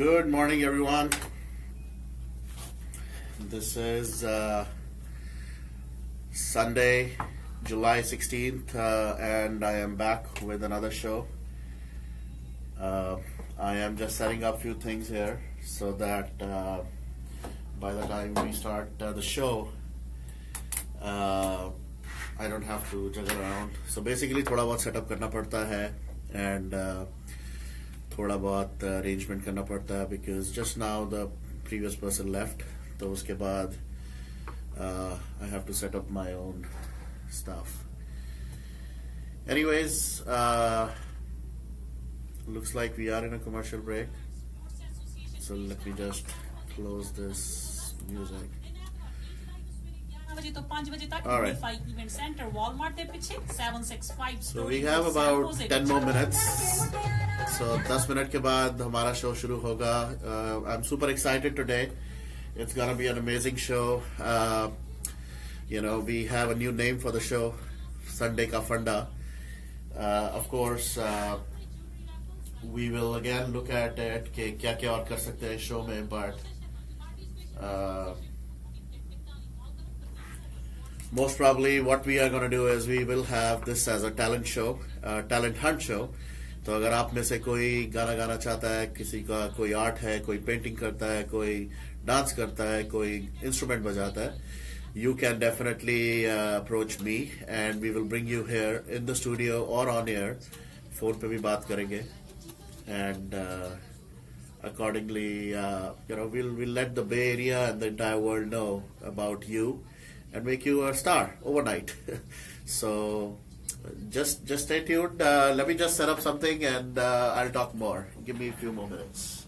Good morning, everyone. This is uh, Sunday, July 16th, uh, and I am back with another show. Uh, I am just setting up a few things here so that uh, by the time we start uh, the show, uh, I don't have to juggle around. So basically, थोड़ा बहुत setup करना पड़ता है and uh, थोड़ा बहुत arrangement करना पड़ता है because just now the previous person left तो उसके बाद I have to set up my own staff anyways looks like we are in a commercial break so let me just close this music All right. Event centre Walmart के पीछे seven six five so we have about ten more minutes सो दस minute के बाद हमारा show शुरू होगा। I am super excited today it's gonna be an amazing show you know we have a new name for the show Sunday का फंडा of course we will again look at it कि क्या क्या और कर सकते हैं शो में but most probably what we are going to do is we will have this as a talent show uh, talent hunt show तो अगर आप में से कोई गाना गाना चाहता है किसी का कोई आर्ट है कोई पेंटिंग करता है कोई डांस करता है कोई इंस्ट्रूमेंट बजाता है you can definitely uh, approach me and we will bring you here in the studio or on air phone पे भी बात करेंगे and uh, accordingly uh, you know we'll we'll let the bay area and the entire world know about you and make you a star overnight. so just just stay tuned. Uh, let me just set up something and uh, I'll talk more. Give me a few more minutes.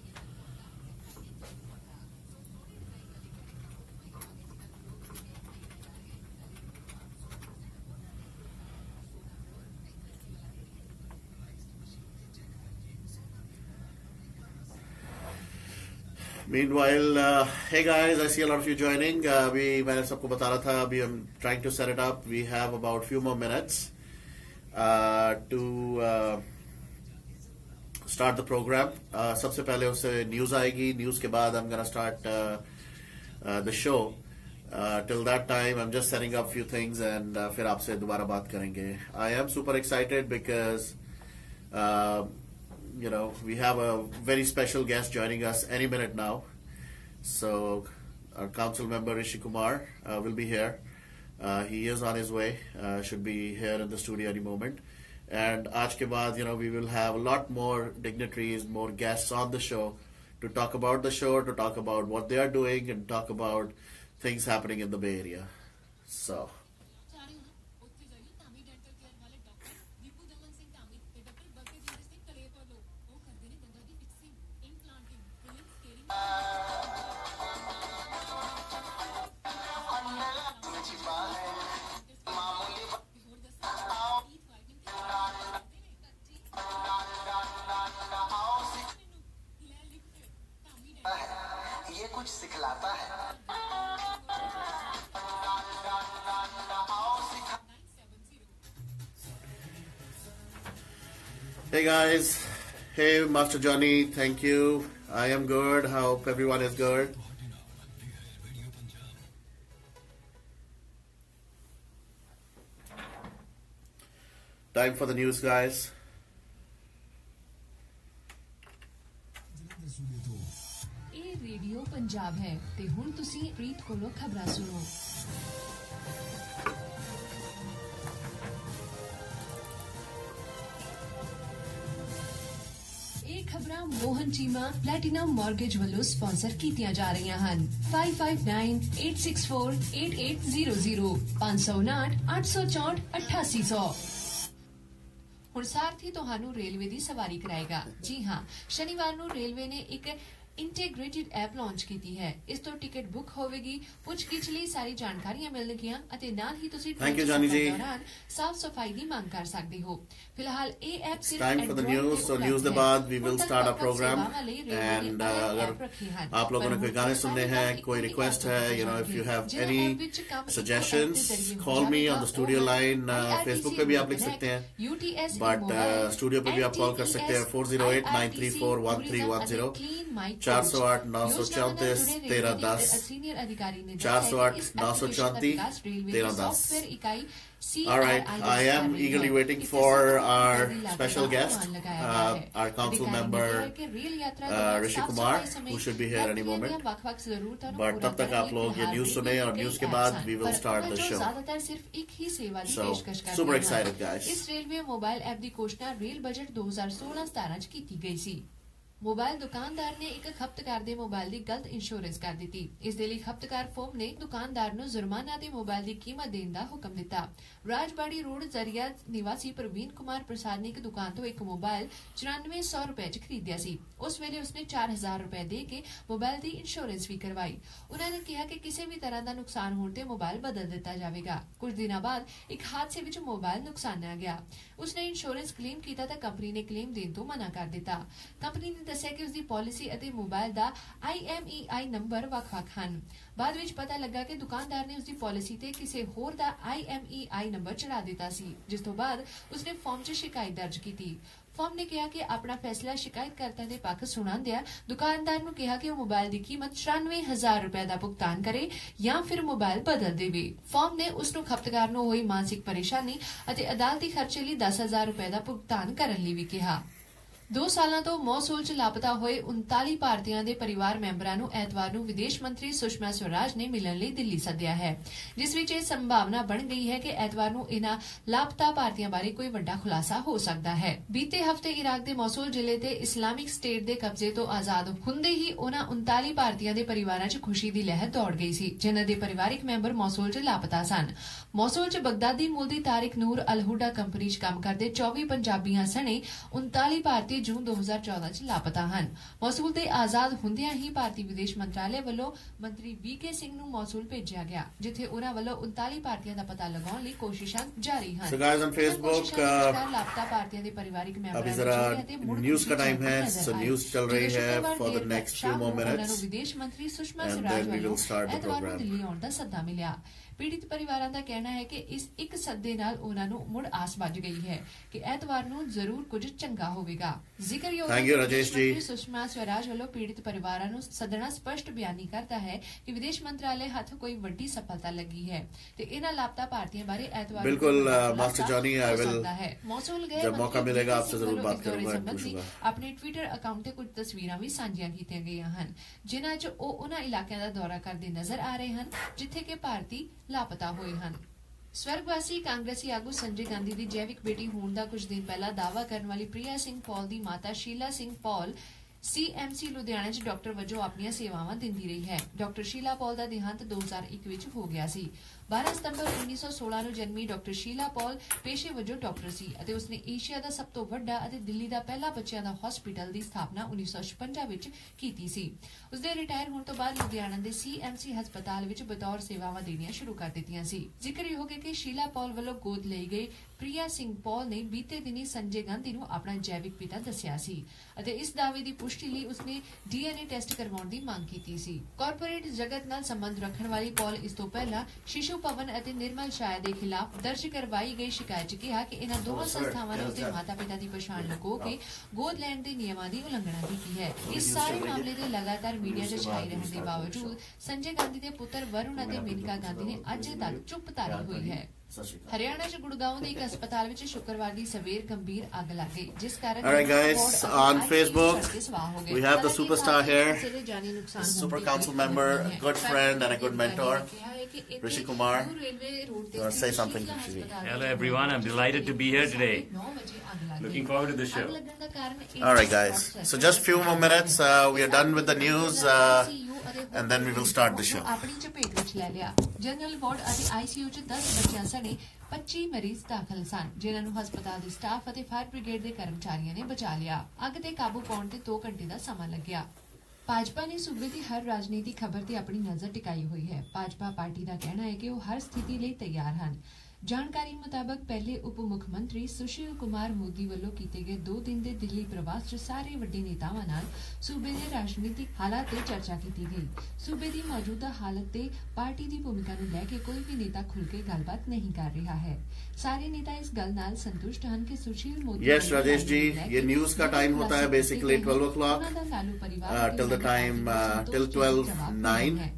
Meanwhile, uh, hey guys, I see a lot of you joining. Uh, अभी मैंने सबको बता रहा था अभी I'm trying to set it up. We have about few more minutes uh, to uh, start the program. Uh, सबसे पहले उससे news आएगी. News के बाद I'm gonna start uh, uh, the show. Uh, till that time, I'm just setting up few things and uh, फिर आपसे दोबारा बात करेंगे. I am super excited because uh, you know, we have a very special guest joining us any minute now. So, our council member Rishi Kumar uh, will be here. Uh, he is on his way, uh, should be here in the studio any moment. And aaj ke you know, we will have a lot more dignitaries, more guests on the show to talk about the show, to talk about what they are doing, and talk about things happening in the Bay Area. So. Hey guys, hey Master Johnny, thank you. I am good. Hope everyone is good. Time for the news, guys. ਇਹ radio Punjab ਹੈ ਤੇ ਹੁਣ ਤੁਸੀਂ ਪ੍ਰੀਤ ਕੋਲੋਂ ਖਬਰਾਂ ਸੁਣੋ ਇਹ ਖਬਰਾਂ ਮੋਹਨ ਚੀਮਾ ਪਲੈਟੀਨਮ ਮਾਰਗੇਜ ਵੱਲੋਂ ਸਪਾਂਸਰ ਕੀਤੀਆਂ ਜਾ ਰਹੀਆਂ ਹਨ 5598648800 559 864 8800 ਹੁਣ ਸਾਰਥੀ ਤੁਹਾਨੂੰ ਰੇਲਵੇ ਦੀ ਸਵਾਰੀ ਕਰਾਏਗਾ ਜੀ ਹਾਂ ਸ਼ਨੀਵਾਰ ਨੂੰ ਰੇਲਵੇ ਨੇ ਇੱਕ ਇੰਟੀਗ੍ਰੇਟਿਡ ਐਪ ਲਾਂਚ ਕੀਤੀ ਹੈ ਇਸ ਤੋਂ ਟਿਕਟ ਬੁੱਕ ਹੋਵੇਗੀ ਪੁੱਛਗਿੱਛ ਲਈ ਸਾਰੀ ਜਾਣਕਾਰੀਆਂ ਮਿਲਣਗੀਆਂ ਅਤੇ ਨਾਲ ਹੀ ਤੁਸੀਂ Thank you, ਟ੍ਰੇਨ Johnny ਸਫ਼ਰ ਜੀ। ਦੌਰਾਨ ਸਾਫ਼ ਸਫਾਈ ਦੀ ਮੰਗ ਕਰ ਸਕਦੇ ਹੋ ਫਿਲਹਾਲ ਇਹ ਐਪ ਸਿਰਫ time for the Android news. ਤੇ So ਉਪਲਬਧ news के ਹੈ। बाद we ਹੁਣ will ਤੱਕ start our ਵੱਖ-ਵੱਖ program. ਸੇਵਾਵਾਂ ਲਈ ਰੇਲਵੇ ਨੇ And uh, अलग अगर ऐप ਰੱਖੇ ਹਨ। आप लोगों ने पर कोई ਹੁਣ गाने तक सुनने सारी हैं, बात कोई एक ही request ऐप है, पर you know, if you have ਜਿਹੜਾ any ऐप ਵਿੱਚ ਕੰਮ ਇੱਕ suggestions, ऐप ਦੇ ਜ਼ਰੀਏ call me हो on the जाएगा। studio ਉਹ है line, uh, IRTC Facebook पे भी आप लिख Connect, सकते हैं। UTS But uh, Mobile, studio पे भी आप कॉल कर सकते हैं चार सौ आठ नौ सौ चौतीस तेरह दस चार सौ आठ नौ सौ चौंतीस तेरह दस All right, I am eagerly waiting for our special guest, uh, our council member uh, Rishi Kumar, who should be here any moment. But तब तक आप लोग ये news सुने और news के बाद we will start the show. So super excited guys. इस रेलवे मोबाइल ऐप की घोषणा रेल बजट 2016 सतारह की की गई थी ਮੋਬਾਈਲ ਦੁਕਾਨਦਾਰ ਨੇ ਇੱਕ ਖਪਤਕਾਰ ਦੇ ਮੋਬਾਈਲ ਦੀ ਗਲਤ ਇੰਸ਼ੋਰੈਂਸ ਕਰ ਦਿੱਤੀ। ਇਸ ਦੇ ਲਈ ਖਪਤਕਾਰ ਫੋਰਮ ਨੇ ਦੁਕਾਨਦਾਰ ਨੂੰ ਜੁਰਮਾਨਾ ਤੇ ਮੋਬਾਈਲ ਦੀ ਕੀਮਤ ਦੇਣ ਦਾ ਹੁਕਮ ਦਿੱਤਾ। ਰਾਜਬਾੜੀ ਰੋਡ ਜ਼ਰੀਆ ਨਿਵਾਸੀ ਪ੍ਰਵੀਨ ਕੁਮਾਰ ਪ੍ਰਸਾਦ ਨੇ ਇੱਕ ਦੁਕਾਨ ਤੋਂ ਇੱਕ ਮੋਬਾਈਲ 9400 ਰੁਪਏ ਚ ਖਰੀਦਿਆ ਸੀ। ਉਸ ਵੇਲੇ ਉਸਨੇ 4000 ਰੁਪਏ ਦੇ ਕੇ ਮੋਬਾਈਲ ਦੀ ਇੰਸ਼ੋਰੈਂਸ ਵੀ ਕਰਵਾਈ। ਉਹਨਾਂ ਨੇ ਕਿਹਾ ਕਿ ਕਿਸੇ ਵੀ ਤਰ੍ਹਾਂ ਦਾ ਨੁਕਸਾਨ ਹੋਣ ਤੇ ਮੋਬਾਈਲ ਬਦਲ ਦਿੱਤਾ ਜਾਵੇਗਾ। ਕੁਝ ਦਿਨਾਂ ਬਾਅਦ ਇੱਕ ਹਾਦਸੇ ਵਿੱਚ ਮੋਬਾਈਲ ਨੁਕਸਾਨਿਆ ਗਿਆ। ਉਸਨੇ ਇੰਸ਼ੋਰੈਂਸ ਕਲੇਮ ਕੀਤਾ ਤਾਂ ਕੰਪਨੀ ਨੇ ਕਲੇਮ ਦੇਣ ਤੋਂ ਮਨਾ ਕਰ ਦਿੱਤਾ। ਕੰਪਨੀ ਨੇ ਦੱਸਿਆ ਕਿ ਉਸਦੀ ਪਾਲਿਸੀ ਅਤੇ ਮੋਬਾਈਲ ਦਾ IMEI ਨੰਬਰ ਵੱਖ-ਵੱਖ ਹਨ। ਬਾਅਦ ਵਿੱਚ ਪਤਾ ਲੱਗਾ ਕਿ ਦੁਕਾਨਦਾਰ ਨੇ ਉਸਦੀ ਪਾਲਿਸੀ ਤੇ ਕਿਸੇ ਹੋਰ ਦਾ IMEI ਨੰਬਰ ਚੜਾ ਦਿੱਤਾ ਸੀ, ਜਿਸ ਤੋਂ ਬਾਅਦ ਉਸਨੇ ਫਾਰਮ 'ਚ ਸ਼ਿਕਾਇਤ ਦਰਜ ਕੀਤੀ। ਫਰਮ ਨੇ ਕਿਹਾ ਕਿ ਆਪਣਾ ਫੈਸਲਾ ਸ਼ਿਕਾਇਤਕਰਤਾ ਦੇ ਪੱਖ ਸੁਣਾਉਂਦਿਆਂ ਦੁਕਾਨਦਾਰ ਨੂੰ ਕਿਹਾ ਕਿ ਉਹ ਮੋਬਾਈਲ ਦੀ ਕੀਮਤ 94000 ਰੁਪਏ ਦਾ ਭੁਗਤਾਨ ਕਰੇ ਜਾਂ ਫਿਰ ਮੋਬਾਈਲ ਬਦਲ ਦੇਵੇ। ਫਰਮ ਨੇ ਉਸ ਨੂੰ ਖਪਤਕਾਰ ਨੂੰ ਹੋਈ ਮਾਨਸਿਕ ਪਰੇਸ਼ਾਨੀ ਅਤੇ ਅਦਾਲਤੀ ਖਰਚੇ ਲਈ 10000 ਰੁਪਏ ਦਾ ਭੁਗਤਾਨ ਕਰਨ ਲਈ ਵੀ ਕਿਹਾ। ਦੋ ਸਾਲਾਂ ਤੋਂ ਮੌਸੂਲ 'ਚ ਲਾਪਤਾ ਹੋਏ 39 ਭਾਰਤੀਆਂ ਦੇ ਪਰਿਵਾਰ ਮੈਂਬਰਾਂ ਨੂੰ ਐਤਵਾਰ ਨੂੰ ਵਿਦੇਸ਼ ਮੰਤਰੀ ਸੁਸ਼ਮਾ ਸਵਰਾਜ ਨੇ ਮਿਲਣ ਲਈ ਦਿੱਲੀ ਸੱਦਿਆ ਹੈ, ਜਿਸ ਵਿੱਚ ਇਹ ਸੰਭਾਵਨਾ ਬਣ ਗਈ ਹੈ ਕਿ ਐਤਵਾਰ ਨੂੰ ਇਹਨਾਂ ਲਾਪਤਾ ਭਾਰਤੀਆਂ ਬਾਰੇ ਕੋਈ ਵੱਡਾ ਖੁਲਾਸਾ ਹੋ ਸਕਦਾ ਹੈ। ਬੀਤੇ ਹਫ਼ਤੇ ਇਰਾਕ ਦੇ ਮੌਸੂਲ ਜ਼ਿਲ੍ਹੇ ਤੇ ਇਸਲਾਮਿਕ ਸਟੇਟ ਦੇ ਕਬਜ਼ੇ ਤੋਂ ਆਜ਼ਾਦ ਹੁੰਦੇ ਹੀ ਉਹਨਾਂ 39 ਭਾਰਤੀਆਂ ਦੇ ਪਰਿਵਾਰਾਂ 'ਚ ਖੁਸ਼ੀ ਦੀ ਲਹਿਰ ਦੌੜ ਗਈ ਸੀ, ਜਿਨ੍ਹਾਂ ਦੇ ਪਰਿਵਾਰਿਕ ਮੈਂਬਰ ਮੌਸੂਲ 'ਚ ਲਾਪਤਾ ਸਨ। ਮੌਸੂਲ 'ਚ ਬਗਦਾਦੀ ਮੂਲ ਦੀ ਤਾਰਿਕ ਨੂਰ ਅਲਹੁਡਾ ਕੰਪਨੀ 'ਚ ਕੰਮ ਕਰਦੇ 24 ਪੰਜਾਬੀਆਂ ਸਣੇ 39 ਭਾਰਤੀ ਜੂਨ 2014 'ਚ ਲਾਪਤਾ ਹਨ ਮੌਸੂਲ ਦੇ ਆਜ਼ਾਦ ਹੁੰਦਿਆਂ ਹੀ ਭਾਰਤੀ ਵਿਦੇਸ਼ ਮੰਤਰਾਲੇ ਵੱਲੋਂ ਮੰਤਰੀ ਵੀਕੇ ਸਿੰਘ ਨੂੰ ਮੌਸੂਲ ਭੇਜਿਆ ਗਿਆ ਜਿੱਥੇ ਉਹਨਾਂ ਵੱਲੋਂ 39 ਭਾਰਤੀਆਂ ਦਾ ਪਤਾ ਲਗਾਉਣ ਲਈ ਕੋਸ਼ਿਸ਼ਾਂ ਜਾਰੀ ਹਨ So guys, on ਇਹਨਾਂ Facebook, ਕੋਸ਼ਿਸ਼ਾਂ ਦੇ uh, ਵਿਚਕਾਰ ਲਾਪਤਾ ਭਾਰਤੀਆਂ ਦੇ ਪਰਿਵਾਰਿਕ ਮੈਂਬਰਾਂ अभी ਨੂੰ जरा ਚਿਹਰੇ ਅਤੇ ਮੁੜ news का time है, ਨਜ਼ਰ so ਆਏ। news चल रही ਜਦੋਂ है ਸ਼ੁੱਕਰਵਾਰ for the ਦੇਰ next ਸ਼ਾਮ few more ਨੂੰ ਉਹਨਾਂ minutes, ਨੂੰ ਵਿਦੇਸ਼ ਮੰਤਰੀ ਸੁਸ਼ਮਾ ਪੀੜਿਤ ਪਰਿਵਾਰਾਂ ਦਾ ਕਹਿਣਾ ਹੈ ਕਿ ਇਸ ਇੱਕ ਸੱਦੇ ਨਾਲ ਉਹਨਾਂ ਨੂੰ ਮੁੜ ਆਸ ਬੱਝ ਗਈ ਹੈ ਕਿ ਐਤਵਾਰ ਨੂੰ ਜ਼ਰੂਰ ਕੁਝ ਚੰਗਾ ਹੋਵੇਗਾ। ਜ਼ਿਕਰਯੋਗ ਮੰਤਰੀ ਸੁਸ਼ਮਾ ਸਵਰਾਜ ਵੱਲੋਂ ਪੀੜਿਤ ਪਰਿਵਾਰਾਂ ਨੂੰ ਸਦਣਾ ਸਪਸ਼ਟ ਬਿਆਨੀ ਕਰਦਾ ਹੈ ਕਿ ਵਿਦੇਸ਼ ਮੰਤਰਾਲੇ ਹੱਥ ਕੋਈ ਵੱਡੀ ਸਫਲਤਾ ਲੱਗੀ ਹੈ ਤੇ ਇਹਨਾਂ ਲਾਪਤਾ ਭਾਰਤੀਆਂ ਬਾਰੇ ਐਤਵਾਰ ਬਿਲਕੁਲ ਮਾਸਟਰ ਜਾਨੀ ਆਈ ਵਿਲ ਮੌਸੂਲ ਗਏ ਜਦ ਮੌਕਾ ਮਿਲੇਗਾ ਆਪ ਸੇ ਜ਼ਰੂਰ ਬਾਤ ਕਰੂੰਗਾ ਆਪਣੇ ਟਵਿੱਟਰ ਅਕਾਊਂਟ ਤੇ ਕੁਝ ਤਸਵੀਰਾਂ ਵੀ ਸਾਂਝੀਆਂ ਕੀਤੀਆਂ ਗਈਆਂ ਹਨ ਜਿਨ੍ਹਾਂ 'ਚ ਉਹ ਉਹਨਾਂ ਇਲਾਕਿਆਂ ਦਾ ਦੌਰਾ ਕਰਦੇ ਨਜ਼ਰ ਆ ਰਹੇ ਹਨ ਜਿੱਥੇ ਕਿ ਭਾਰਤੀ ਲਾਪਤਾ ਹੋਏ ਹਨ। ਸਵਰਗਵਾਸੀ ਕਾਂਗਰਸੀ ਆਗੂ ਸੰਜੇ ਗਾਂਧੀ ਦੀ ਜੈਵਿਕ ਬੇਟੀ ਹੋਣ ਦਾ ਕੁਝ ਦਿਨ ਪਹਿਲਾਂ ਦਾਅਵਾ ਕਰਨ ਵਾਲੀ ਪ੍ਰਿਆ ਸਿੰਘ ਪੌਲ ਦੀ ਮਾਤਾ ਸ਼ੀਲਾ ਸਿੰਘ ਪੌਲ ਸੀਐਮਸੀ ਲੁਧਿਆਣਾ 'ਚ ਡਾਕਟਰ ਵਜੋਂ ਆਪਣੀਆਂ ਸੇਵਾਵਾਂ ਦਿੰਦੀ ਰਹੀ ਹੈ। ਡਾਕਟਰ ਸ਼ੀਲਾ ਪੌਲ ਦਾ ਦੇਹਾਂਤ 2001 ਵਿੱਚ ਹੋ ਗਿਆ ਸੀ। 12 ਸਤੰਬਰ 1916 ਨੂੰ ਜਨਮੀ ਡਾਕਟਰ ਸ਼ੀਲਾ ਪੌਲ ਪੇਸ਼ੇ ਵਜੋਂ ਡਾਕਟਰ ਸੀ ਅਤੇ ਉਸਨੇ ਏਸ਼ੀਆ ਦਾ ਸਭ ਤੋਂ ਵੱਡਾ ਅਤੇ ਦਿੱਲੀ ਦਾ ਪਹਿਲਾ ਬੱਚਿਆਂ ਦਾ ਹਸਪੀਟਲ ਦੀ ਸਥਾਪਨਾ 1956 ਵਿੱਚ ਕੀਤੀ ਸੀ। ਉਸਦੇ ਰਿਟਾਇਰ ਹੋਣ ਤੋਂ ਬਾਅਦ ਲੁਧਿਆਣਾ ਦੇ ਸੀਐਮਸੀ ਹਸਪਤਾਲ ਵਿੱਚ ਬਤੌਰ ਸੇਵਾਵਾਂ ਦੇਣੀਆਂ ਸ਼ੁਰੂ ਕਰ ਦਿੱਤੀਆਂ ਸੀ। ਜ਼ਿਕਰਯੋਗ ਹੈ ਕਿ ਸ਼ੀਲਾ ਪੌਲ ਵੱਲੋਂ ਗੋਦ ਲਈ ਗਈ ਪ੍ਰਿਆ ਸਿੰਘ ਪੌਲ ਨੇ ਬੀਤੇ ਦਿਨੀ ਸੰਜੇ ਗਾਂਧੀ ਨੂੰ ਆਪਣਾ ਜੈਵਿਕ ਪਿਤਾ ਦੱਸਿਆ ਸੀ ਅਤੇ ਇਸ ਦਾਅਵੇ ਦੀ ਪੁਸ਼ਟੀ ਲਈ ਉਸਨੇ ਡੀਐਨਏ ਟੈਸਟ ਕਰਵਾਉਣ ਦੀ ਮੰਗ ਕੀਤੀ ਸੀ। ਕਾਰਪੋਰੇਟ ਜਗਤ ਨਾਲ ਸੰਬੰਧ ਰੱਖਣ ਵਾਲੀ ਪੌਲ ਇਸ ਤੋਂ ਪਹਿਲਾਂ ਸ਼ਿਸ਼ੂ ਪਵਨ ਅਤੇ ਨਿਰਮਲ ਸ਼ਾਇ ਦੇ ਖਿਲਾਫ ਦਰਜ ਕਰਵਾਈ ਗਈ ਸ਼ਿਕਾਇਤ 'ਚ ਕਿਹਾ ਕਿ ਇਹਨਾਂ ਦੋਵਾਂ ਸੰਸਥਾਵਾਂ ਨੇ ਉਸਦੇ ਮਾਤਾ-ਪਿਤਾ ਦੀ ਪਛਾਣ ਲੁਕੋ ਕੇ ਗੋਦ ਲੈਣ ਦੇ ਨਿਯਮਾਂ ਦੀ ਉਲੰਘਣਾ ਕੀਤੀ ਹੈ। ਇਸ ਸਾਰੇ ਮਾਮਲੇ ਦੇ ਲਗਾਤਾਰ ਮੀਡੀਆ 'ਚ ਛਾਈ ਰਹਿਣ ਦੇ ਬਾਵਜੂਦ ਸੰਜੇ ਗਾਂਧੀ ਦੇ ਪੁੱਤਰ ਵਰੁਣ ਅਤੇ ਮੇਨਕਾ ਗਾਂਧੀ ਨੇ ਅਜੇ ਤੱਕ ਚੁੱਪ ਤਾਰੀ ਹੋਈ ਹੈ। ਹਰਿਆਣਾ 'ਚ ਗੁੜਗਾਉਂ ਦੇ ਇੱਕ ਹਸਪਤਾਲ ਵਿੱਚ ਸ਼ੁੱਕਰਵਾਰ ਦੀ ਸਵੇਰ ਗੰਭੀਰ ਅੱਗ ਲੱਗ ਗਈ ਜਿਸ ਕਾਰਨ All right, guys, ਵਾਰਡ ਅਤੇ on ICU Facebook, ਸੜਕੇ ਸਵਾਹ ਹੋ ਗਏ। we have the ਹਾਲਾਂਕਿ superstar ਭਾਰਤੀ here, ਕਿਸੇ ਦੇ ਜਾਨੀ ਨੁਕਸਾਨ ਹੋਣ super ਦੀ council ਕੋਈ member, ਖਬਰ ਨਹੀਂ ਹੈ। good friend and a good mentor. ਕਿਹਾ ਹੈ ਕਿ ਇੱਥੇ Rishi Kumar. New railway road ਤੇ You wanna say ਸਥਿਤ something, ਸ਼ੀਤਲਾ Rishi? ਹਸਪਤਾਲ Hello, ਵਿੱਚ everyone. I'm delighted to be here today. ਨੌ ਵਜੇ ਅੱਗ ਲੱਗ ਗਈ। Looking forward to the show. ਅੱਗ ਲੱਗਣ ਦਾ ਕਾਰਨ ਇਹ All right, guys. So just few more minutes. Uh, we are done with the news, uh, and then we will start the show. ਆਪਣੀ ਚਪੇਟ ਵਿੱਚ ਲੈ ਲਿਆ। ਜਨਰਲ ਵਾਰਡ ਅਤੇ ਆਈਸੀਯੂ 'ਚ 10 ਬੱਚਿਆਂ ਸਣੇ 25 ਮਰੀਜ਼ ਦਾਖਲ ਸਨ, ਜਿਨ੍ਹਾਂ ਨੂੰ ਹਸਪਤਾਲ ਦੇ ਸਟਾਫ ਅਤੇ ਫਾਇਰ ਬ੍ਰਿਗੇਡ ਦੇ ਕਰਮਚਾਰੀਆਂ ਨੇ ਬਚਾ ਲਿਆ। ਅੱਗ ਤੇ ਕਾਬੂ ਪਾਉਣ ਤੇ 2 ਘੰਟੇ ਦਾ ਸਮਾਂ ਲੱਗਿਆ। ਭਾਜਪਾ ਨੇ ਸੂਬੇ ਦੀ ਹਰ ਰਾਜਨੀਤੀ ਖਬਰ ਤੇ ਆਪਣੀ ਨਜ਼ਰ ਟਿਕਾਈ ਹੋਈ ਹੈ। ਭਾਜਪਾ ਪਾਰਟੀ ਦਾ ਕਹਿਣਾ ਹੈ ਕਿ ਉਹ ਹਰ ਸਥਿਤੀ ਲਈ ਤਿਆਰ ਹਨ। ਜਾਣਕਾਰੀ ਮੁਤਾਬਕ ਪਹਿਲੇ ਉਪ ਮੁੱਖ ਮੰਤਰੀ ਸੁਸ਼ੀਲ ਕੁਮਾਰ ਮੋਦੀ ਵੱਲੋਂ ਕੀਤੇ ਗਏ 2 ਦਿਨ ਦੇ ਦਿੱਲੀ ਪ੍ਰਵਾਸ 'ਚ ਸਾਰੇ ਵੱਡੇ ਨੇਤਾਵਾਂ ਨਾਲ ਸੂਬੇ ਦੇ ਰਾਜਨੀਤਿਕ ਹਾਲਾਤ ਤੇ ਚਰਚਾ ਕੀਤੀ ਗਈ ਸੂਬੇ ਦੀ ਮੌਜੂਦਾ ਹਾਲਤ ਤੇ ਪਾਰਟੀ ਦੀ ਭੂਮਿਕਾ ਨੂੰ ਲੈ ਕੇ ਕੋਈ ਵੀ ਨੇਤਾ ਖੁੱਲ੍ਹ ਕੇ ਗੱਲਬਾਤ ਨਹੀਂ ਕਰ ਰਿਹਾ ਹੈ ਸਾਰੇ ਨੇਤਾ ਇਸ ਗੱਲ ਨਾਲ ਸੰਤੁਸ਼ਟ ਹਨ ਕਿ ਸੁਸ਼ੀਲ ਮੋਦੀ Yes, ਵੱਲੋਂ राजेश जी, ਲੈ के ये news का time होता है खुलासे basically ਕੀਤੇ ਗਏ 12 o'clock, ਉਹਨਾਂ ਦਾ ਲਾਲੂ ਪਰਿਵਾਰ uh, ਅਤੇ till the ਉਹਨਾਂ time, ਪਾਰਟੀ uh, ਦੇ till ਸੰਤੋਸ਼ 12, ਜਵਾਬ 9,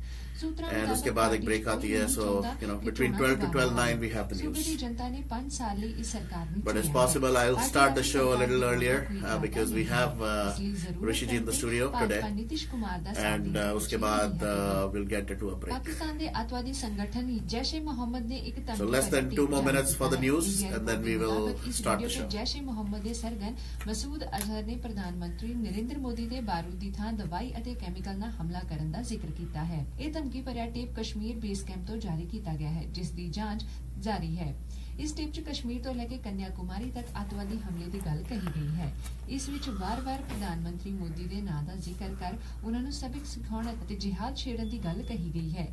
ਹੈ। ਸੂਤਰਾਂ and ਮੁਤਾਬਕ उसके बाद एक ਪਾਰਟੀ break आती है, ਕੋਈ so, ਨਹੀਂ you know, ਚਾਹੁੰਦਾ between ਕਿ 12 to ਚੋਣਾਂ 12, 9 we have the ਸੂਬੇ news. ਦੀ ਜਨਤਾ ਨੇ 5 ਸਾਲ ਲਈ ਇਸ ਸਰਕਾਰ ਨੂੰ But it's ਚੁਣਿਆ ਹੈ। possible I'll party start the ਆਪਣੀ show a ਸਰਕਾਰ little ਦੀ earlier, ਕੋਈ uh, ਚਾਹੁੰਦਾ because we ਨਹੀਂ have, ਹੈ। uh, ਇਸ ਲਈ ਜ਼ਰੂਰਤ Rishi ji in the ਹੈ studio ਭਾਜਪਾ today. ਨਿਤਿਸ਼ ਕੁਮਾਰ ਦਾ ਸਾਥ And ਦੇਣ uh, ਦੀ उसके ਕੋਸ਼ਿਸ਼ बाद ਨਹੀਂ ਹੈ। uh, we'll get into a break. Pakistan ਦੇ ਅੱਤਵਾਦੀ ਸੰਗਠਨ ਜੈਸ਼-ਏ ਮੁਹੰਮਦ ਨੇ ਇੱਕ ਧਮਕੀ less than ਭਰੀ two ਟੇਪ more ਜਾਰੀ minutes for the ਕੀਤਾ ਹੈ। news, India and then we report will ਮੁਤਾਬਕ ਇਸ start the ਵੀਡੀਓ 'ਚ show. ਜੈਸ਼-ਏ ਮੁਹੰਮਦ ਦੇ ਸਰਗਨ ਮਸੂਦ ਅਜ਼ਹਰ ਨੇ ਪ੍ਰਧਾਨ ਮੰਤਰੀ ਨਰਿੰਦਰ ਮੋਦੀ ਦੇ ਬਾਰੂਦ ਦੀ ਥਾਂ ਦਵਾਈ ਅਤੇ ਕੈਮੀਕਲ ਨਾਲ ਹਮਲਾ ਕਰਨ ਦਾ ਜ਼ਿਕਰ ਕੀਤਾ ਹੈ ਇਹ ਧਮਕੀ ਭਰਿਆ ਟੇਪ ਕਸ਼ਮੀਰ ਬੇਸ ਕੈਂਪ ਤੋਂ ਜਾਰੀ ਕੀਤਾ ਗਿਆ ਹੈ, ਜਿਸ ਦੀ ਜਾਂਚ ਜਾਰੀ ਹੈ। ਇਸ ਟੇਪ 'ਚ ਕਸ਼ਮੀਰ ਤੋਂ ਲੈ ਕੇ ਕੰਨਿਆਕੁਮਾਰੀ ਤੱਕ ਅਤਵਾਦੀ ਹਮਲੇ ਦੀ ਗੱਲ ਕਹੀ ਗਈ ਹੈ। ਇਸ ਵਿੱਚ ਵਾਰ-ਵਾਰ ਪ੍ਰਧਾਨ ਮੰਤਰੀ ਮੋਦੀ ਦੇ ਨਾਂ ਦਾ ਜ਼ਿਕਰ ਕਰ ਉਹਨਾਂ ਨੂੰ ਸਬਕ ਸਿਖਾਉਣ ਅਤੇ ਜਿਹਾਦ ਛੇੜਨ ਦੀ ਗੱਲ ਕਹੀ ਗਈ ਹੈ।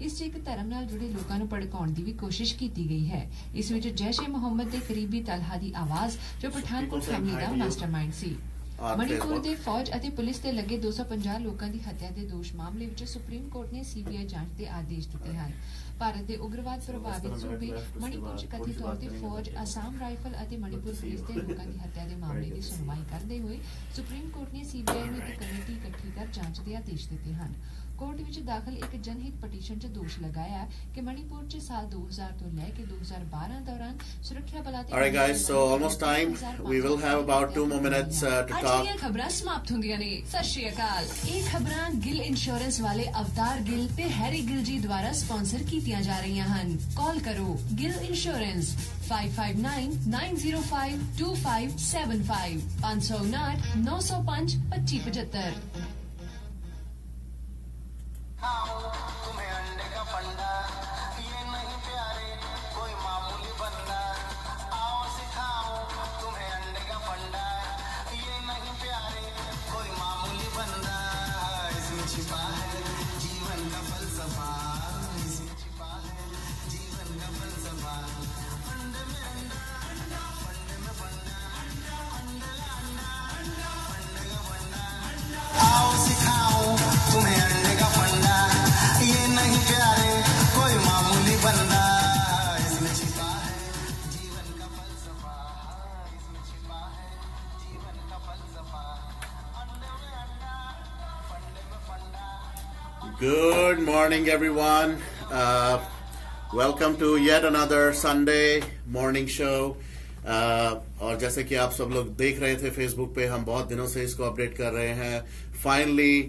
ਇਸ 'ਚ ਇੱਕ ਧਰਮ ਨਾਲ ਜੁੜੇ ਲੋਕਾਂ ਨੂੰ ਭੜਕਾਉਣ ਦੀ ਵੀ ਕੋਸ਼ਿਸ਼ ਕੀਤੀ ਗਈ ਹੈ। ਇਸ ਵਿੱਚ ਜੈਸ਼ ਮੁਹੰਮਦ ਦੇ ਕਰੀਬੀ ਤਲਹਾ ਦੀ ਆਵਾਜ਼ ਜੋ ਪਠਾਨਕੋਟ People ਫੈਮਿਲੀ ਦਾ hi to ਮਾਸਟਰਮਾਈਂਡ ਸੀ। ਮਣੀਪੁਰ. ਦੇ ਫੌਜ ਅਤੇ ਪੁਲਿਸ ਤੇ ਲੱਗੇ 250 ਲੋਕਾਂ ਦੀ ਹੱਤਿਆ ਦੇ ਦੋਸ਼ ਮਾਮਲੇ ਵਿੱਚ ਸੁਪਰੀਮ ਕੋਰਟ ਨੇ ਸੀਬੀਆਈ ਜਾਂਚ ਦੇ ਆਦੇਸ਼ ਦਿੱਤੇ ਹਨ। ਭਾਰਤ ਦੇ ਉਗਰਵਾਦ ਪ੍ਰਭਾਵਿਤ ਸੂਬੇ ਮਣੀਪੁਰ 'ਚ ਕਥਿਤ ਤੌਰ ਤੇ ਫੌਜ ਅਸਾਮ ਰਾਈਫਲ ਅਤੇ ਮਣੀਪੁਰ ਪੁਲਿਸ ਦੇ ਲੋਕਾਂ ਦੀ ਹੱਤਿਆ ਦੇ ਮਾਮਲੇ ਦੀ ਸੁਣਵਾਈ ਕਰਦੇ ਹੋਏ ਸੁਪਰੀਮ ਕੋਰਟ ਨੇ ਸੀਬੀਆਈ ਨੂੰ ਇੱਕ ਕਮੇਟੀ ਇਕੱਠੀ ਕਰ ਜਾਂਚ ਦੇ ਆਦੇਸ਼ ਦਿੱਤੇ ਹਨ। ਕੋਰਟ ਵਿੱਚ ਦਾਖਲ ਇੱਕ ਜਨਹਿਤ ਪਟੀਸ਼ਨ 'ਚ ਦੋਸ਼ ਲਗਾਇਆ ਕਿ ਮਣੀਪੁਰ 'ਚ ਸਾਲ 2000 ਤੋਂ ਲੈ ਕੇ 2012 ਦੌਰਾਨ ਸੁਰੱਖਿਆ ਬਲਾਂ ਤੇ Alright, guys, so almost time. We will have about two more minutes uh, to ਅੱਜ talk. ਦੀਆਂ ਖਬਰਾਂ ਸਮਾਪਤ ਹੁੰਦੀਆਂ ਨੇ ਸਤਿ ਸ਼੍ਰੀ ਅਕਾਲ ਇਹ ਖਬਰਾਂ ਗਿਲ ਇੰਸ਼ੋਰੈਂਸ ਵਾਲੇ ਅਵਤਾਰ ਗਿਲ ਤੇ ਹੈਰੀ ਗਿਲ ਜੀ ਦੁਆਰਾ ਸਪਾਂਸਰ ਕੀਤੀਆਂ ਜਾ ਰਹੀਆਂ ਹਨ ਕਾਲ ਕਰੋ Gill insurance 5599052575 559 905 2575 How. Morning, everyone. Uh, welcome to yet another Sunday morning show. Uh, और जैसे कि आप सब लोग देख रहे थे फेसबुक पे हम बहुत दिनों से इसको अपडेट कर रहे हैं finally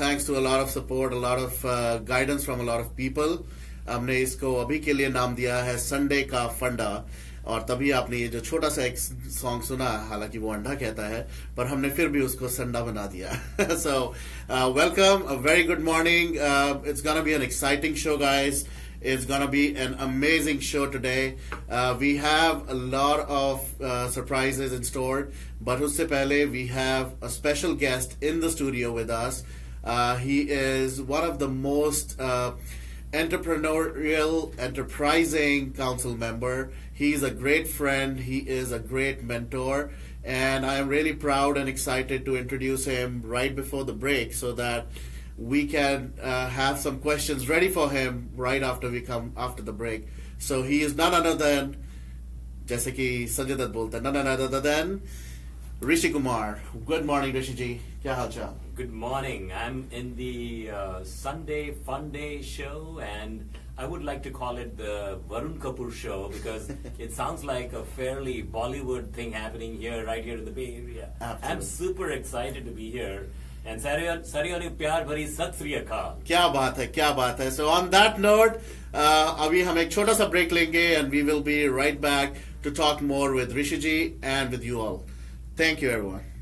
thanks to a of support a of guidance from a lot of people हमने इसको अभी के लिए नाम दिया है संडे का फंडा और तभी आपने ये जो छोटा सा एक सॉन्ग सुना, हालाँकि वो अंडा कहता है, पर हमने फिर भी उसको संडा बना दिया। So welcome very good morning it's gonna be an exciting show guys it's gonna be an amazing show today we have a lot of surprises in store but उससे पहले we have a special guest in the studio with us he is one of the most entrepreneurial enterprising council member He's a great friend. He is a great mentor. And I am really proud and excited to introduce him right before the break so that we can uh, have some questions ready for him right after we come after the break. So he is none other than, जैसे कि संजय दत्त बोलते हैं, none other than Rishi Kumar. Good morning, Rishi ji. क्या हाल चाल? Good morning. I'm in the uh, Sunday Fun Day show, and I would like to call it the Varun Kapur show because it sounds like a fairly Bollywood thing happening here, right here in the Bay Area. Absolutely. I'm super excited to be here. And Sarioli Pyar Bhari Sat Sri Akal. क्या बात है क्या बात So on that note, uh, अभी हम एक छोटा सा break लेंगे and we will be right back to talk more with Rishi ji and with you all. Thank you everyone.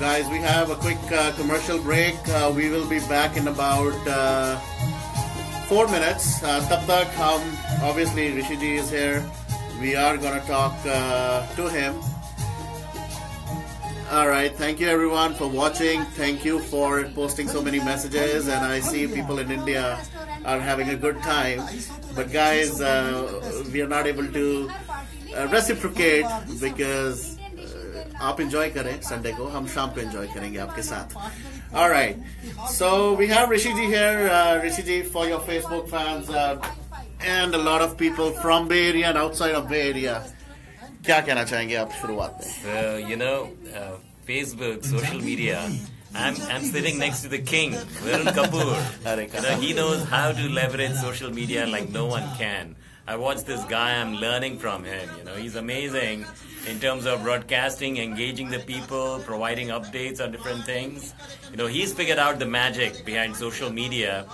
Guys, we have a quick uh, commercial break. Uh, we will be back in about uh, four minutes. Uh, tab obviously Rishiji is here. We are gonna talk uh, to him. All right, thank you everyone for watching. Thank you for posting so many messages, and I see people in India are having a good time. But guys, uh, we are not able to uh, reciprocate because आप enjoy करें Sunday को हम शाम को enjoy करेंगे आपके साथ All right. So we have Rishi ji here. Uh, Rishi ji, for your Facebook fans uh, and a lot of people from Bay Area and outside of Bay Area, क्या कहना चाहेंगे आप शुरुआत में? Uh, you know, uh, Facebook, social media. I'm, sitting next to the king, Varun Kapur. you know, he knows how to leverage social media like no one can. I watch this guy. I'm learning from him. You know, he's amazing in terms of broadcasting, engaging the people, providing updates on different things. You know, he's figured out the magic behind social media.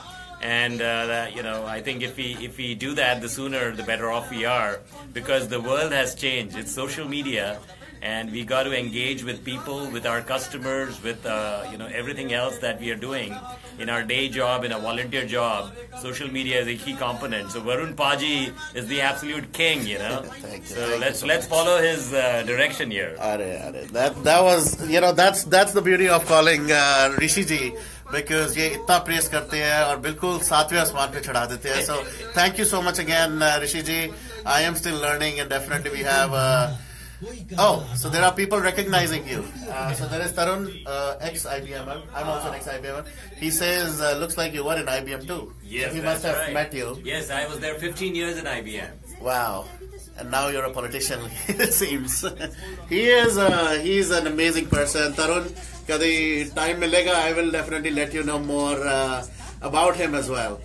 And uh, that, you know, I think if we if we do that, the sooner the better off we are, because the world has changed. It's social media, and we got to engage with people, with our customers, with uh, you know everything else that we are doing in our day job, in a volunteer job. Social media is a key component. So Varun Paji is the absolute king, you know. Thank you. So Thank you let's so let's follow his uh, direction here. Arre, arre. That that was you know that's that's the beauty of calling uh, Rishi ji because ये इतना press करते हैं और बिल्कुल सातवें आसमान पे चढ़ा देते हैं so thank you so much again uh, Rishi ji I am still learning and definitely we have uh, oh so there are people recognizing you uh, so there is Tarun uh, ex IBMer I'm also an ex IBMer he says uh, looks like you were in IBM too Yes, so he that's must have right. met you Yes, I was there 15 years in IBM. Wow. And now you're a politician, it seems. he is uh, he's an amazing person. Tarun, kadi time milega, I will definitely let you know more uh, about him as well.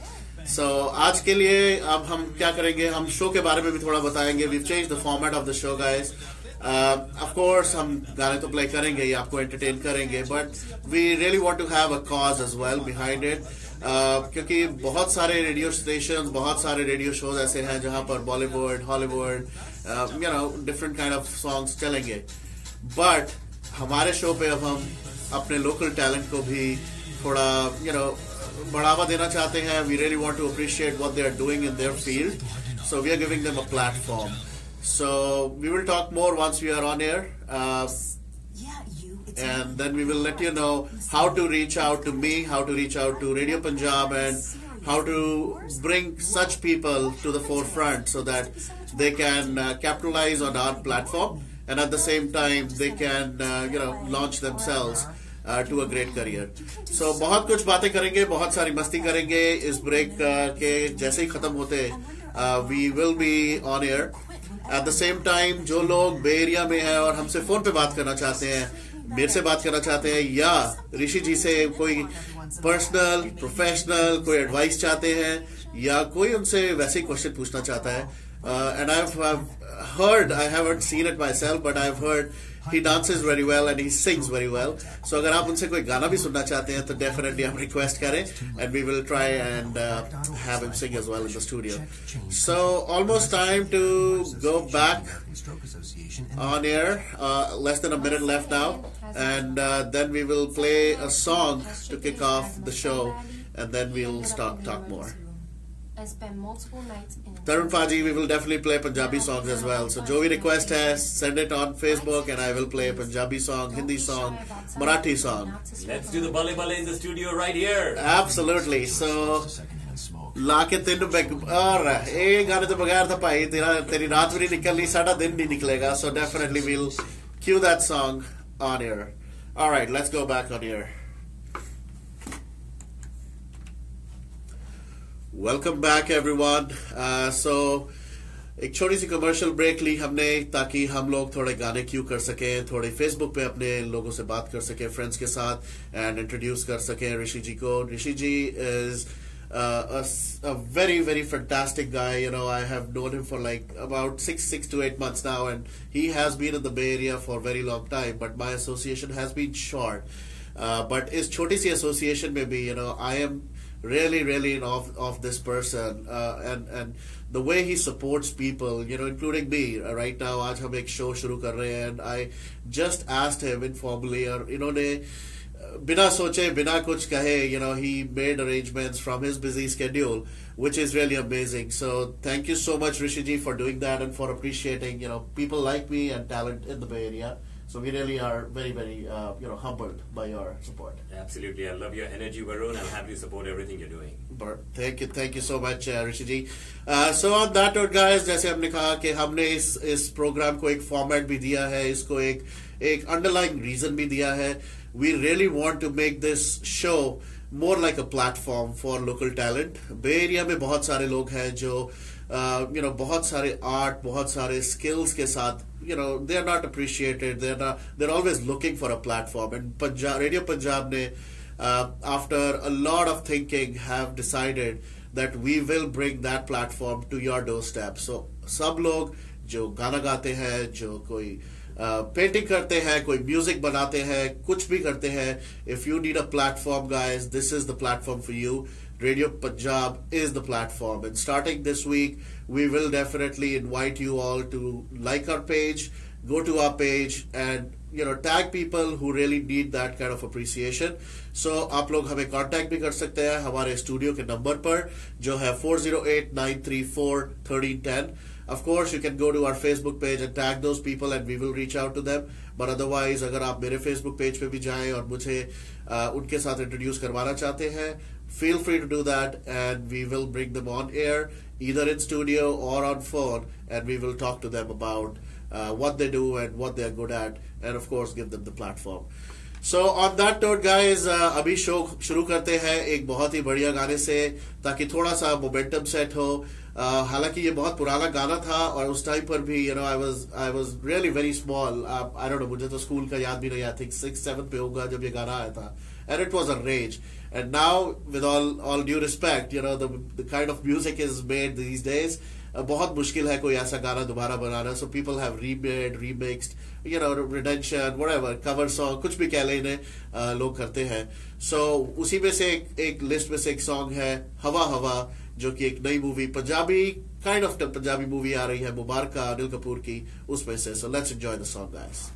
So आज के लिए अब हम क्या करेंगे हम show के बारे में भी थोड़ा बताएंगे we change the format of the show guys of course हम गाने तो प्ले करेंगे ही, आपको एंटरटेन करेंगे but we really want to have a cause as well behind it क्योंकि बहुत सारे रेडियो स्टेशन बहुत सारे रेडियो शोज़ ऐसे हैं जहाँ पर Bollywood Hollywood you know different kind of songs चलेंगे. बट हमारे शो पे अब हम अपने लोकल टैलेंट को भी थोड़ा यू नो बढ़ावा देना चाहते हैं. We really want to appreciate what they are doing in their field so we are giving them a platform so we will talk more once we are on air and then we will let you know how to reach out to me, how to reach out to Radio Punjab, and how to bring such people to the forefront so that they can uh, capitalize on our platform and at the same time they can uh, you know launch themselves uh, to a great career. So बहुत कुछ बातें करेंगे बहुत सारी मस्ती करेंगे इस break के जैसे ही खत्म होते we will be on air at the same time जो लोग बे एरिया में है और हमसे फ़ोन पे बात करना चाहते हैं, मेरे से बात करना चाहते हैं, या ऋषि जी से कोई पर्सनल प्रोफेशनल कोई एडवाइस चाहते हैं, या कोई उनसे वैसे ही क्वेश्चन पूछना चाहता है and I have heard I have seen it myself but I have heard he dances very well and he sings very well so अगर आप उनसे कोई गाना भी सुनना चाहते हैं तो definitely आप request करें and we will try and uh, have him sing as well in the studio so almost time to go back on air uh, less than a minute left now and uh, then we will play a song to kick off the show and then we'll start talk more I spend multiple nights in Tarun Paji, we will definitely play Punjabi songs as well. So Jovi request has send it on Facebook and I will play Punjabi song, Hindi song, Marathi song. Let's do the Bali Bali in the studio right here. Absolutely. So ਲਾ ਕੇ ਤਿੰਨ back ਔਰ ਇਹ ਗਾਣੇ ਤੋਂ ਬਗੈਰ ਤਾਂ ਭਾਈ ਤੇਰਾ ਤੇਰੀ ਰਾਤ ਵੀ ਨਹੀਂ ਨਿਕਲਣੀ ਸਾਡਾ ਦਿਨ ਨਹੀਂ ਨਿਕਲੇਗਾ so definitely we'll cue that Song on air. All right, let's go back on air. Welcome back everyone so एक छोटी सी कमर्शियल ब्रेक ली हमने ताकि हम लोग थोड़े गाने क्यू कर सकें, थोड़े फेसबुक पे अपने लोगों से बात कर सकें फ्रेंड्स के साथ एंड इंट्रोड्यूस कर सकें ऋषि जी को। Rishi ji is a very very fantastic guy you know I have known him for like about six six to eight months now and he has been in the Bay Area for very long time but my association has been short but इस छोटी सी association में भी you know I am really really in awe of this person uh, and and the way he supports people you know including me uh, right now आज हम एक show शुरू कर रहे हैं and I just asked him informally और इन्होंने बिना सोचे बिना कुछ कहे you know he made arrangements from his busy schedule which is really amazing so thank you so much Rishi ji for doing that and for appreciating you know people like me and talent in the Bay Area So we really are very, very, uh, you know, humbled by your support. Absolutely. I love your energy, Varun. I'm happy to support everything you're doing. But thank you, thank you so much, uh, Rishi ji. Uh, so on that note, guys, जैसे हमने कहा कि हमने इस इस programme को एक format भी दिया है इसको एक एक अंडरलाइंग रीजन भी दिया है we really want to make this show more like a platform for local talent bay area में बहुत सारे लोग हैं जो Uh, यू नो बहुत सारे आर्ट बहुत सारे स्किल्स के साथ you know they are not appreciated they are they are always looking for a platform and Punjab radio Punjab ने after a lot of thinking have decided that we will bring that platform to your doorstep so सब लोग जो गाना गाते हैं जो कोई painting uh, करते हैं कोई म्यूज़िक बनाते हैं कुछ भी करते हैं if you need a platform guys this is the platform for you Radio Punjab is the platform. And starting this week, we will definitely invite you all to like our page, go to our page, and you know tag people who really need that kind of appreciation. So आप लोग हमें contact भी कर सकते हैं हमारे studio के number पर जो है four zero eight nine three four thirteen ten Of course, you can go to our Facebook page and tag those people, and we will reach out to them. But otherwise, अगर आप मेरे Facebook page पे भी जाएं और मुझे uh, उनके साथ इंट्रोड्यूस करवाना चाहते हैं feel free to do that and we will bring them on air either in studio or on phone and we will talk to them about uh, what they do and what they're good at and of course give them the platform so on that note guys uh, अभी show शुरू करते हैं एक बहुत ही बढ़िया गाने से ताकि थोड़ा सा मोमेंटम सेट हो uh, हालांकि ये बहुत पुराना गाना था और उस टाइम पर भी you know I was I was really very small I don't no मुझे तो स्कूल का याद भी नहीं आई थिंक सिक्स सेवन पे होगा जब ये गाना आया था And it was a rage. And now, with all all due respect, you know the the kind of music is made these days. Uh, बहुत मुश्किल है कोई ऐसा गाना दोबारा बनाना so people have remade remixed you know rendition whatever cover song कुछ भी कह लें इन्हें uh, लोग करते हैं सो so, उसी में से एक, एक लिस्ट में से एक सॉन्ग है हवा हवा जो कि एक नई movie Punjabi kind of Punjabi movie आ रही है मुबारका अनिल कपूर की उसमें से so let's enjoy the song guys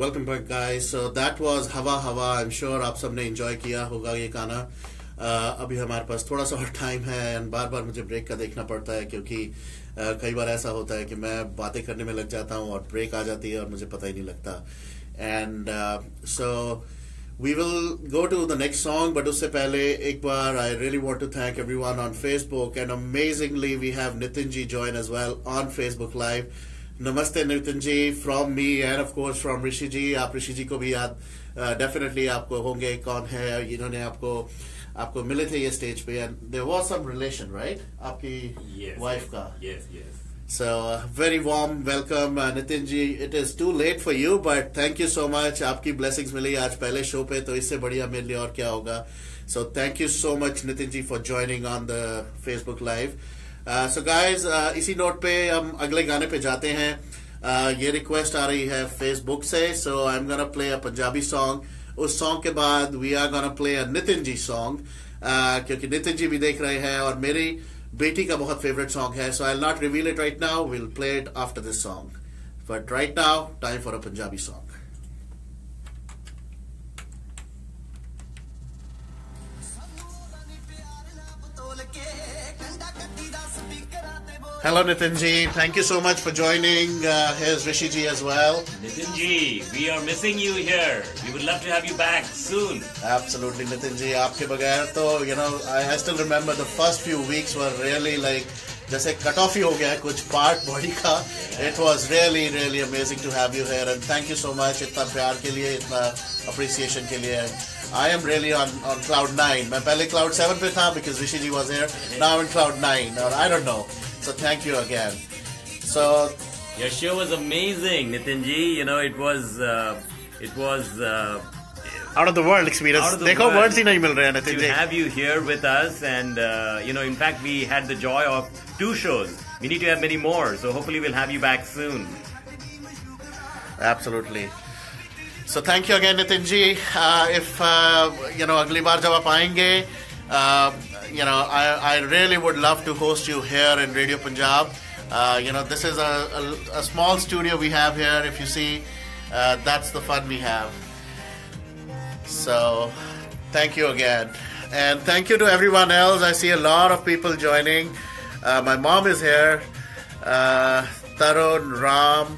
welcome back guys so that was Hawa Hawa I am sure आप सबने एंजॉय किया होगा ये गाना. Uh, अभी हमारे पास थोड़ा सा और टाइम है एंड बार बार मुझे ब्रेक का देखना पड़ता है क्योंकि uh, कई बार ऐसा होता है कि मैं बातें करने में लग जाता हूँ और ब्रेक आ जाती है और मुझे पता ही नहीं लगता. And so we will go to the next song but उससे पहले एक बार I really want to thank everyone on Facebook and amazingly we have Nitin ji join as well on Facebook live नमस्ते Nitin ji from me and of course from Rishi ji आप ऋषि जी को भी याद definitely uh, आपको होंगे कौन है इन्होंने आपको आपको मिले थे ये स्टेज पे and there was some relation right आपकी वाइफ yes, का। Yes yes so very warm welcome Nitin ji it is too late for you but thank you so much आपकी ब्लेसिंग्स मिली आज पहले शो पे तो इससे बढ़िया मेरे लिए और क्या होगा। So thank you so much Nitin ji for joining on the Facebook live Uh, so, guys, uh, इसी नोट पे हम अगले गाने पे जाते हैं। Uh, ये रिक्वेस्ट आ रही है फेसबुक से so I am gonna play a Punjabi song उस सॉन्ग के बाद we are gonna play a Nitin ji song क्योंकि नितिन जी भी देख रहे हैं और मेरी बेटी का बहुत फेवरेट सॉन्ग है so I not reveal it right now will play it after this song but right now time for a Punjabi song Hello Nitin ji, thank you so much for joining. Uh, here's Rishi ji as well. Nitin ji, we are missing you here. We would love to have you back soon. Absolutely, Nitin ji. आपके बगैर तो you know I, I still remember the first few weeks were really like जैसे cut off ही हो गया है कुछ part body का it was really really amazing to have you here and thank you so much इतना प्यार के लिए इतना अप्रिसिएशन के लिए I am really on on cloud nine मैं पहले क्लाउड सेवन पे था because Rishi ji was here now in cloud nine और आई don't no so thank you again so Your show was amazing, Nitin ji. You know, it was, uh, it was uh, out of the world experience Out of the देखो world. Words ही नहीं मिल रहे हैं Nitin to ji have you here with us. And, uh, you know, in fact, we had the joy of two shows. We need to have many more. So hopefully we'll have you back soon. Absolutely. So thank you again, Nitin ji. Uh, if uh, you know, अगली बार जब आप आएंगे, uh, you know, I, I really would love to host you here in Radio Punjab. Uh, you know, this is a, a, a small studio we have here. If you see, uh, that's the fun we have. So, thank you again. And thank you to everyone else. I see a lot of people joining. Uh, my mom is here. Uh, Tarun, Ram,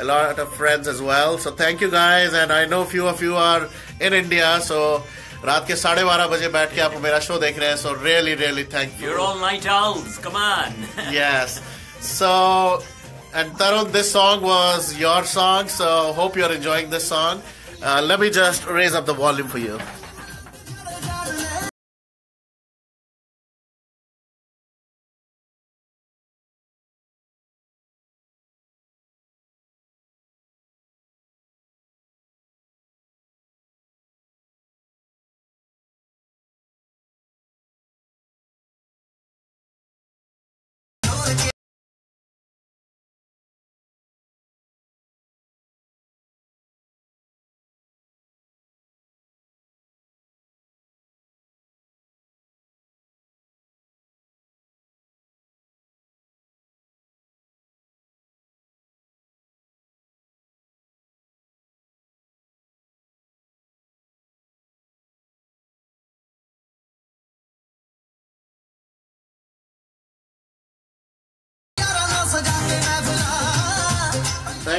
a lot of friends as well. So thank you guys. And I know few of you are in India. So रात के साढ़े बारह बजे बैठ के आप मेरा show देख रहे हैं so really really thank You're you all night owls. Come on. yes so and Tarun this song was your song so hope you're enjoying this song uh, let me just raise up the volume for you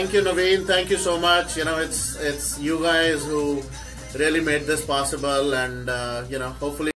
Thank you, Naveen. Thank you so much. You know, it's it's you guys who really made this possible, and uh, you know, hopefully.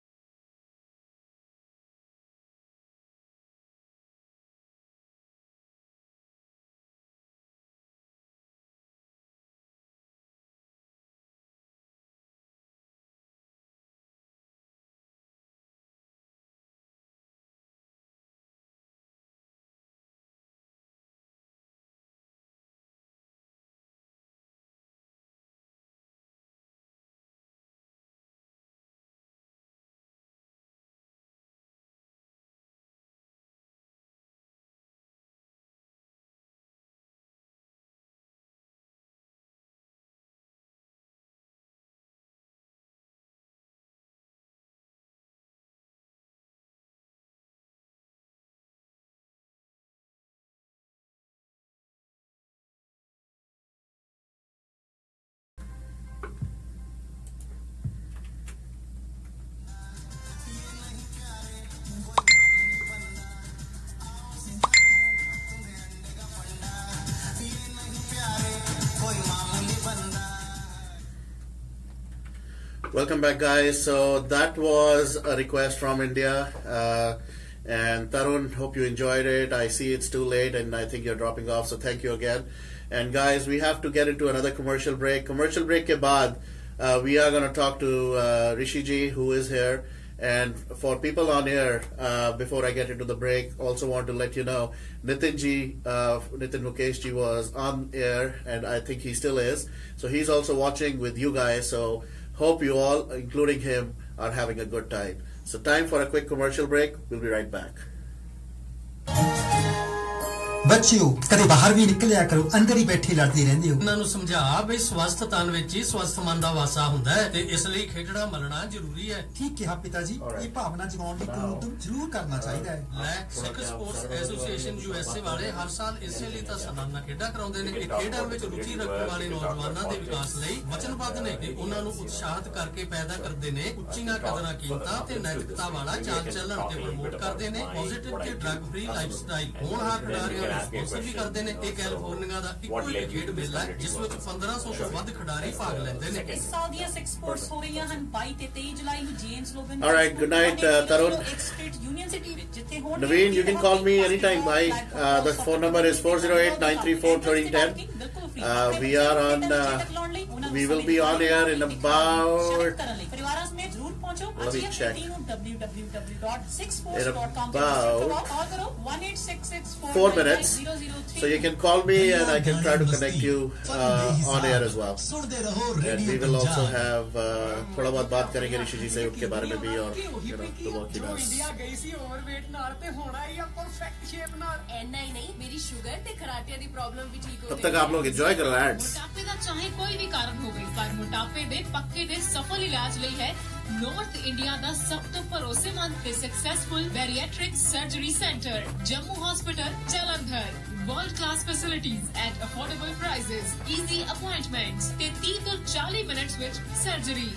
Welcome back, guys. So that was a request from India. Uh, and Tarun, hope you enjoyed it. I see it's too late and I think you're dropping off, so thank you again. And guys, we have to get into another commercial break. Commercial break ke baad, uh, we are going to talk to uh, Rishi ji, who is here. And for people on air, uh, before I get into the break, also want to let you know Nitin ji, uh, Nitin Mukesh ji was on air, and I think he still is. So he's also watching with you guys. So hope you all, including him, are having a good time. So time for a quick commercial break. We'll be right back. ਬੱਚਿਓ ਕਦੇ ਬਾਹਰ ਵੀ ਨਿਕਲਿਆ ਕਰੋ ਅੰਦਰ ਹੀ ਬੈਠੇ ਲੜਦੇ ਰਹਿੰਦੇ ਹੋ। ਉਹਨਾਂ ਨੂੰ ਸਮਝਾ ਬਈ ਸਵਸਥ ਤਨ ਵਿੱਚ ਹੀ ਸਵਸਥ ਮਨ ਦਾ ਵਾਸਾ ਹੁੰਦਾ ਹੈ ਤੇ ਇਸ ਲਈ ਖੇਡਣਾ ਮਲਣਾ ਜ਼ਰੂਰੀ ਹੈ। ਠੀਕ ਕਿਹਾ ਪਿਤਾ ਜੀ ਇਹ ਭਾਵਨਾ ਜਗਾਉਣ ਲਈ ਕੋਈ ਉਦਮ ਜ਼ਰੂਰ ਕਰਨਾ ਚਾਹੀਦਾ ਹੈ। ਲੈ ਸਿੱਖ ਸਪੋਰਟਸ ਐਸੋਸੀਏਸ਼ਨ ਯੂਐਸਏ ਵਾਲੇ ਹਰ ਸਾਲ ਇਸੇ ਲਈ ਤਾਂ ਸਾਲਾਨਾ ਖੇਡਾਂ ਕਰਾਉਂਦੇ ਨੇ ਇਹ ਖੇਡਾਂ ਵਿੱਚ ਰੁਚੀ ਰੱਖਣ ਵਾਲੇ ਨੌਜਵਾਨਾਂ ਦੇ ਵਿਕਾਸ ਲਈ ਵਚਨਬੱਧ ਨੇ ਤੇ ਉਹਨਾਂ ਨੂੰ ਉਤਸ਼ਾਹਿਤ ਕਰਕੇ ਪੈਦਾ ਕਰਦੇ ਨੇ ਉੱਚੀਆਂ ਕਦਰਾਂ ਕੀਮਤਾਂ ਤੇ ਨੈਤਿਕਤਾ ਵਾਲਾ ਚਾਲ ਚੱਲਣ ਤੇ ਪ੍ਰਮੋਟ ਕਰਦੇ ਨੇ ਪੋਜ਼ਿਟਿਵ ਤੇ ਡਰੱਗ ਫ੍ਰੀ ਲਾਈਫਸਟਾਈਲ ਹੋਣਹਾਰ ਖਿਡਾਰੀਆਂ ਨੂੰ ਸਪਾਂਸਰ ਵੀ ਕਰਦੇ ਨੇ ਇਹ ਕੈਲੀਫੋਰਨੀਆ ਦਾ ਇੱਕੋ ਇੱਕ ਖੇਡ ਮੇਲਾ ਹੈ ਜਿਸ ਵਿੱਚ 1500 ਤੋਂ ਵੱਧ ਖਿਡਾਰੀ ਭਾਗ ਲੈਂਦੇ ਨੇ ਇਸ ਸਾਲ ਦੀਆਂ ਸਿਕਸ ਸਪੋਰਟਸ ਹੋ ਰਹੀਆਂ ਹਨ 22 ਤੇ 23 ਜੁਲਾਈ ਨੂੰ James Logan All right, good night, uh, Tarun. State union city ਵਿੱਚ ਜਿੱਥੇ ਹੋਣਗੇ Naveen, you can call me anytime. Bye. Uh, the phone number is 408-934-1310. Uh, we are on, uh, we will be on air in about, ਪਰਿਵਾਰਾਂ ਸਮੇਤ ਜ਼ਰੂਰ ਪਹੁੰਚੋ Let me ਅੱਜ ਹੀ check. ਆਪਣੀ team ਨੂੰ www.sixsports.com In ਤੇ about ਕਾਲ ਕਰੋ 1866 four minutes. So you can call me and I can try to connect you uh, on air as well. ਸੁਣਦੇ ਰਹੋ And we radio will also Punjab have uh, थोड़ा बहुत बात करेंगे ऋषि जी से उनके बारे में भी और you know the work he does. India ਗਈ ਸੀ ਓਵਰਵੇਟ ਨਾਲ ਤੇ ਹੁਣ ਆਈ ਆ ਪਰਫੈਕਟ ਸ਼ੇਪ ਨਾਲ ਐਨਾ ਹੀ ਨਹੀਂ ਮੇਰੀ ਸ਼ੂਗਰ ਤੇ ਖਰਾਟਿਆਂ ਦੀ ਪ੍ਰੋਬਲਮ ਵੀ ਠੀਕ ਹੋ तब तक आप लोग enjoy करो ads. ਮੋਟਾਪੇ ਦਾ ਚਾਹੇ ਕੋਈ ਵੀ ਕਾਰਨ ਹੋਵੇ ਪਰ ਮੋਟਾਪੇ ਦੇ ਪੱਕੇ ਦੇ ਸਫਲ ਇਲਾਜ ਲਈ ਹੈ ਨਾਰਥ ਇੰਡੀਆ ਦਾ ਸਭ ਤੋਂ ਭਰੋਸੇਮੰਦ ਤੇ successful bariatric surgery centre Jammu hospital Jalandhar world class facilities at affordable prices easy appointments 30 to 40 minutes with surgery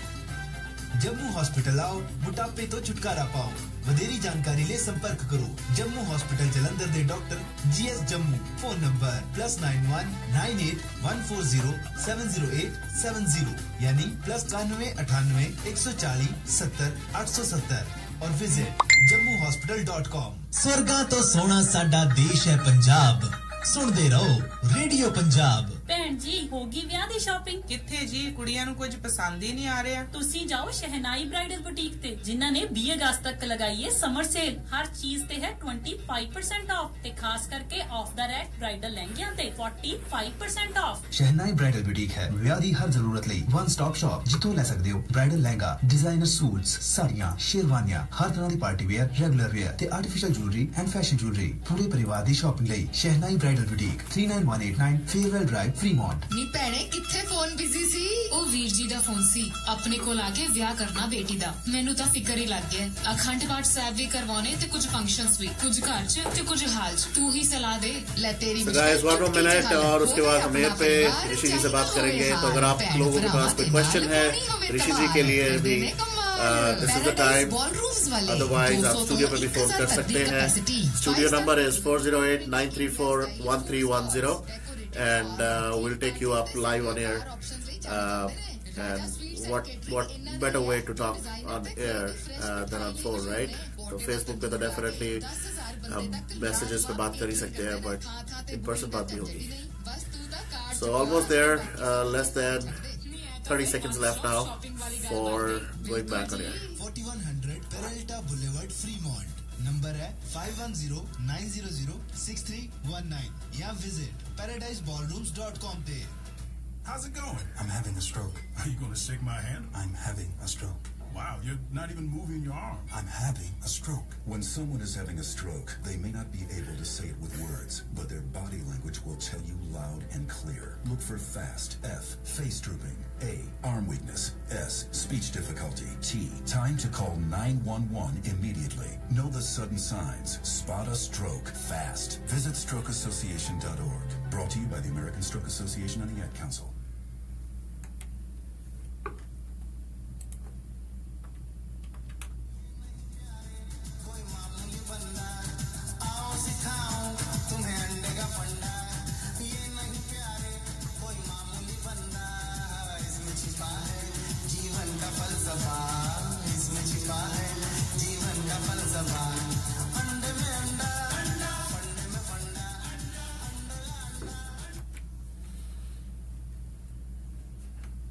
Jammu hospital आओ मोटापे तो छुटकारा पाओ। वधेरी जानकारी ले संपर्क करो। जम्मू हॉस्पिटल जलंधर दे doctor G S Jammu. Phone number plus nine one nine eight one four zero seven zero eight seven zero, यानी प्लस अठानवे अठानवे एक सौ चालीस सत्तर आठ सौ सत्तर। और visit Jammu hospital dot com. स्वर्गा तो सोना साडा देश है पंजाब। सुनते रहो रेडियो पंजाब। ਭੈਣ ਜੀ ਹੋ ਗਈ ਵਿਆਹ ਦੀ ਸ਼ਾਪਿੰਗ ਕਿੱਥੇ ਜੀ? ਕੁੜੀਆਂ ਨੂੰ ਕੁਝ ਪਸੰਦ ਹੀ ਨਹੀਂ ਆ ਰਿਹਾ। ਤੁਸੀਂ ਜਾਓ ਸ਼ਹਿਨਾਈ ਬ੍ਰਾਈਡਲ ਬੁਟੀਕ ਤੇ ਜਿਨ੍ਹਾਂ ਨੇ 20 ਅਗਸਤ ਤੱਕ ਲਗਾਈ ਹੈ ਸਮਰ ਸੇਲ। ਹਰ ਚੀਜ਼ ਤੇ ਹੈ 25% ਆਫ ਤੇ ਖਾਸ ਕਰਕੇ ਆਫ ਦਾ ਰੈਕ ਬ੍ਰਾਈਡਲ ਲਹਿੰਗਿਆਂ ਤੇ 45% ਆਫ ਸ਼ਹਿਨਾਈ ਬ੍ਰਾਈਡਲ ਬੁਟੀਕ ਹੈ। ਵਿਆਹ ਦੀ ਹਰ ਜ਼ਰੂਰਤ ਲਈ ਵਨ ਸਟਾਪ ਸ਼ਾਪ ਜਿੱਥੋਂ ਲੈ ਸਕਦੇ ਹੋ ਬ੍ਰਾਈਡਲ ਲਹਿੰਗਾ ਡਿਜ਼ਾਈਨਰ ਸੂਟਸ ਸਾੜੀਆਂ ਸ਼ੇਰਵਾਨੀਆਂ ਹਰ ਤਰ੍ਹਾਂ ਦੀ ਪਾਰਟੀ ਵੇਅਰ ਰੈਗੂਲਰ ਵੇਅਰ ਤੇ artificial jewellery and fashion jewellery ਪੂਰੇ ਪਰਿਵਾਰ ਦੀ ਸ਼ਾਪਿੰਗ ਲਈ Shehnai bridal boutique. 39189 Farewell Drive Fremont ਨੀ ਭੈਣੇ ਕਿੱਥੇ ਫੋਨ ਬਿਜ਼ੀ ਸੀ ਉਹ ਵੀਰ ਜੀ ਦਾ ਫੋਨ ਸੀ ਆਪਣੇ ਕੋਲ ਆ ਕੇ ਵਿਆਹ ਕਰਨਾ ਬੇਟੀ ਦਾ ਮੈਨੂੰ ਤਾਂ ਫਿਕਰ ਹੀ ਲੱਗ ਗਿਆ ਅਖੰਡ ਪਾਠ ਸਾਹਿਬ ਵੀ ਕਰਵਾਉਣੇ ਤੇ ਕੁਝ ਫੰਕਸ਼ਨਸ ਵੀ ਕੁਝ ਘਰ 'ਚ ਤੇ ਕੁਝ ਹਾਲ 'ਚ ਤੂੰ ਹੀ ਸਲਾਹ ਦੇ ਲੈ ਤੇਰੀ So guys, one more minute और उसके बाद हम एयर पे ऋषि जी से बात करेंगे तो अगर आप लोगों के पास कोई क्वेश्चन है ऋषि जी के लिए भी this is the time otherwise आप स्टूडियो पे भी फोन कर सकते हैं studio number is four zero eight nine three four one three one zero and will take you up live on air and what what better way to talk on air uh, than on phone right तो Facebook पे तो definitely हम messages पे बात कर ही सकते हैं but in person बात भी होगी so almost there uh, less than 30 seconds left now for going back on air 4100 Peralta Boulevard, Fremont. Number है 510-900-6319 या visit paradiseballrooms.com पे How's it going? I'm having a stroke. Are you going to shake my hand? I'm having a stroke. Wow, you're not even moving your arm. I'm having a stroke. When someone is having a stroke, they may not be able to say it with words, but their body language will tell you loud and clear. Look for FAST. F. Face drooping. A. Arm weakness. S. Speech difficulty. T. Time to call 911 immediately. Know the sudden signs. Spot a stroke fast. Visit strokeassociation.org. Brought to you by the American Stroke Association and the Ad Council.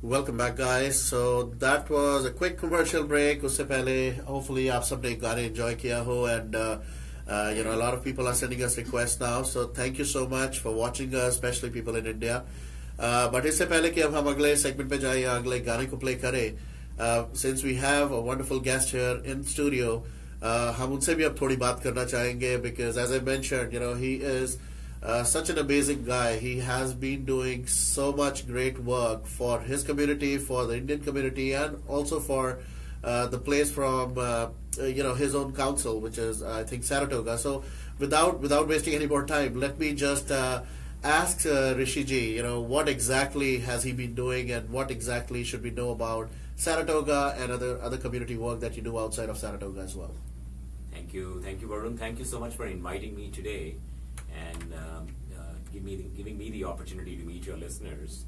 Welcome back, guys. So that was a quick commercial break. उससे पहले hopefully आप सबने गाने enjoy किया हो and uh, uh, you know a lot of people are sending us requests now. So thank you so much for watching us, especially people in India. Uh, but इससे पहले कि अब हम अगले segment पे जाए या अगले गाने को play करें, uh, since we have a wonderful guest here in studio, uh, हम उनसे भी अब थोड़ी बात करना चाहेंगे because as I mentioned, you know he is uh, such an amazing guy. He has been doing so much great work for his community, for the Indian community, and also for uh, the place from uh, uh, you know his own council, which is I think Saratoga. So without without wasting any more time, let me just uh, ask uh, Rishi ji, you know, what exactly has he been doing, and what exactly should we know about Saratoga and other other community work that you do outside of Saratoga as well. Thank you, thank you, Varun. Thank you so much for inviting me today and um, uh, give me the, giving me the opportunity to meet your listeners.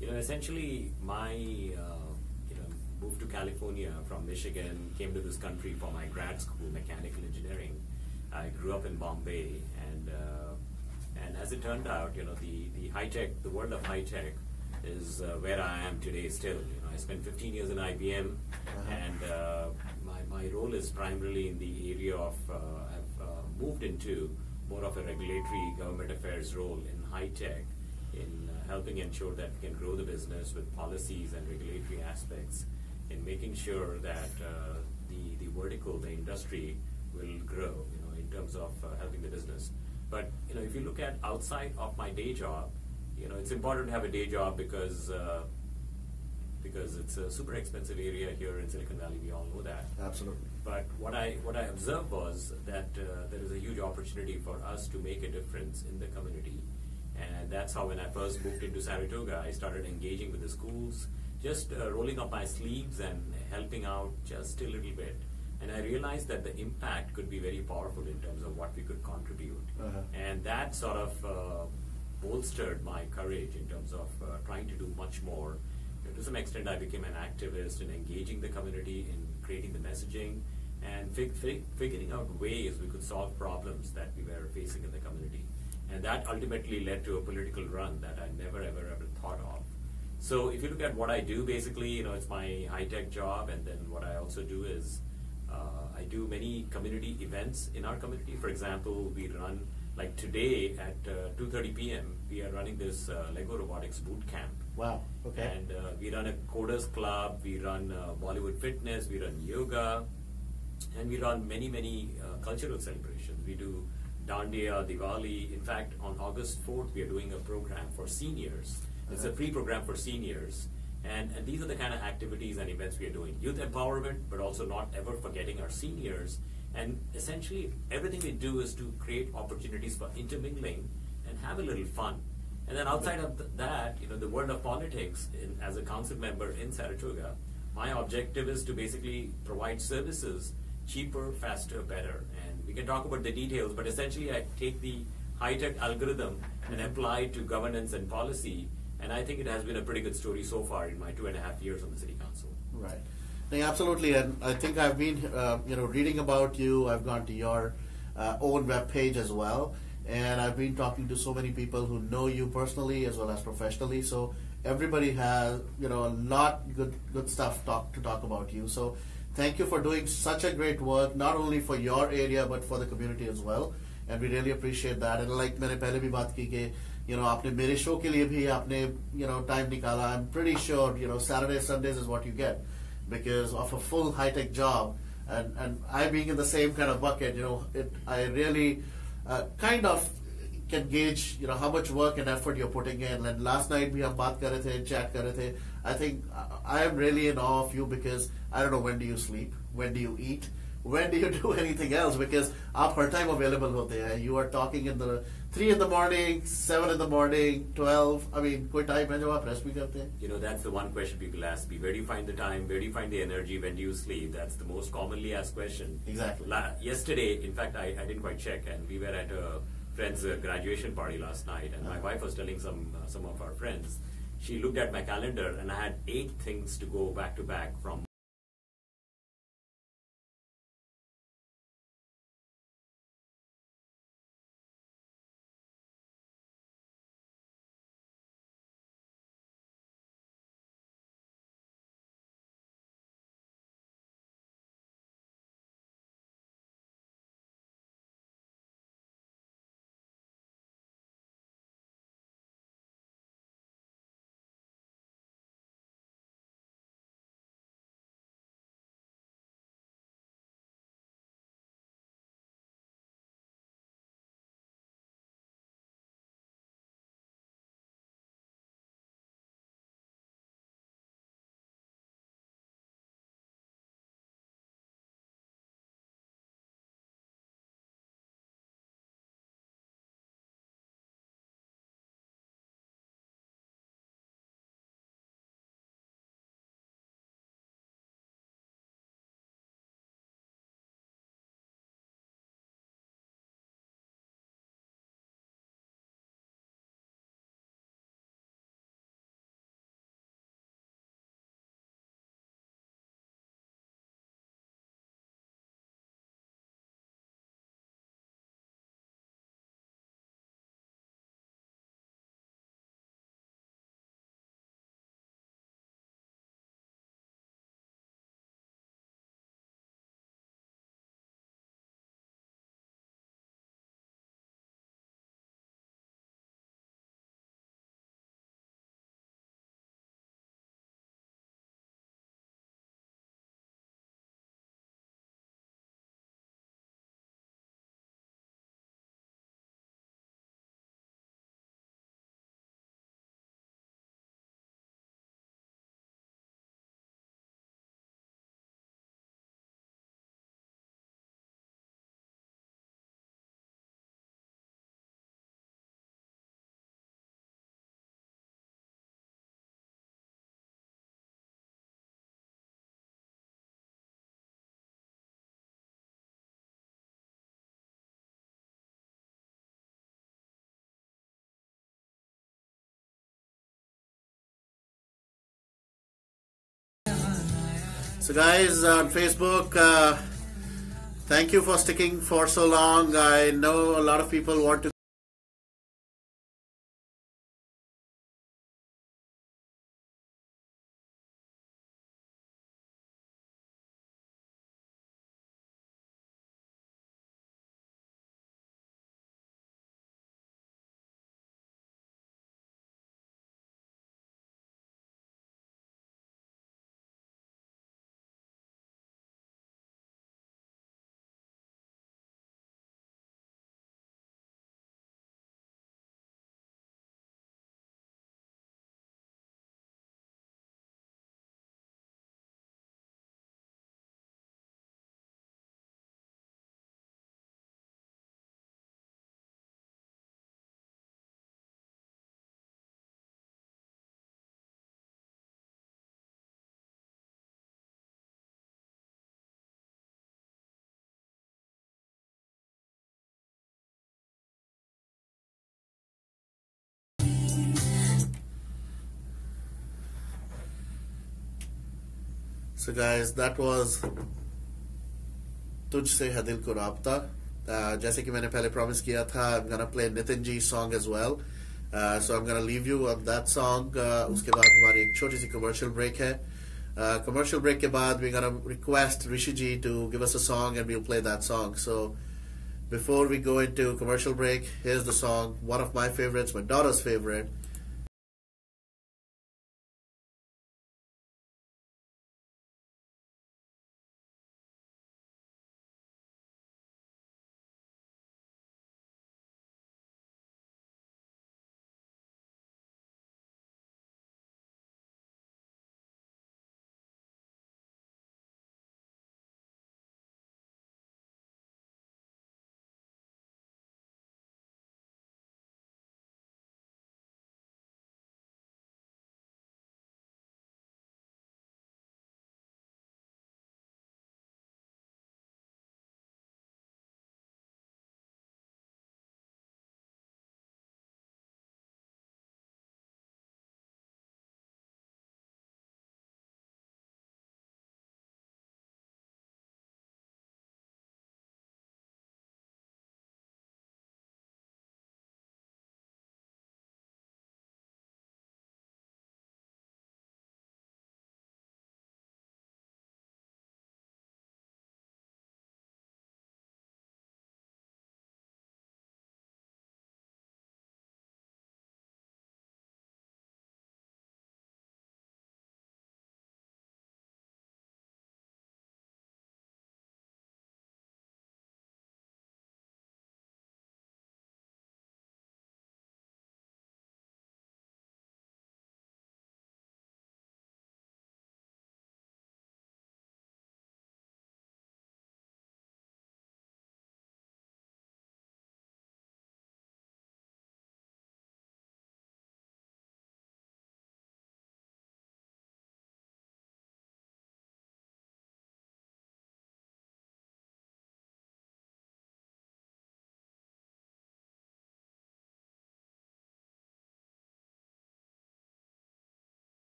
You know, essentially, my uh, you know moved to California from Michigan, came to this country for my grad school, mechanical engineering. I grew up in Bombay, and uh, and as it turned out, you know, the the high tech, the world of high tech, is uh, where I am today. Still, you know, I spent 15 years in IBM, and uh, my my role is primarily in the area of uh, I've uh, moved into more of a regulatory government affairs role in high tech, in uh, helping ensure that we can grow the business with policies and regulatory aspects, in making sure that uh, the the vertical, the industry, will grow. You know, in terms of uh, helping the business. But you know, if you look at outside of my day job, you know, it's important to have a day job because uh, because it's a super expensive area here in Silicon Valley. We all know that. Absolutely. But what I what I observed was that uh, there is a huge opportunity for us to make a difference in the community, and that's how when I first moved into Saratoga, I started engaging with the schools, just uh, rolling up my sleeves and helping out just a little bit. And I realized that the impact could be very powerful in terms of what we could contribute, Uh-huh. and that sort of uh, bolstered my courage in terms of uh, trying to do much more. To some extent, I became an activist in engaging the community, in creating the messaging, and fig- fig- figuring out ways we could solve problems that we were facing in the community. And that ultimately led to a political run that I never, ever, ever thought of. So if you look at what I do, basically, you know, it's my high tech job, and then what I also do is uh, I do many community events in our community. For example, we run like today at uh, 2:30 p.m. We are running this uh, Lego robotics boot camp. Wow. Okay. And uh, we run a coders club. We run uh, Bollywood fitness. We run yoga, and we run many many uh, cultural celebrations. We do Dandiya, Diwali. In fact, on August 4th, we are doing a program for seniors. It's a free program for seniors. And, and these are the kind of activities and events we are doing. Youth empowerment, but also not ever forgetting our seniors. And essentially, everything we do is to create opportunities for intermingling and have a little fun. And then outside of th- that, you know, the world of politics, in, as a council member in Saratoga, my objective is to basically provide services cheaper, faster, better. And we can talk about the details, but essentially, I take the high tech algorithm and apply it to governance and policy. And I think it has been a pretty good story so far in my two and a half years on the city council. Right. No, absolutely, and I think I've been, uh, you know, reading about you. I've gone to your uh, own web page as well, and I've been talking to so many people who know you personally as well as professionally. So everybody has, you know, a lot good good stuff talk to talk about you. So thank you for doing such a great work, not only for your area but for the community as well. And we really appreciate that. And like मैंने पहले भी बात की कि you know आपने मेरे show के लिए भी आपने you know time निकाला. I'm pretty sure you know Saturdays Sundays is what you get because of a full high tech job and and I being in the same kind of bucket. You know it I really uh, kind of can gauge you know how much work and effort you're putting in. And last night we have baat kar and the chat i think i am really in awe of you because i don't know when do you sleep? When do you eat? When do you do anything else? Because aap her time available you are talking in the three in the morning, seven in the morning, twelve. I mean कोई time है जब आप rest भी करते हैं. You know, that's the one question people ask me. Where do you find the time? Where do you find the energy? When do you sleep? That's the most commonly asked question. Exactly. La- yesterday, in fact, I, I didn't quite check, and we were at a friend's uh, graduation party last night, and my wife was telling some uh, some of our friends. She looked at my calendar, and I had eight things to go back to back from So, guys, on Facebook, uh, thank you for sticking for so long. I know a lot of people want to. So guys, that was तुझसे है दिल को राबता। Uh, जैसे कि मैंने पहले promise किया था I am gonna play Nitin ji song as well so I am gonna leave you on that song उसके बाद हमारी एक छोटी सी कमर्शियल ब्रेक है। uh, कमर्शियल ब्रेक के बाद we gonna request Rishi ji to give us a song and we play that song so Before we go into commercial break, here's the song, one of my favorites, my daughter's favorite,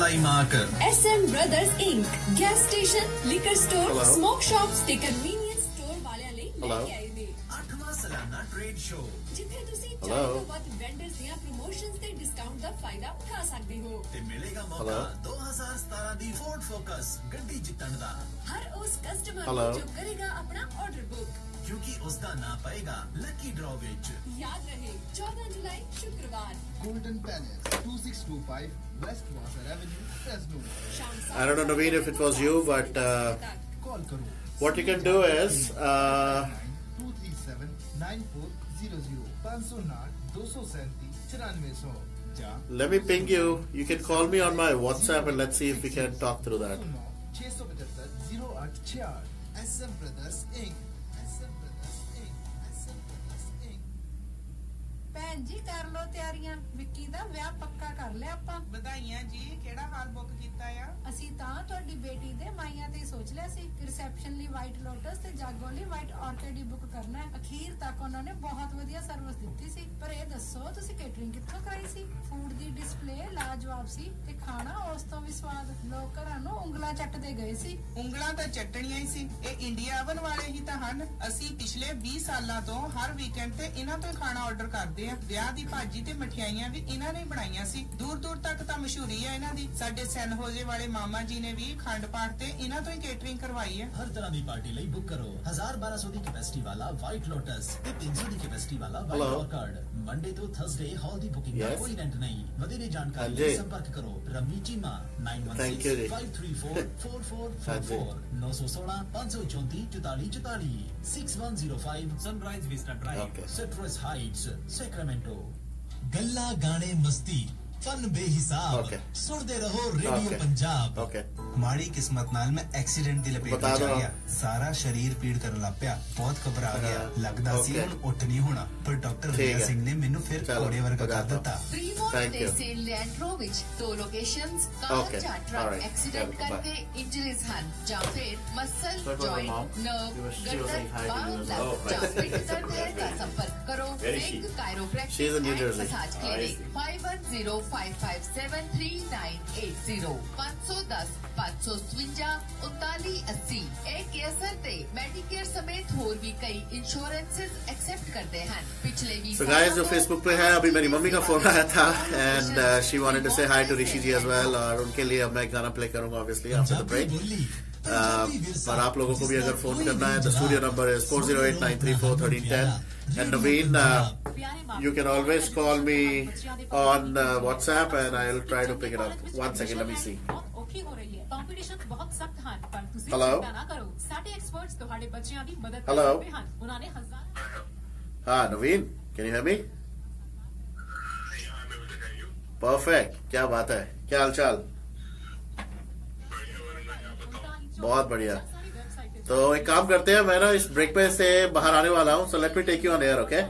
14 July Mark SM Brothers Inc. Gas station liquor store Hello. Smoke shops ਤੇ convenience store ਵਾਲਿਆਂ ਲਈ ਲੈ Hello. ਕੇ ਆਏ ਨੇ 8ਵਾਂ ਸਾਲਾਨਾ trade show ਜਿੱਥੇ ਤੁਸੀਂ Hello. ਚਾਰ ਤੋਂ ਵੱਧ ਵੈਂਡਰਸ ਦੀਆਂ ਪ੍ਰੋਮੋਸ਼ਨਸ ਤੇ ਡਿਸਕਾਊਂਟ ਦਾ ਫਾਇਦਾ ਉਠਾ ਸਕਦੇ ਹੋ ਤੇ ਮਿਲੇਗਾ ਮੌਕਾ Hello. 2017 ਦੀ ਫੋਰਡ ਫੋਕਸ ਗੱਡੀ ਜਿੱਤਣ ਦਾ ਹਰ ਉਸ ਕਸਟਮਰ Hello. ਨੂੰ ਜੋ ਕਰੇਗਾ ਆਪਣਾ ਆਰਡਰ ਬੁੱਕ ਕਿਉਂਕਿ ਉਸ ਦਾ ਨਾਂ ਪਏਗਾ ਲੱਕੀ ਡਰਾਅ ਵਿੱਚ ਯਾਦ ਰਹੇ 14 ਜੁਲਾਈ ਸ਼ੁੱਕਰਵਾਰ Golden Palace, 2625 West Wasser Avenue, Fresno. I don't know, Naveen, if it was you, but uh, Call करो what you can do is uh, 237 9400 559 237 9400 ਜਾਂ Let me ping you. You can call me on my WhatsApp and let's see if we can talk through that. 675 0866 SM Brothers Inc. ਭੈਣ ਜੀ ਕਰ ਲੋ ਤਿਆਰੀਆਂ। ਵਿੱਕੀ ਦਾ ਵਿਆਹ ਪੱਕਾ ਕਰ ਲਿਆ ਆਪਾਂ। ਵਧਾਈਆਂ ਜੀ ਕਿਹੜਾ ਹਾਲ ਬੁੱਕ ਕੀਤਾ ਆ? ਅਸੀਂ ਤਾਂ ਤੁਹਾਡੀ ਬੇਟੀ ਦੇ ਮਾਈਆਂ ਤੇ ਸੋਚ ਲਿਆ ਸੀ ਕਿ ਰਿਸੈਪਸ਼ਨ ਲਈ ਵਾਈਟ ਲੋਟਸ ਤੇ ਜਾਗੋ ਲਈ ਵਾਈਟ ਆਰਕਿਡ ਹੀ ਬੁੱਕ ਕਰਨਾ ਹੈ। ਅਖੀਰ ਤੱਕ ਉਹਨਾਂ ਨੇ ਬਹੁਤ ਵਧੀਆ ਸਰਵਿਸ ਦਿੱਤੀ ਸੀ। ਪਰ ਇਹ ਦੱਸੋ ਤੁਸੀਂ ਕੇਟਰਿੰਗ ਕਿੱਥੋਂ ਕਰਾਈ ਸੀ? ਫੂਡ ਦੀ ਡਿਸਪਲੇ ਲਾਜਵਾਬ ਸੀ ਤੇ ਖਾਣਾ ਉਸ ਤੋਂ ਵੀ ਸਵਾਦ। ਲੋਕ ਘਰਾਂ ਨੂੰ ਉਂਗਲਾਂ ਚੱਟਦੇ ਗਏ ਸੀ। ਉਂਗਲਾਂ ਤਾਂ ਚੱਟਣੀਆਂ ਹੀ ਸੀ। ਇਹ ਇੰਡੀਆ ਓਵਨ ਵਾਲੇ ਹੀ ਤਾਂ ਹਨ। ਅਸੀਂ ਪਿਛਲੇ 20 ਸਾਲਾਂ ਤੋਂ ਹਰ ਵੀਕਐਂਡ ਤੇ ਇਹਨਾਂ ਤੋਂ ਖਾਣਾ ਆਰਡਰ ਕਰਦੇ ਆ ਵਿਆਹ ਦੀ ਭਾਜੀ ਤੇ ਮਠਿਆਈਆਂ ਵੀ ਇਹਨਾਂ ਨੇ ਹੀ ਬਣਾਈਆਂ ਸੀ ਦੂਰ ਦੂਰ ਤੱਕ ਤਾਂ ਮਸ਼ਹੂਰੀ ਆ ਇਹਨਾਂ ਦੀ ਸਾਡੇ ਸੈਨ ਹੋਜੇ ਵਾਲੇ ਮਾਮਾ ਜੀ ਨੇ ਵੀ ਖੰਡ ਪਾਠ ਤੇ ਇਹਨਾਂ ਤੋਂ ਹੀ ਕੇਟਰਿੰਗ ਕਰਵਾਈ ਹੈ ਹਰ ਤਰ੍ਹਾਂ ਦੀ ਪਾਰਟੀ ਲਈ ਬੁੱਕ ਕਰੋ 1200 ਦੀ ਕੈਪੈਸਿਟੀ ਵਾਲਾ ਵਾਈਟ ਲੋਟਸ ਤੇ 300 ਦੀ ਕੈਪੈਸਿਟੀ ਵਾਲਾ ਵਾਈਟ. ਆਰਕਡ ਮੰਡੇ ਤੋਂ ਥਰਸਡੇ ਹਾਲ ਦੀ ਬੁਕਿੰਗ ਦਾ. ਕੋਈ ਰੈਂਟ ਨਹੀਂ ਵਧੇਰੇ ਜਾਣਕਾਰੀ। ਲਈ ਸੰਪਰਕ ਕਰੋ ਰਮੀ ਚੀਮਾ Thank you ਜੀ। 9165344444 916 534 4444 6105 Sunrise Vista Drive Okay. Citrus Sacramento गल्ला गाने मस्ती फन बेहिसाब okay. सुनते रहो रेडियो okay. पंजाब okay. ਮਾੜੀ ਕਿਸਮਤ ਨਾਲ ਮੈਂ ਐਕਸੀਡੈਂਟ ਦੀ ਲਪੇਟ ਵਿੱਚ ਆ ਗਿਆ ਸਾਰਾ ਸਰੀਰ ਪੀੜ ਕਰਨ ਲੱਗ ਪਿਆ ਬਹੁਤ ਘਬਰਾ ਗਿਆ ਲੱਗਦਾ ਸੀ ਹੁਣ ਉੱਠ ਨਹੀਂ ਹੋਣਾ ਪਰ ਡਾਕਟਰ ਰਿਆ ਸਿੰਘ ਨੇ ਮੈਨੂੰ ਫਿਰ ਘੋੜੇ ਵਰਗਾ ਕਰ ਦਿੱਤਾ ਥੈਂਕ ਯੂ ਲੈਂਡ ਰੋ ਵਿੱਚ ਦੋ ਲੋਕੇਸ਼ਨਸ ਕਾਰ ਜਾਂ ਟਰੱਕ ਐਕਸੀਡੈਂਟ ਕਰਕੇ ਇੰਜਰੀਜ਼ ਹਨ ਜਾਂ ਫਿਰ ਮਸਲ ਜੁਆਇੰਟ ਨਰਵ ਗਟਰ ਬਾਹਰ ਜਾਂ ਫਿਰ ਦਰਦ ਹੈ ਦਾ ਸੰਪਰਕ ਕਰੋ Singh chiropractic and massage clinic 5105573980 510 Medicare समेत और भी कई इंश्योरेंसेस एक्सेप्ट करते हैं। पिछले so guys जो फेसबुक पे है अभी मेरी मम्मी का फ़ोन आया था and she wanted to say hi to Rishi ji as well और उनके लिए अब मैं गाना प्ले करूँगा ऑब्वियसली आफ्टर द ब्रेक पर आप लोगों को भी अगर फ़ोन करना है तो स्टूडियो नंबर है four zero eight nine three four thirteen ten and Naveen you can always call me on WhatsApp and I will try to pick it up one second अभी सी ਕੰਪੀਟੀਸ਼ਨ ਬਹੁਤ ਸਖਤ ਹਨ ਪਰ ਤੁਸੀਂ Hello? ਚਿੰਤਾ ਨਾ ਕਰੋ ਸਾਡੇ ਐਕਸਪਰਟਸ ਤੁਹਾਡੇ ਬੱਚਿਆਂ ਦੀ ਮਦਦ Hello? ਕਰਦੇ ਹਨ ਉਹਨਾਂ ਨੇ ਹਜ਼ਾਰ हाँ नवीन can you hear me? Perfect. क्या बात है क्या हाल चाल बहुत बढ़िया तो एक काम करते हैं मैं ना इस ब्रेक पे से बाहर आने वाला हूँ so let me take you on air okay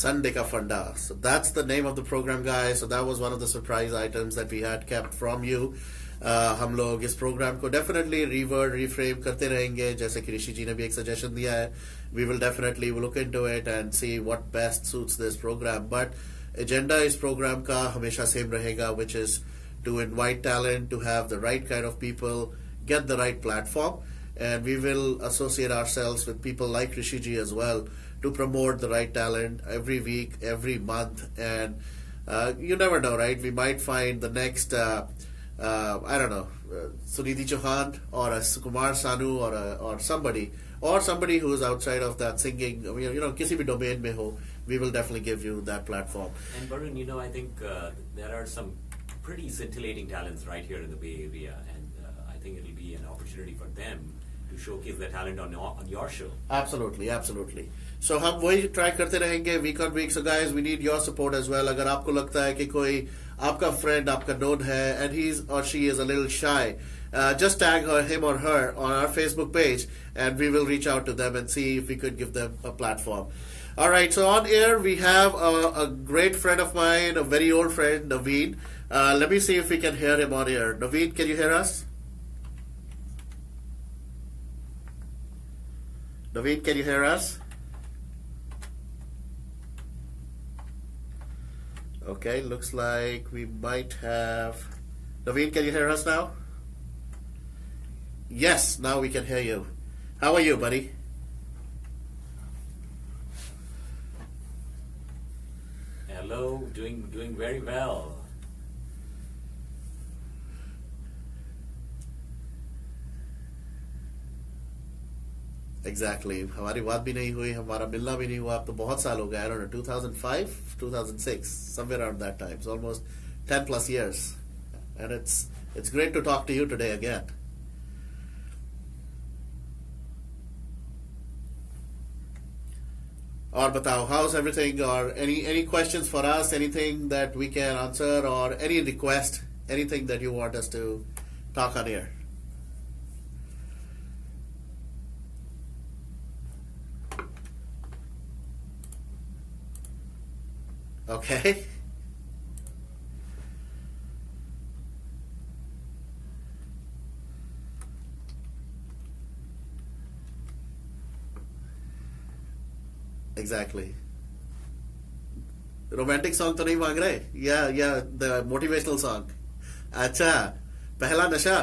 Sunday ka Funda. So that's the name of the program, guys. So that was one of the surprise items that we had kept from you. Uh, हम लोग इस programme को definitely revered reframe करते रहेंगे जैसे कि ऋषि जी ने भी एक सजेशन दिया है we will definitely look into it and see what best suits this programme but agenda इस प्रोग्राम का हमेशा सेम रहेगा which is to invite talent to have the right kind of people get the right platform and we will associate ourselves with people like Rishi ji as well to promote the right talent every week, every month, and uh, you never know, right? We might find the next, uh, uh, I don't know, uh, Sunidhi Chauhan or a Kumar Sanu or a, or somebody or somebody who is outside of that singing, you know, you know kisi bhi domain mein ho, we will definitely give you that platform. And Varun, you know, I think uh, there are some pretty scintillating talents right here in the Bay Area, and uh, I think it'll be an opportunity for them to showcase their talent on your, on your show. Absolutely, absolutely. So हम वही try करते रहेंगे week on week so guys we need your support as well अगर आपको लगता है कि कोई आपका फ्रेंड आपका नोन है एंड ही और she is a little shy just tag her, him or her on our Facebook page, and we will reach out to them and see if we could give them a platform. All right, so on air we have a, a great friend of mine, a very old friend, Naveen. Uh, let me see if we can hear him on air. Naveen, can you hear us? Naveen, can you hear us? Okay, looks like we might have. Naveen, can you hear us now? Yes, now we can hear you. How are you, buddy? Hello, doing doing very well. Exactly. हमारी बात भी नहीं हुई हमारा मिलना भी नहीं हुआ अब तो बहुत साल हो गए I don't know 2005 2006 somewhere around that time it's almost 10 plus years and it's it's great to talk to you today again और बताओ how's everything or any any questions for us anything that we can answer or any request anything that you want us to talk on here Okay. Exactly. Romantic song तो नहीं मांग रहे? या या the motivational song अच्छा पहला नशा?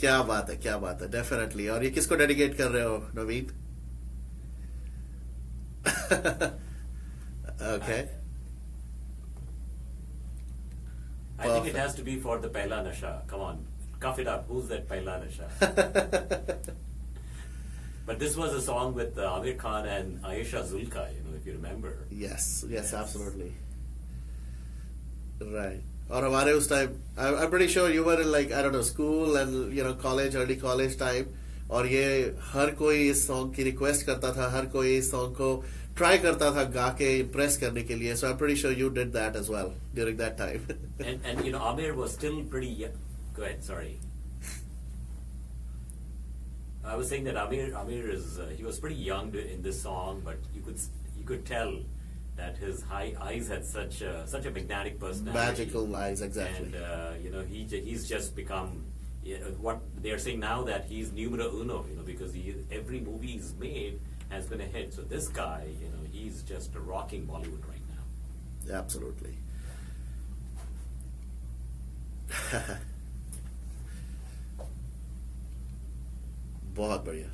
क्या बात है, क्या बात है डेफिनेटली और ये किसको डेडिकेट कर रहे हो, नवीन? okay. I, I think it has to be for the Paila Nasha. Come on, cough it up. Who's that Paila Nasha? but this was a song with uh, Aamir Khan and Ayesha Jhulka, you know, if you remember. Yes, yes, yes. absolutely. Right. Or Amare us time, I'm pretty sure you were in like, I don't know, school and, you know, college, early college time और ये हर कोई इस song की request करता था हर कोई इस song को ट्राई करता था गा के इम्प्रेस करने के लिए so I am pretty sure you did that as well during that time and and you know Aamir was still pretty go ahead I was saying that Aamir, Aamir is—he uh, was pretty young in this song, but you could you could tell that his high eyes had such a, such a magnetic personality, magical eyes, exactly. And uh, you know, he he's just become yeah, what they are saying now that he's numero uno, you know, because he, every movie he's made has been a hit. So this guy, you know, he's just rocking Bollywood right now. Absolutely. बहुत बढ़िया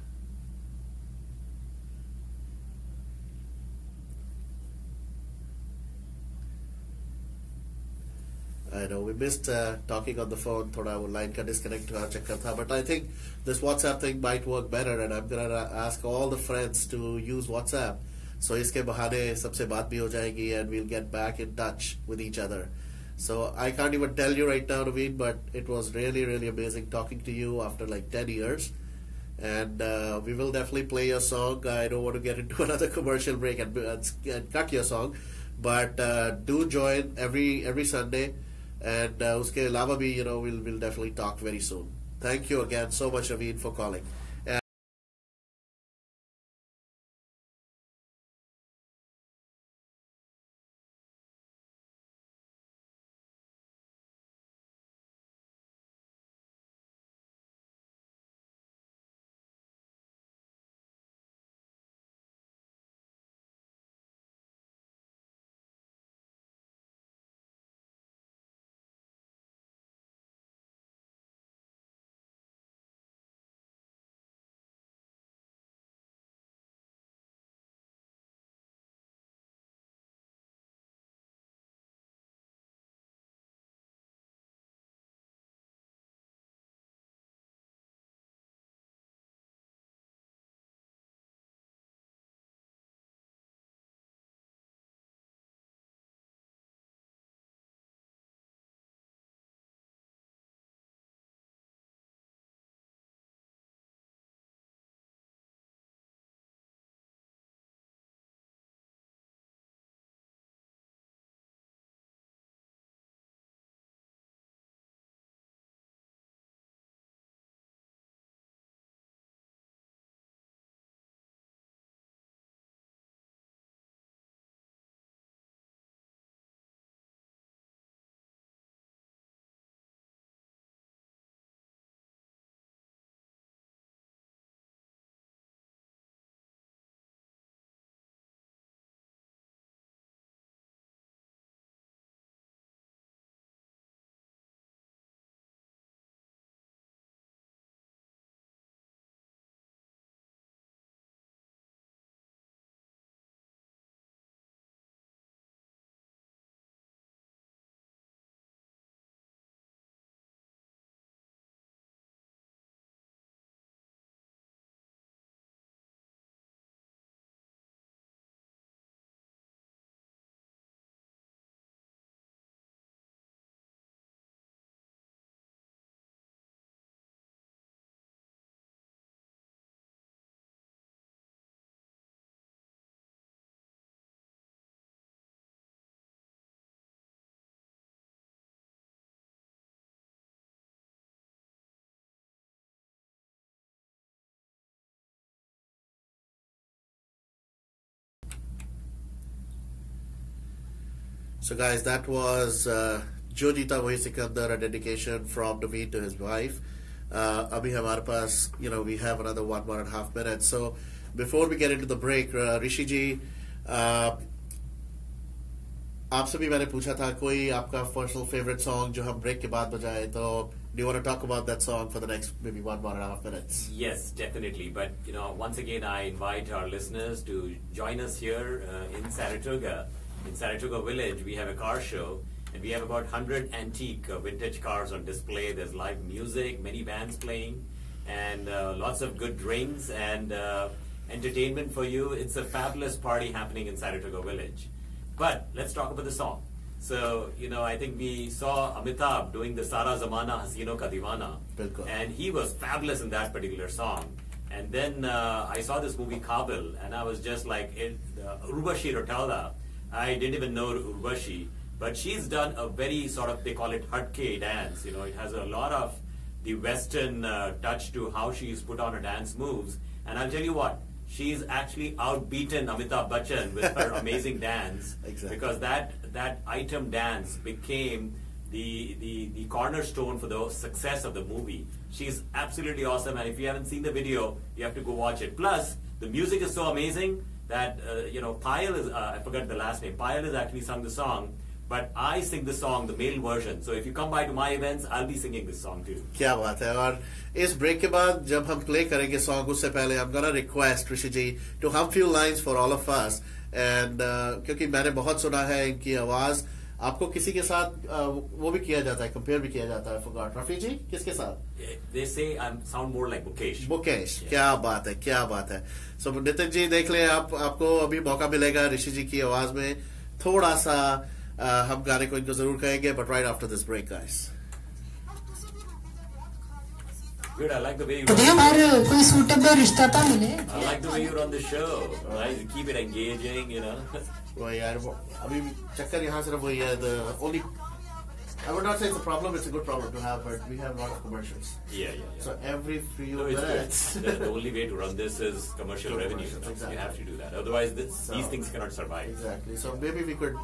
I know we missed uh, talking on the phone. Thoda wo line ka disconnect to check tha. But I think this WhatsApp thing might work better, and I'm gonna ask all the friends to use WhatsApp. So iske bahane sabse baat bhi ho jayegi, and we'll get back in touch with each other. So I can't even tell you right now, Naveen, but it was really, really amazing talking to you after like 10 years. And uh, we will definitely play your song. I don't want to get into another commercial break and, and, and cut your song, but uh, do join every every Sunday. And uh, uske alawa bhi, you know, we'll, we'll definitely talk very soon. Thank you again so much, Amin, for calling. So, guys, that was uh, Jo Jeeta Wahi Sikandar, a dedication from Naveen to his wife. Uh, Abhi hamare paas, you know, we have another one, one and a half minutes. So, before we get into the break, uh, Rishi ji, uh, आपसे भी मैंने पूछा था कोई आपका personal favourite song जो हम break के बाद बजाए तो do you want to talk about that song for the next maybe one one and a half minutes Yes, definitely. But you know, once again, I invite our listeners to join us here uh, in Saratoga. in Saratoga Village, we have a car show, and we have about 100 antique uh, vintage cars on display. There's live music, many bands playing, and uh, lots of good drinks and uh, entertainment for you. It's a fabulous party happening in Saratoga Village. But let's talk about the song. So, you know, I think we saw Amitabh doing the Sara Zamana Hasino Ka Divana. And he was fabulous in that particular song. And then uh, I saw this movie Kabil, and I was just like, it, uh, Urvashi Rautela. I didn't even know Urvashi, but she's done a very sort of, they call it Hatke dance. You know, it has a lot of the Western uh, touch to how she's put on her dance moves. And I'll tell you what, she's actually outbeaten Amitabh Bachchan with her amazing dance. Exactly. Because that that item dance became the, the the cornerstone for the success of the movie. She's absolutely awesome, and if you haven't seen the video, you have to go watch it. Plus, the music is so amazing that, uh, you know, Payal is, uh, I forgot the last name, Payal has actually sung the song, but I sing the song, the male version. So if you come by to my events, I'll be singing this song too. क्या बात है और इस break के बाद जब हम play करेंगे सॉन्ग उससे पहले I am gonna request Rishi ji to have few lines for all of us and क्योंकि मैंने बहुत सुना है इनकी आवाज़ आपको किसी के साथ वो भी किया जाता है कंपेयर भी किया जाता है फॉरगॉट रफी जी किसके साथ they say sound more like Mukesh Mukesh क्या बात है क्या बात है सो so, नितिन जी देख ले आप आपको अभी मौका मिलेगा ऋषि जी की आवाज़ में थोड़ा सा आ, हम गाने को इनको ज़रूर कहेंगे but right after this break guys Good, I like the way you. तो और कोई suitable रिश्ता था मिले. I like the way you run the show. Nice, keep it engaging, you know. वो यार वो अभी चक्कर यहाँ सिर्फ वही है the only I would not say it's a problem it's a good problem to have but we have a lot of commercials Yeah, yeah, yeah. so every few No, it's minutes good. the, the only way to run this is commercial Through revenue. commercials, You exactly. have to do that. Otherwise, this, So- these things cannot survive. exactly so maybe we could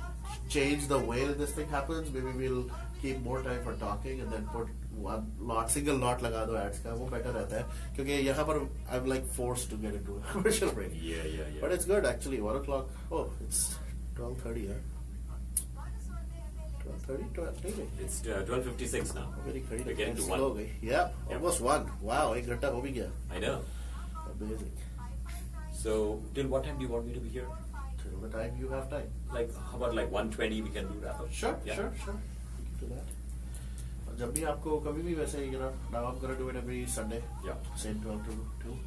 change the way that this thing happens maybe we'll keep more time for talking and then put one lot single lot लगा दो ads का वो better रहता है क्योंकि यहाँ पर I'm like forced to get into a commercial break Yeah, yeah, yeah. but it's good actually one o'clock oh it's 12:30 huh 12:30 12 नहीं नहीं It's uh, 12.56 now. मेरी घड़ी We're getting to slow हो one. गई yeah almost one wow एक घंटा हो भी गया I know. amazing So, till what time do you want me to be here? till the time you have time Like, how about like 1.20 we can do wrap up? Sure, Yeah. sure, sure. We can do that. और जब भी आपको कभी भी वैसे you know now I'm gonna do it every Sunday. Yeah. Same 12 to 2.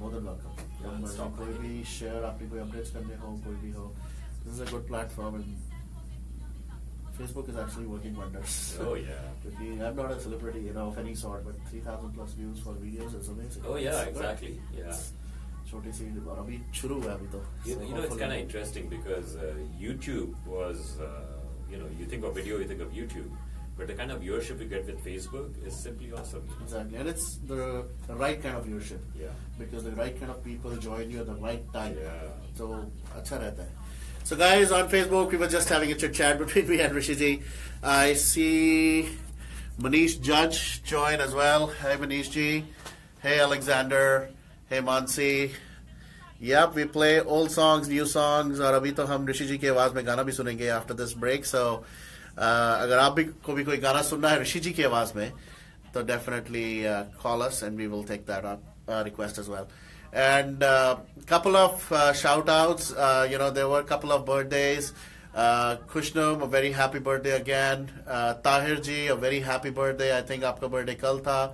More than welcome. Yeah, जब मर्जी stop कोई by. भी share आपने कोई updates करने हो कोई भी हो. This is a good platform and Facebook is actually working wonders. Oh, yeah. क्योंकि I'm not a celebrity you know of any sort but 3,000 plus views for videos is amazing. Oh, yeah, It's good. exactly. Yeah. It's छोटी सी और अभी शुरू हुआ है अभी तो. You, So you know, it's hopefully- kind of interesting because uh, YouTube was, uh, you know, you think of video, you think of YouTube. But the kind of viewership you get with Facebook is simply awesome. you know. Exactly, and it's the, the right kind of viewership. Yeah. Because the right kind of people join you at the right time. Yeah. So अच्छा रहता है. So guys, on Facebook, we were just having a chit chat between me and Rishi ji. I see Manish Judge join as well. Hey Manish ji. Hey Alexander. Hey Mansi. Yep, we play old songs, new songs, और अभी तो हम ऋषि जी की आवाज में गाना भी सुनेंगे after this break. So uh, अगर आप भी को भी कोई गाना सुनना है ऋषि जी की आवाज में, तो definitely uh, call us and we will take that up, uh, request as well. And a uh, couple of uh, shout outs. Uh, you know, there were a couple of birthdays. Uh, Kushnum, a very happy birthday again. Uh, Tahir ji, a very happy birthday. I think आपका birthday कल था.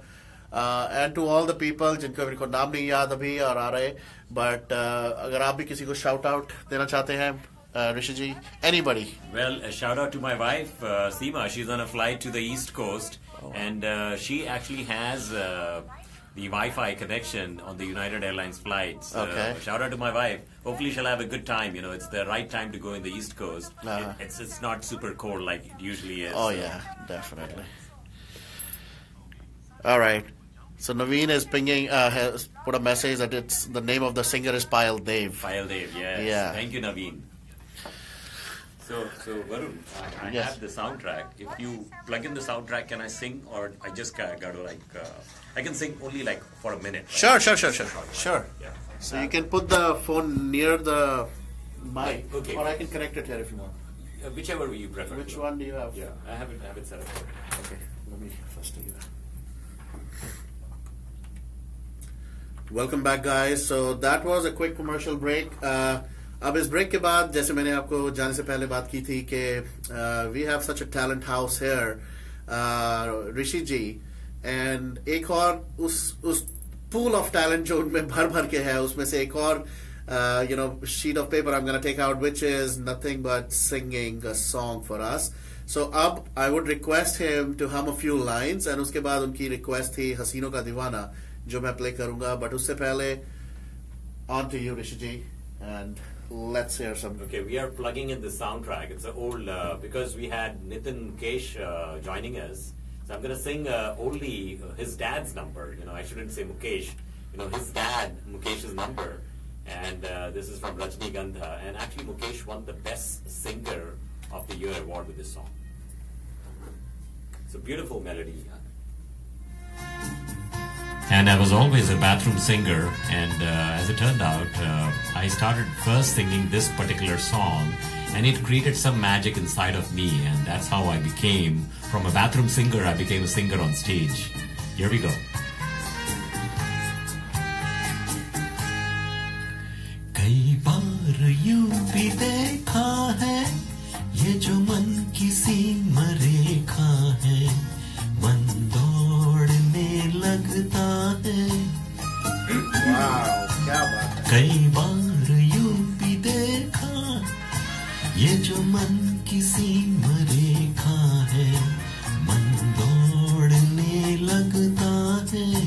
Uh, and to all the people जिनको मेरे को नाम नहीं याद अभी और आ रहे but uh, अगर आप भी किसी को shout out देना चाहते हैं uh, Rishi ji anybody Well, a shout out to my wife, uh, Seema. She's on a flight to the East Coast, and uh, she actually has uh, the Wi-Fi connection on the United Airlines flights. Uh, Okay. shout out to my wife. Hopefully, she'll have a good time. You know, it's the right time to go in the East Coast. Uh-huh. It- it's it's not super cold like it usually is. Oh so- yeah, definitely. All right. So Naveen is pinging, uh, has put a message that it's the name of the singer is Payal Dave. Payal Dave, yes. Yeah. Thank you, Naveen. So, so Varun, I, I Yes. have the soundtrack. If you plug in the soundtrack, can I sing, or I just got, got to like, uh, I can sing only like for a minute. right? Sure, sure, sure, sure, sure. Yeah. So you can put the phone near the mic, Okay. or I can connect it here if you want. Uh, whichever you prefer. Which one do you have? Yeah, I have it. I have it set up. Okay, let me first do that. Welcome back, guys. So that was a quick commercial break. Uh, अब इस break के बाद जैसे मैंने आपको जाने से पहले बात की थी कि we have such a talent house here Rishi ji and एक और उस उस पूल ऑफ़ टैलेंट जो उनमें भर भर के है उसमें से एक और you know sheet of paper I am take out which is nothing but singing a song for us so अब I would request him to hum a few lines and उसके बाद उनकी रिक्वेस्ट थी हसीनों का दीवाना जो मैं प्ले करूँगा बट उससे पहले on to you Rishi ji and let's hear some Okay, we are plugging in the soundtrack. It's an old uh, because we had Nitin Mukesh uh, joining us. So I'm going to sing uh, only his dad's number. You know, I shouldn't say Mukesh. You know, his dad Mukesh's number, and uh, this is from Rajni Gandha. And actually, Mukesh won the Best Singer of the Year award with this song. It's a beautiful melody. And I was always a bathroom singer, and uh, as it turned out, uh, I started first singing this particular song, and it created some magic inside of me, and that's how I became, from a bathroom singer, I became a singer on stage. Here we go. कई बार यूं भी देखा है ये जो मन की सीमा रेखा है मन दौड़ने लगता है क्या बात कई बार यूं भी देखा ये जो मन की सीमा रेखा 嗯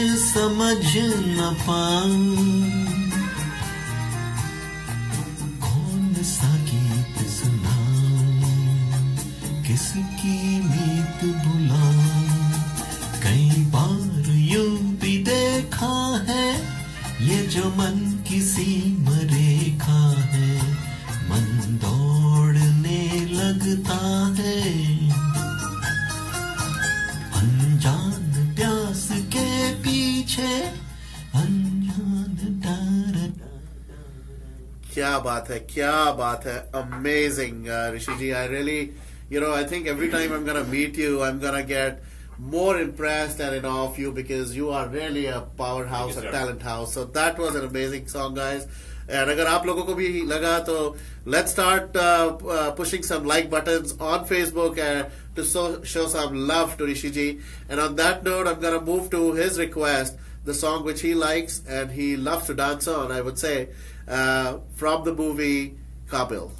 समझ न पाऊँ। कौन सा गीत सुनाऊं? किसकी मीत बुलाऊं? कई बार यूँ भी देखा है ये जो मन की क्या बात है क्या बात है amazing Rishi ji I really you know i think every time i'm gonna meet you i'm gonna get more impressed and in awe of you because you are really a powerhouse Thank you, a sir. talent house so that was an amazing song guys and अगर आप लोगों को भी लगा तो let's start uh, uh, pushing some like buttons on Facebook uh, to so, show some love to Rishi ji. And on that note, I'm gonna move to his request, the song which he likes and he loves to dance on. I would say uh, from the movie Kaabil.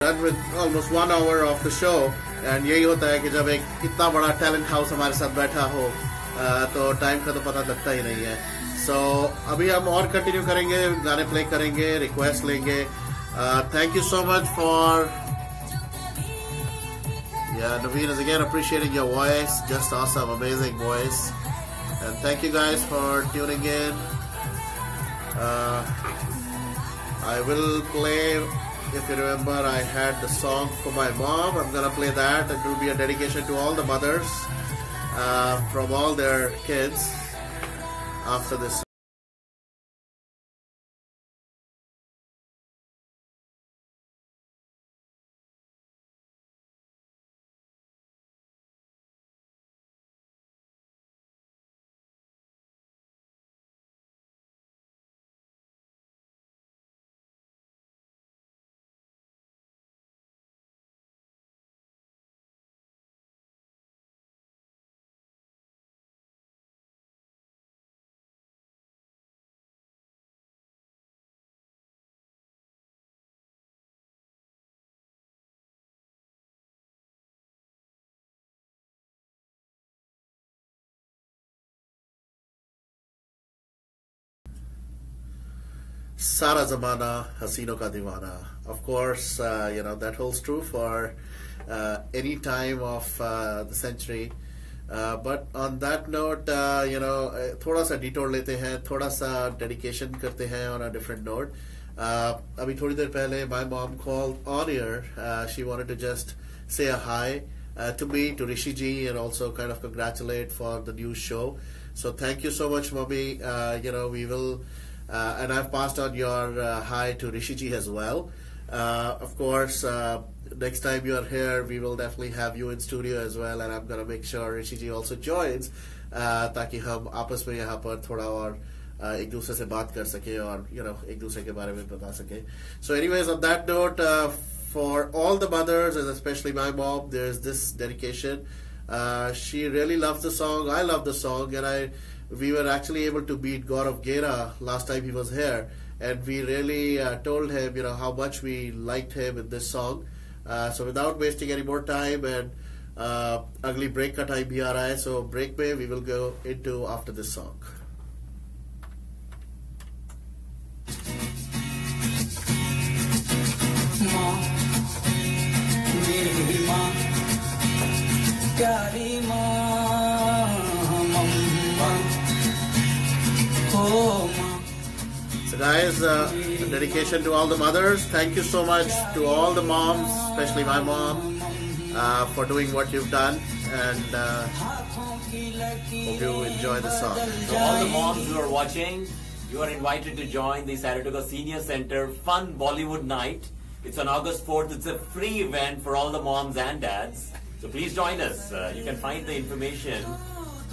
Done with almost one hour of the show and यही होता है कि जब एक इतना बड़ा talent house हमारे साथ बैठा हो uh, तो टाइम का तो पता लगता ही नहीं है सो so, अभी हम और कंटिन्यू करेंगे गाने प्ले करेंगे रिक्वेस्ट लेंगे thank you so much for Yeah, Naveen is again appreciating your voice. Just awesome, amazing voice. And thank you guys for tuning in. Uh, I will play, if you remember, I had the song for my mom. I'm gonna play that. It will be a dedication to all the mothers uh, from all their kids after this. Sara Zamana, Haseeno Ka Deewana. Of course, uh, you know, that holds true for uh, any time of uh, the century. But on that note, you know, thoda sa detour lete hain, thoda sa dedication karte hain on a different note. Uh, abhi thodi der my mom called on air. She wanted to just say a hi to me, to Rishi ji, and also kind of congratulate for the new show. So thank you so much, mommy. You know, we will... you know, we will, uh, and I've passed on your uh, hi to Rishi ji as well. Uh, of course, uh, next time you are here, we will definitely have you in studio as well, and I'm gonna make sure Rishi ji also joins, uh, ताकि हम आपस में यहाँ पर थोड़ा और uh, एक दूसरे से बात कर सके और you know एक दूसरे के बारे में बता सके. So, anyways, on that note, uh, for all the mothers and especially my mom, there's this dedication. Uh, she really loves the song. I love the song, and I we were actually able to beat Gaurav Gera last time he was here, and we really uh, told him, you know, how much we liked him in this song. Uh, so without wasting any more time and uh, ugly break cut I B R I. so break me. we will go into after this song. Mom, So guys, uh, dedication to all the mothers. Thank you so much to all the moms, especially my mom, uh, for doing what you've done, and uh, hope you enjoy the song. So all the moms who are watching, you are invited to join the Saratoga Senior Center Fun Bollywood Night. It's on August 4th. It's a free event for all the moms and dads. So please join us. Uh, you can find the information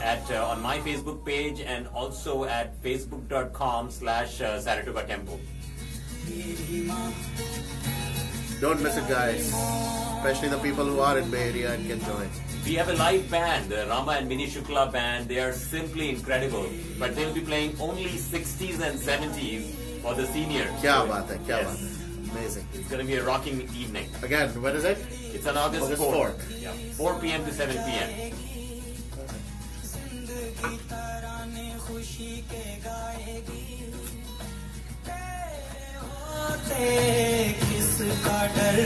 at uh, on my Facebook page and also at facebook.com slash uh, Saratoga Don't miss it, guys. Especially the people who are in Bay Area and can join. We have a live band, the Rama and Mini Shukla band. They are simply incredible. But they'll be playing only 60s and 70s for the seniors. Kya baat hai, kya yes. baat. Amazing. It's going to be a rocking evening. Again, when is it? It's on August, August 4th. 4th. Yeah. 4 p.m. to 7 p.m. ज़िंदगी तराने खुशी के गाएगी तेरे होते किसका डर।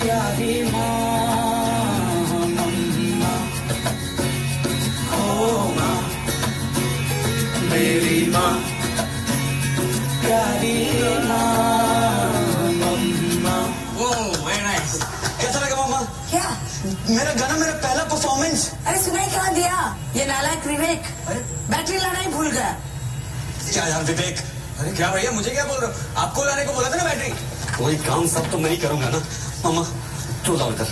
का है माँ। मेरा गाना मेरा पहला परफॉर्मेंस अरे सुनाई कहाँ दिया? ये नालायक विवेक बैटरी लाना ही भूल गया। क्या यार विवेक? अरे क्या भैया मुझे क्या बोल रहे हो? आपको लाने को बोला था ना बैटरी? कोई काम सब तो मैं ही करूँगा ना। मामा तू लाओ इधर।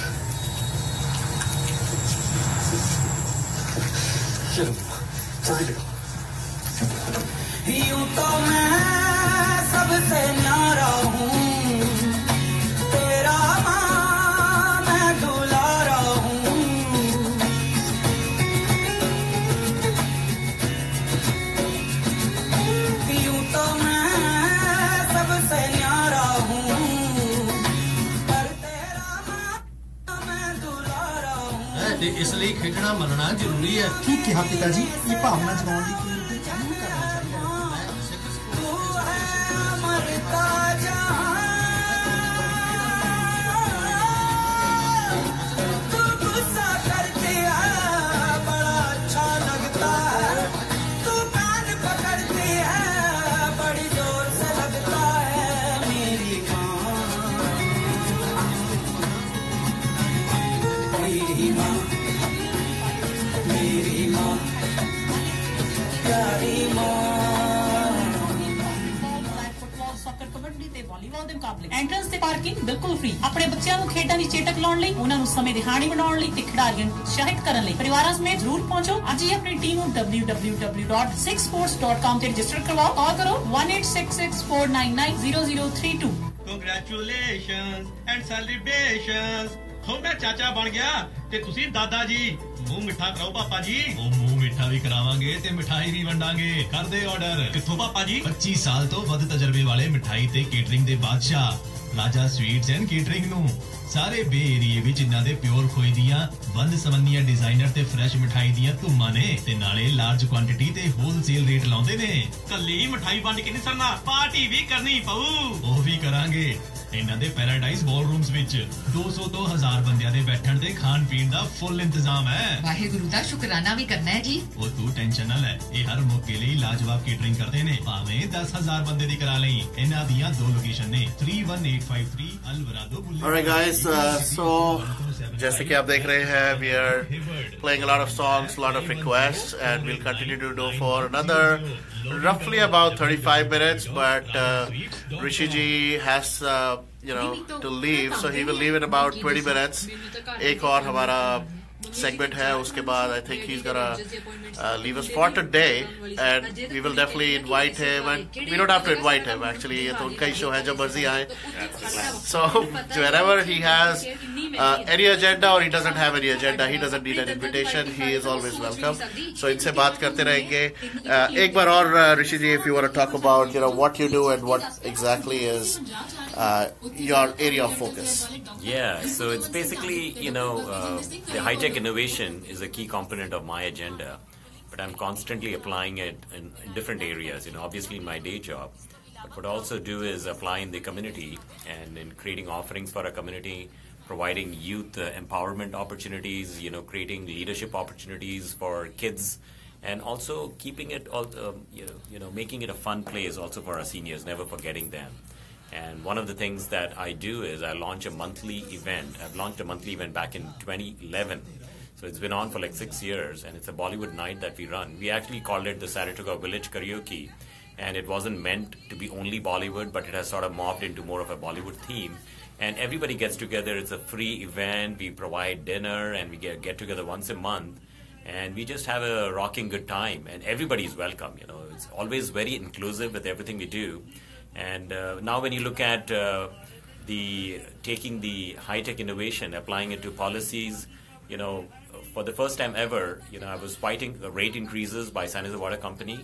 चलो जल्दी लगाओ यूँ तो मैं सबसे न्यारा ਮੰਨਣਾ ਜ਼ਰੂਰੀ ਹੈ। ਠੀਕ ਕਿਹਾ ਪਿਤਾ ਜੀ ਇਹ ਭਾਵਨਾ ਜਗਾਉਣ ਲਈ ਖੇਡਾਂ ਦੀ ਚੇਟਕ ਲਾਉਣ ਲਈ ਉਹਨਾਂ ਨੂੰ ਸਮੇਂ ਦੀ ਹਾਣੀ ਬਣਾਉਣ ਲਈ ਤੇ ਖਿਡਾਰੀਆਂ ਨੂੰ ਉਤਸ਼ਾਹਿਤ ਕਰਨ ਲਈ। ਪਰਿਵਾਰਾਂ ਸਮੇਤ ਜ਼ਰੂਰ ਪਹੁੰਚੋ। ਅੱਜ ਹੀ ਆਪਣੀ ਟੀਮ ਨੂੰ www.sixsports.com ਤੇ ਰਜਿਸਟਰ ਕਰਵਾਓ। ਕਾਲ ਕਰੋ 186649900032 ਕੰਗ੍ਰੈਚੁਲੇਸ਼ਨਸ ਐਂਡ ਸੈਲੀਬ੍ਰੇਸ਼ਨਸ ਹੋ ਮੈਂ ਚਾਚਾ ਬਣ ਗਿਆ ਤੇ ਤੁਸੀਂ ਦਾਦਾ ਜੀ। ਮੂੰਹ ਮਿੱਠਾ ਕਰਾਓ ਪਾਪਾ ਜੀ। ਉਹ ਮੂੰਹ ਮਿੱਠਾ ਵੀ ਕਰਾਵਾਂਗੇ ਤੇ ਮਿਠਾਈ ਵੀ ਵੰਡਾਂਗੇ। ਕਰਦੇ ਆਰਡਰ ਕਿੱਥੋਂ ਪਾਪਾ ਜੀ? 25 ਸਾਲ ਤੋਂ ਵੱਧ ਤਜਰਬੇ ਵਾਲੇ ਮਿਠਾਈ ਤੇ ਕੇਟਰਿੰਗ ਦੇ ਬਾਦਸ਼ਾਹ। ਰਾਜਾ ਸਵੀਟਸ ਐਂਡ ਕੇਟਰਿੰਗ ਨੂੰ। ਸਾਰੇ ਬੇ ਏਰੀਏ ਵਿੱਚ ਇਹਨਾਂ ਦੇ ਪਿਓਰ ਖੋਏ ਦੀਆਂ ਵੰਨ ਸਵੰਨੀਆਂ ਡਿਜ਼ਾਈਨਰ ਤੇ ਫਰੈਸ਼ ਮਿਠਾਈ ਦੀਆਂ ਧੂਮਾਂ ਨੇ ਤੇ ਨਾਲੇ ਲਾਰਜ ਕੁਆਂਟੀਟੀ ਤੇ ਹੋਲਸੇਲ ਰੇਟ ਲਾਉਂਦੇ ਨੇ। ਕੱਲੀ ਮਠਾਈ ਵੰਡ ਕੇ ਨਹੀਂ ਸਰਨਾ ਪਾਰਟੀ ਵੀ ਕਰਨੀ ਪਊ। ਉਹ ਵੀ ਕਰਾਂਗੇ। ਇਹਨਾਂ ਦੇ ਪੈਰਾਡਾਈਜ਼ ਬਾਲਰੂਮਸ ਵਿੱਚ 200 ਤੋਂ 1000 ਬੰਦਿਆਂ ਦੇ ਬੈਠਣ ਤੇ ਖਾਣ ਪੀਣ ਦਾ ਫੁੱਲ ਇੰਤਜ਼ਾਮ ਹੈ। ਵਾਹਿਗੁਰੂ ਦਾ ਸ਼ੁਕਰਾਨਾ ਵੀ ਕਰਨਾ ਹੈ ਜੀ। ਉਹ ਤੂੰ ਟੈਨਸ਼ਨ ਨਾ ਲੈ ਇਹ ਹਰ ਮੌਕੇ ਲਈ ਲਾਜਵਾਬ ਕੇਟਰਿੰਗ ਕਰਦੇ ਨੇ ਭਾਵੇਂ 10000 ਬੰਦੇ ਦੀ ਕਰਾ ਲਈ। ਇਹਨਾਂ ਦੀਆਂ ਦੋ ਲੋਕੇਸ਼ਨ ਨੇ 31853 ਅਲਵਰਾਦੋ Alright guys, uh, so जैसे कि आप देख रहे हैं we are playing lot of songs lot of request and will continue to do for another roughly about 35 minutes but uh, rishi ji has uh, you know to leave so he will leave in about 20 minutes ek aur hamara segment है उसके बाद I think he's gonna uh, leave us for today and we will definitely invite him and we don't have to invite him actually ये तो उनका ही show है जब मर्ज़ी आए so whenever he has uh, any agenda or he doesn't have any agenda he doesn't need an invitation he is always welcome so इनसे बात करते रहेंगे uh, एक बार और uh, Rishi ji if you want to talk about you know what you do and what exactly is uh, your area of focus Yeah, so it's basically, you know, uh, the high tech innovation is a key component of my agenda, but I'm constantly applying it in, in different areas, you know, obviously in my day job. But what I also do is apply in the community and in creating offerings for our community, providing youth uh, empowerment opportunities, you know, creating leadership opportunities for kids, and also keeping it, all, um, you, know, you know, making it a fun place also for our seniors, never forgetting them. And one of the things that I do is I launch a monthly event. I've launched a monthly event back in 2011. So it's been on for like six years, and it's a Bollywood night that we run. We actually called it the Saratoga Village Karaoke, and it wasn't meant to be only Bollywood, but it has sort of morphed into more of a Bollywood theme. And everybody gets together. It's a free event. We provide dinner, and we get, get together once a month, and we just have a rocking good time. And everybody is welcome. You know, it's always very inclusive with everything we do. And uh, now, when you look at uh, the taking the high tech innovation, applying it to policies, you know, for the first time ever, you know, I was fighting the rate increases by San Jose Water Company,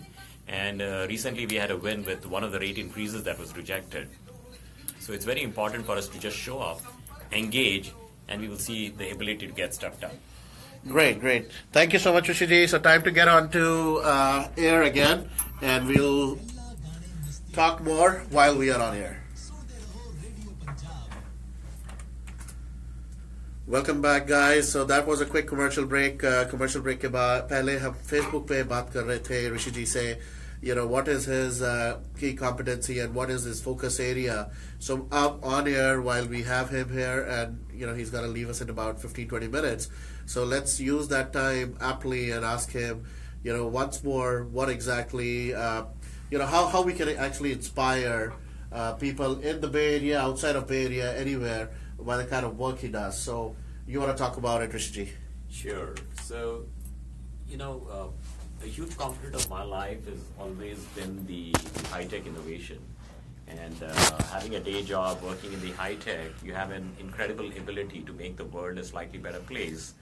and uh, recently we had a win with one of the rate increases that was rejected. So it's very important for us to just show up, engage, and we will see the ability to get stuff done. Great, great. Thank you so much, Rishi ji. So time to get on to uh, air again, and we'll talk more while we are on air. Welcome back, guys. So that was a quick commercial break. Uh, commercial break के बाद पहले हम Facebook पे बात कर रहे थे ऋषि जी से you know what is his uh, key competency and what is his focus area so up on air while we have him here and you know he's going to leave us in about 15 20 minutes so let's use that time aptly and ask him you know once more what exactly uh, you know how, how we can actually inspire uh, people in the bay area outside of bay area anywhere by the kind of work he does so you want to talk about it Rishi? Sure. So, you know, uh, a huge component of my life has always been the, high tech innovation. And uh, having a day job working in the high tech, you have an incredible ability to make the world a slightly better place.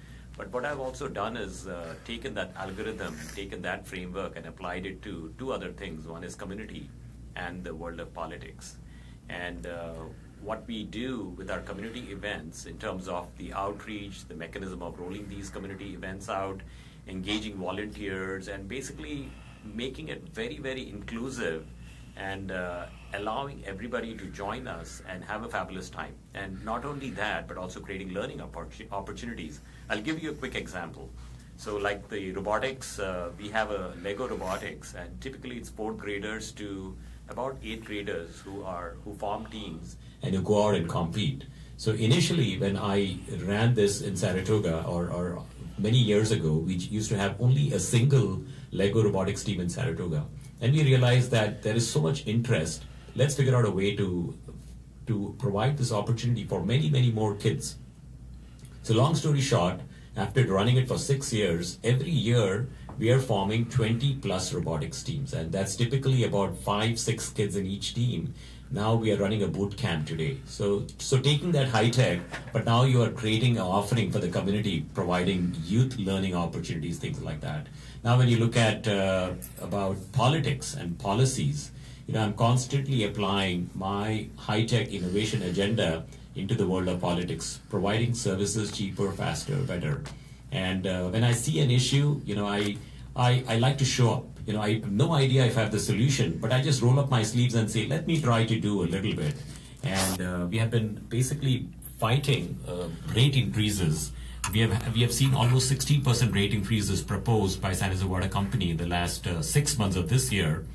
But what I've also done is uh, taken that algorithm, taken that framework, and applied it to two other things. One is community and the world of politics. And uh, what we do with our community events in terms of the outreach, the mechanism of rolling these community events out, engaging volunteers, and basically making it very, very inclusive and uh, allowing everybody to join us and have a fabulous time. And not only that, but also creating learning opportu- opportunities. I'll give you a quick example. So, like the robotics, uh, we have a Lego robotics, and typically it's fourth graders to about eighth graders who are who form teams and who go out and compete. So initially, when I ran this in Saratoga, or, or many years ago, we used to have only a single Lego robotics team in Saratoga, and we realized that there is so much interest. Let's figure out a way to to provide this opportunity for many, many more kids. So, long story short, after running it for six years, every year we are forming 20 plus robotics teams, and that's typically about five, six kids in each team. Now we are running a boot camp today. So, so taking that high tech, but now you are creating an offering for the community, providing youth learning opportunities, things like that. Now, when you look at uh, about politics and policies, you know, I'm constantly applying my high tech innovation agenda into the world of politics, providing services cheaper, faster, better. And uh, when I see an issue, you know, I, I, I like to show up. You know, I have no idea if I have the solution, but I just roll up my sleeves and say, let me try to do a little bit. And uh, we have been basically fighting uh, rate increases. We have we have seen almost 16% rate increases proposed by San Jose Water Company in the last uh, six months of this year.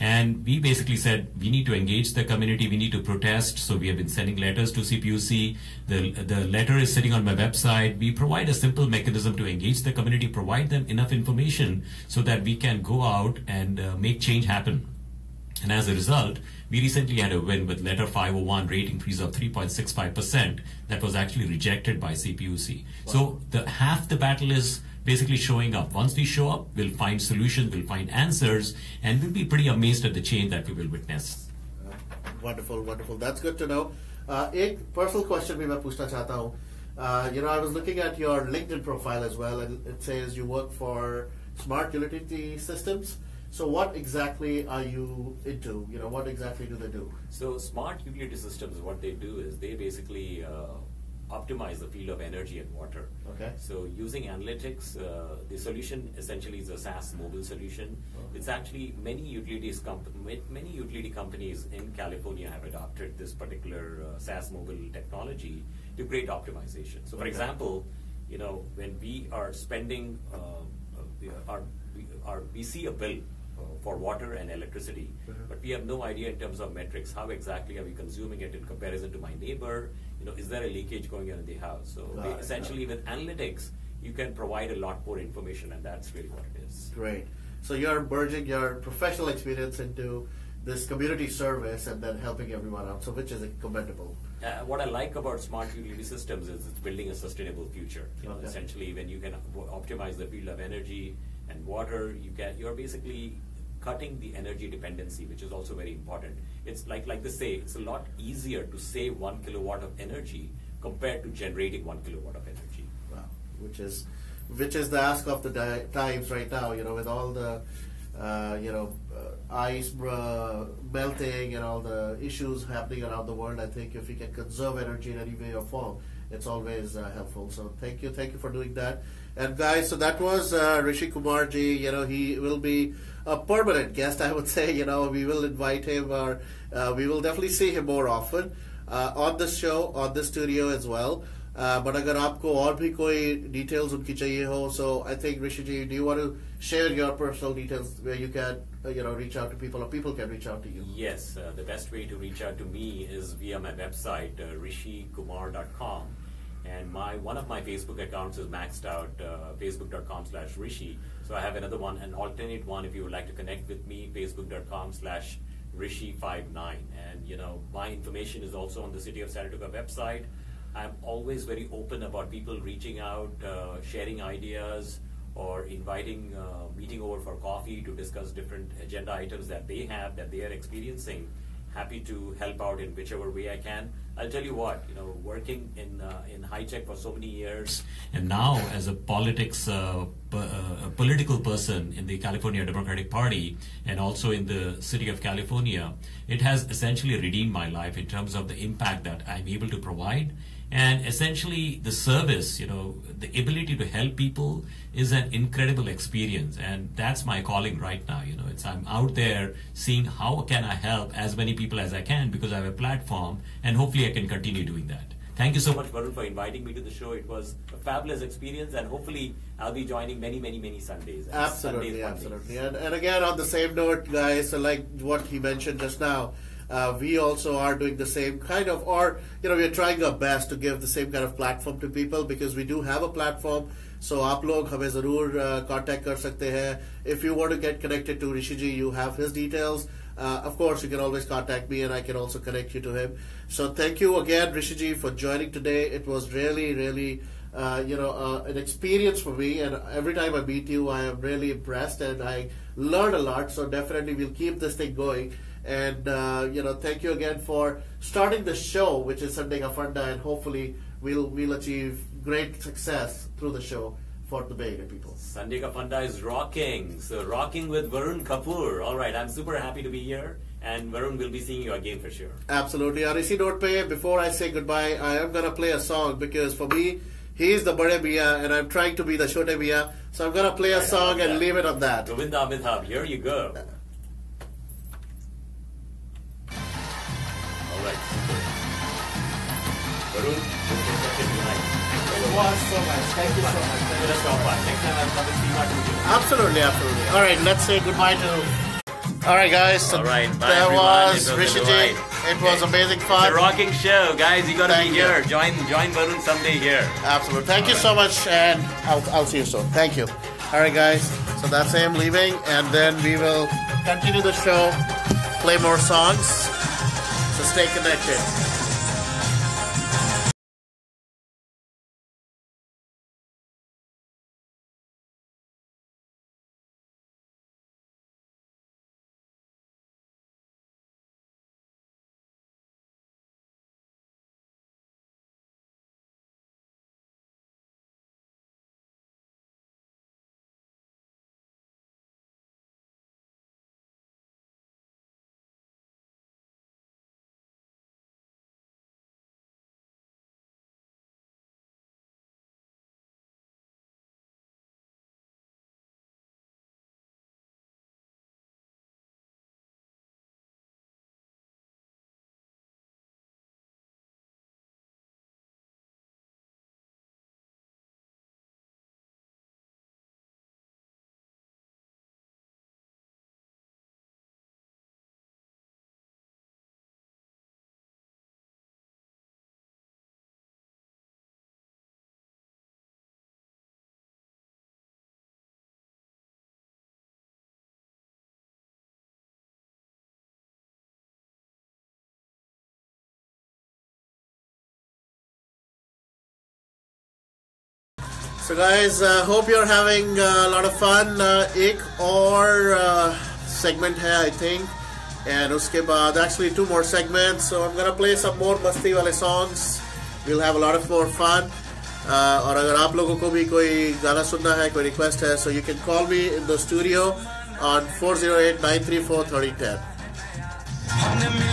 And we basically said we need to engage the community, we need to protest. So we have been sending letters to CPUC. The, the letter is sitting on my website. We provide a simple mechanism to engage the community, provide them enough information so that we can go out and uh, make change happen. And as a result, we recently had a win with letter 501 rate increase of 3.65% that was actually rejected by CPUC. So the half the battle is basically showing up. Once we show up, we'll find solutions, we'll find answers, and we'll be pretty amazed at the change that we will witness. Wonderful, wonderful. That's good to know. Uh, एक personal question भी मैं पूछना चाहता हूँ. Uh, you know, I was looking at your LinkedIn profile as well, and it says you work for Smart Utility Systems. So, what exactly are you into? You know, what exactly do they do? So smart utility systems, what they do is they basically uh, optimize the field of energy and water. Okay. So using analytics, uh, the solution essentially is a SaaS mobile solution. It's actually many utilities comp- many utility companies in California have adopted this particular uh, SaaS mobile technology to create optimization. So for Okay. example, you know when we are spending uh, uh, we are, we are we see a bill uh, for water and electricity, Mhm. but we have no idea in terms of metrics. How exactly are we consuming it in comparison to my neighbor? Know, is there a leakage going on in the house? So Got they- it, essentially, with analytics, you can provide a lot more information, and that's really what it is. Great. So you're merging your professional experience into this community service and then helping everyone out. So which is commendable. Uh, what I like about smart utility systems is it's building a sustainable future. You know, Okay. essentially, when you can op- optimize the field of energy and water, you get you're basically cutting the energy dependency, which is also very important. It's like like they say, it's a lot easier to save one kilowatt of energy compared to generating one kilowatt of energy. Wow. Which is which is the ask of the times right now. You know, with all the uh, you know uh, ice melting and all the issues happening around the world, I think if we can conserve energy in any way or form, it's always uh, helpful. So thank you, thank you for doing that. And guys, so that was uh, Rishi Kumarji. You know, he will be a permanent guest, I would say. You know, we will invite him, or uh, we will definitely see him more often uh, on this show, on this studio as well. Uh, but अगर आपको और भी कोई details उनकी चाहिए हो, so I think Rishi ji, do you want to share your personal details where you can, uh, you know, reach out to people or people can reach out to you? Yes, uh, the best way to reach out to me is via my website, uh, rishikumar.com. And my one of my Facebook accounts is maxed out, uh, facebook.com slash rishi. So I have another one, an alternate one if you would like to connect with me, facebook.com slash rishi59. And, you know, my information is also on the City of Saratoga website. I'm always very open about people reaching out, uh, sharing ideas, or inviting, uh, meeting over for coffee to discuss different agenda items that they have, that they are experiencing. Happy to help out in whichever way I can. I'll tell you what, you know, working in uh, in high tech for so many years, and now as a politics uh, p- uh, political person in the California Democratic Party and also in the city of California, it has essentially redeemed my life in terms of the impact that I'm able to provide and essentially the service you know the ability to help people is an incredible experience. And that's my calling right now you know. It's i'm out there seeing how can i help as many people as i can because i have a platform and hopefully i can continue doing that. Thank you so much varun for inviting me to the show. It was a fabulous experience and hopefully i'll be joining many many many sundays. Absolutely, Sundays, absolutely. And, and again, on the same note, guys, so like what he mentioned just now, uh, we also are doing the same kind of, or, you know, we're trying our best to give the same kind of platform to people because we do have a platform. So आप लोग हमें जरूर uh, contact कर सकते हैं. If you want to get connected to Rishi ji, you have his details. Uh, of course, you can always contact me and I can also connect you to him. So thank you again, Rishi ji, for joining today. It was really, really uh, you know, uh, an experience for me. And every time I meet you, I am really impressed and I learn a lot. So definitely we'll keep this thing going. And, uh, you know, thank you again for starting the show, which is Sunday Afanda, and hopefully we'll, we'll achieve great success through the show for the Bay Area people. Sunday Kapanda is rocking. So rocking with Varun Kapur. All right, I'm super happy to be here. And Varun, will be seeing you again for sure. Absolutely. Arisi pay. before I say goodbye, I am going to play a song because for me, he is the Bade Bia and I'm trying to be the Shote Bia. So I'm going to play a song and leave it on that. Govinda Amitabh, here you go. It was so much. Thank you so much. Let's talk about. Next time I'll come and see what you do. Absolutely, absolutely. All right, let's say goodbye to. All right, guys. So All right, bye there everyone. was It was a Rishi Ji. delight. It was amazing It's fun. a rocking show, guys. You gotta Thank be you. here. Join, join Varun someday here. Absolutely. Thank you so much, and I'll, I'll see you soon. Thank you. All right, guys. So that's him leaving, and then we will continue the show, play more songs. So stay connected. So, guys, uh, hope you're having uh, a lot of fun. Uh, एक और uh, segment है, I think. And उसके बाद, actually, two more segments. So, I'm gonna play some more मस्ती वाले songs. We'll have a lot of more fun. Uh, और अगर आप लोगों को भी कोई गाना सुनना है, कोई request है, so you can call me in the studio on 408 934 3010.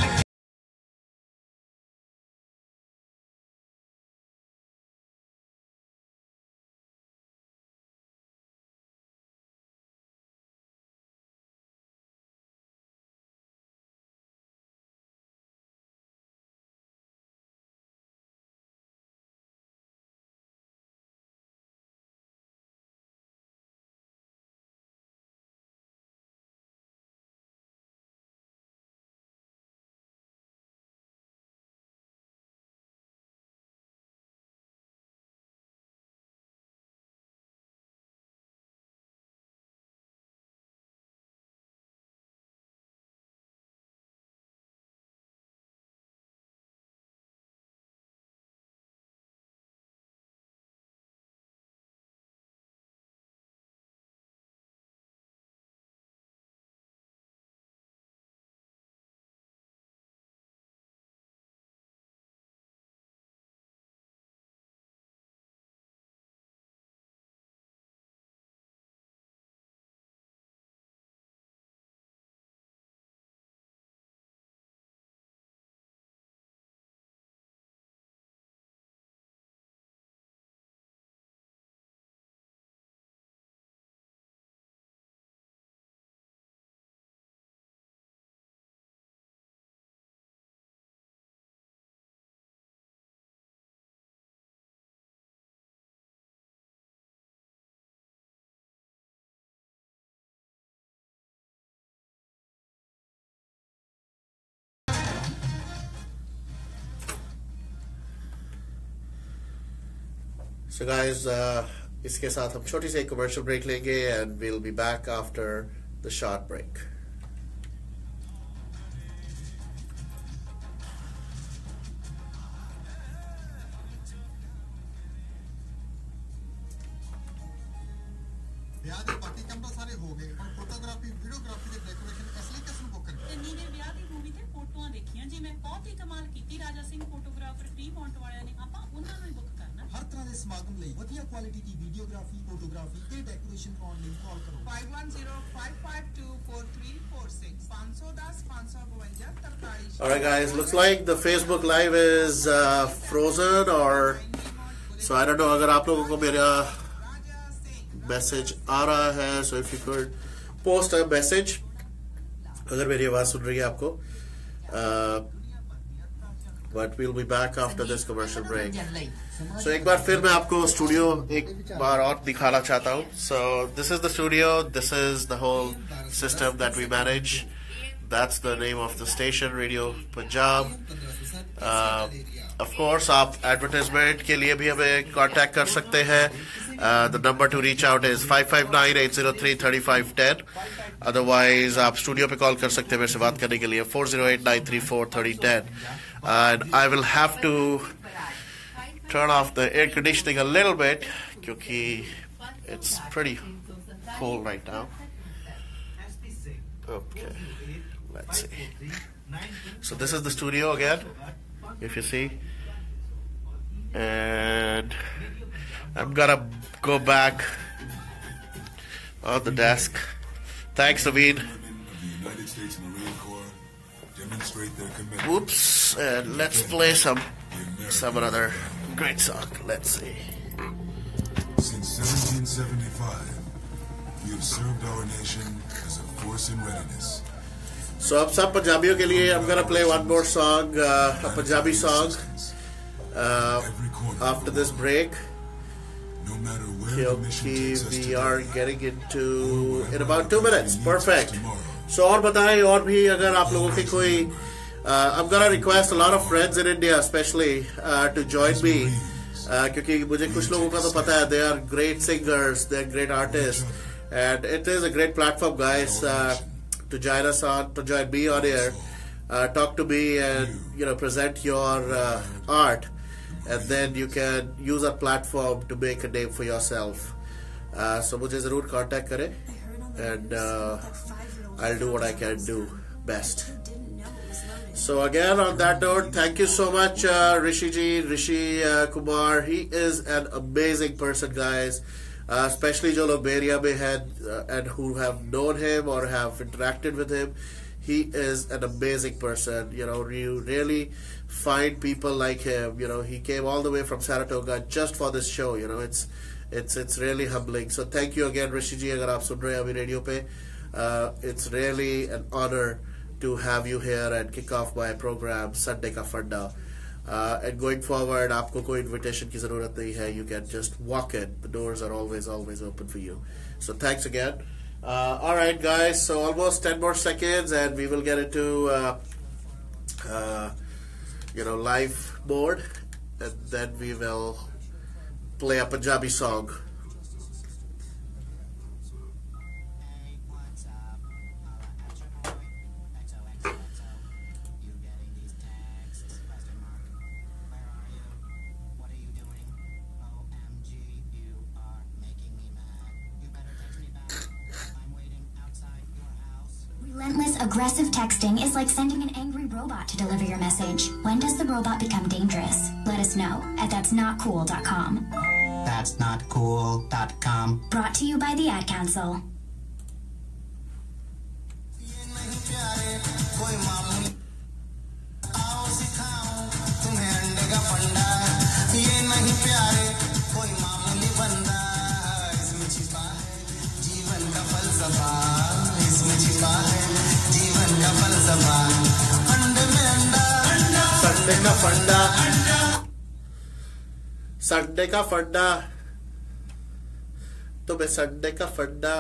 So guys, uh, इसके साथ हम छोटी सी एक कमर्शियल ब्रेक लेंगे and we'll be back after the short break. like the Facebook Live is uh, frozen or so I don't अगर आप लोगों को मेरा मैसेज आ रहा है so if you could post a message अगर मेरी आवाज़ सुन रही है आपको but we'll be back after this commercial break so एक बार फिर मैं आपको स्टूडियो एक बार और दिखाना चाहता हूँ. So this is the studio this is the whole system that we manage That's the name of the station, Radio Punjab. Uh, of course, आप advertisement के लिए भी हमें contact कर सकते हैं. Uh, the number to reach out is 559-803-3510. Otherwise, आप studio पे कॉल कर सकते हैं मेरे से बात करने के लिए 408-934-3010. And I will have to turn off the air conditioning a little bit क्योंकि it's pretty cold right now. Okay, let's see. So this is the studio again, if you see. And I'm gonna go back on the desk. Thanks, demonstrate. Whoops, and let's play some some other great song. Let's see. Since 1775, we have served our nation as a force in readiness. सो अब सब पंजाबियों के लिए अगर play one more song Punjabi song after this break क्योंकि we are getting it to in about two minutes perfect so और बताएँ, और भी अगर आप लोगों की कोई अब गा request lot of friends in India specially to join me क्योंकि मुझे कुछ लोगों का तो पता है they are great singers they are great artist and it is a great platform guys to join us on to join me on air uh, talk to me and you know present your uh, art and then you can use our platform to make a name for yourself uh, so मुझे जरूर contact करें and uh, I'll do what I can do best so again on that note thank you so much uh, Rishi ji Rishi uh, Kumar he is an amazing person guys uh, especially जो लोग बेरिया में हैं uh, and who have known him or have interacted with him he is an amazing person you know you really find people like him you know he came all the way from Saratoga just for this show you know it's it's it's really humbling so thank you again Rishi ji अगर आप सुन रहे हैं अभी radio पे uh, it's really an honor to have you here and kick off my program Sunday का फंडा uh, and going forward आपको कोई invitation की जरूरत नहीं है you can just walk in the doors are always always open for you so thanks again uh, all right guys so almost 10 more seconds and we will get into uh, uh, you know live board and then we will play a Punjabi song texting is like sending an angry robot to deliver your message. When does the robot become dangerous? Let us know at that'snotcool.com. That's not cool.com. Brought to you by the Ad Council. कोई मामूली आओ सिखाऊं तुम्हें अंडे का फंडा ये नहीं प्यारे कोई मामूली बंदा इसमें छिपा है जीवन का फलसफा इसमें छिपा है में संडे का फंडा संडे का फंडा तुम्हें संडे का फंडा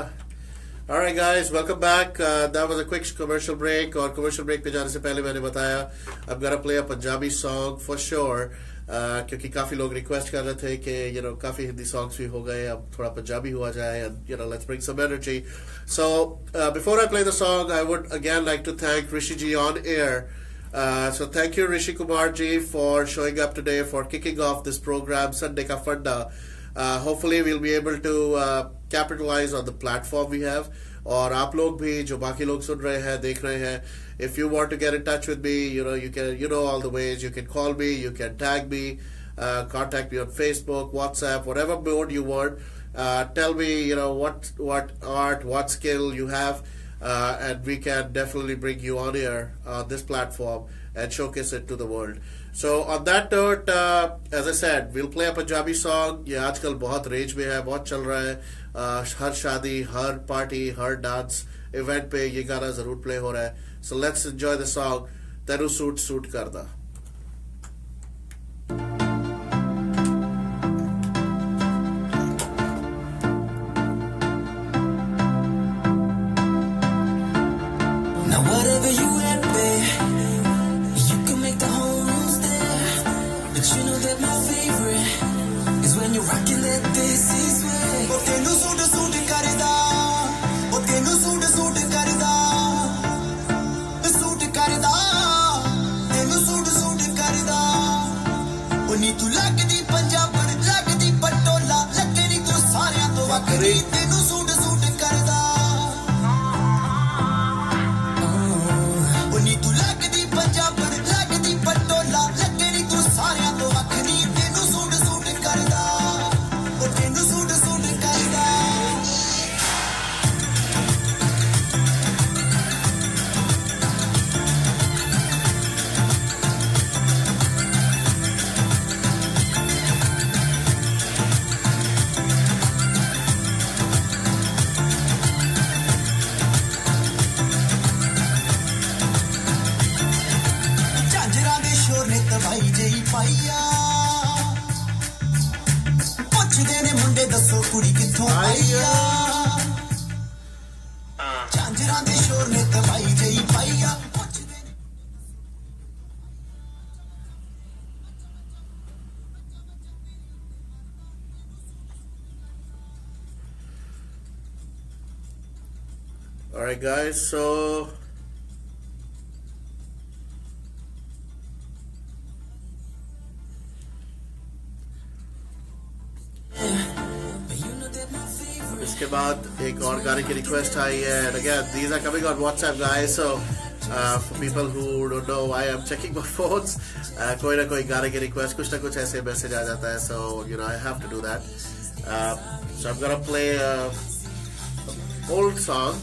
All right, guys, welcome back. Uh, that was a quick commercial break. और commercial break पे जाने से पहले मैंने बताया I'm gonna play a Punjabi song for sure. Uh, क्योंकि काफ़ी लोग रिक्वेस्ट कर रहे थे कि you know काफ़ी हिंदी सॉन्ग्स भी हो गए अब थोड़ा पंजाबी हुआ जाए some energy so uh, before I play the song I would again like to thank Rishi ji on air uh, so thank you Rishi Kumar ji for showing up today for kicking off this program Sunday Ka Funda uh, hopefully we'll be able to uh, capitalize on the platform we have और आप लोग भी जो बाकी लोग सुन रहे हैं देख रहे हैं if you want to get in touch with me you know you can you know all the ways you can call me you can tag me uh, contact me on facebook whatsapp whatever mode you want uh, tell me you know what what art what skill you have uh, and we can definitely bring you on here on this platform and showcase it to the world so on that note uh, as i said we'll play a punjabi song ये आजकल बहुत range में है बहुत चल रहा है uh, हर शादी हर पार्टी हर डांस इवेंट पे ये गाना जरूर प्ले हो रहा है So let's enjoy the song Tenu Suit Suit Karda. guys so इसके बाद एक और गाने की रिक्वेस्ट आई है and again these are coming on WhatsApp guys so uh, for people who don't know why I'm checking my phones uh, कोई ना कोई गाने की रिक्वेस्ट कुछ ना कुछ ऐसे मैसेज आ जाता है so you know I have to do that uh, so I'm gonna play a old song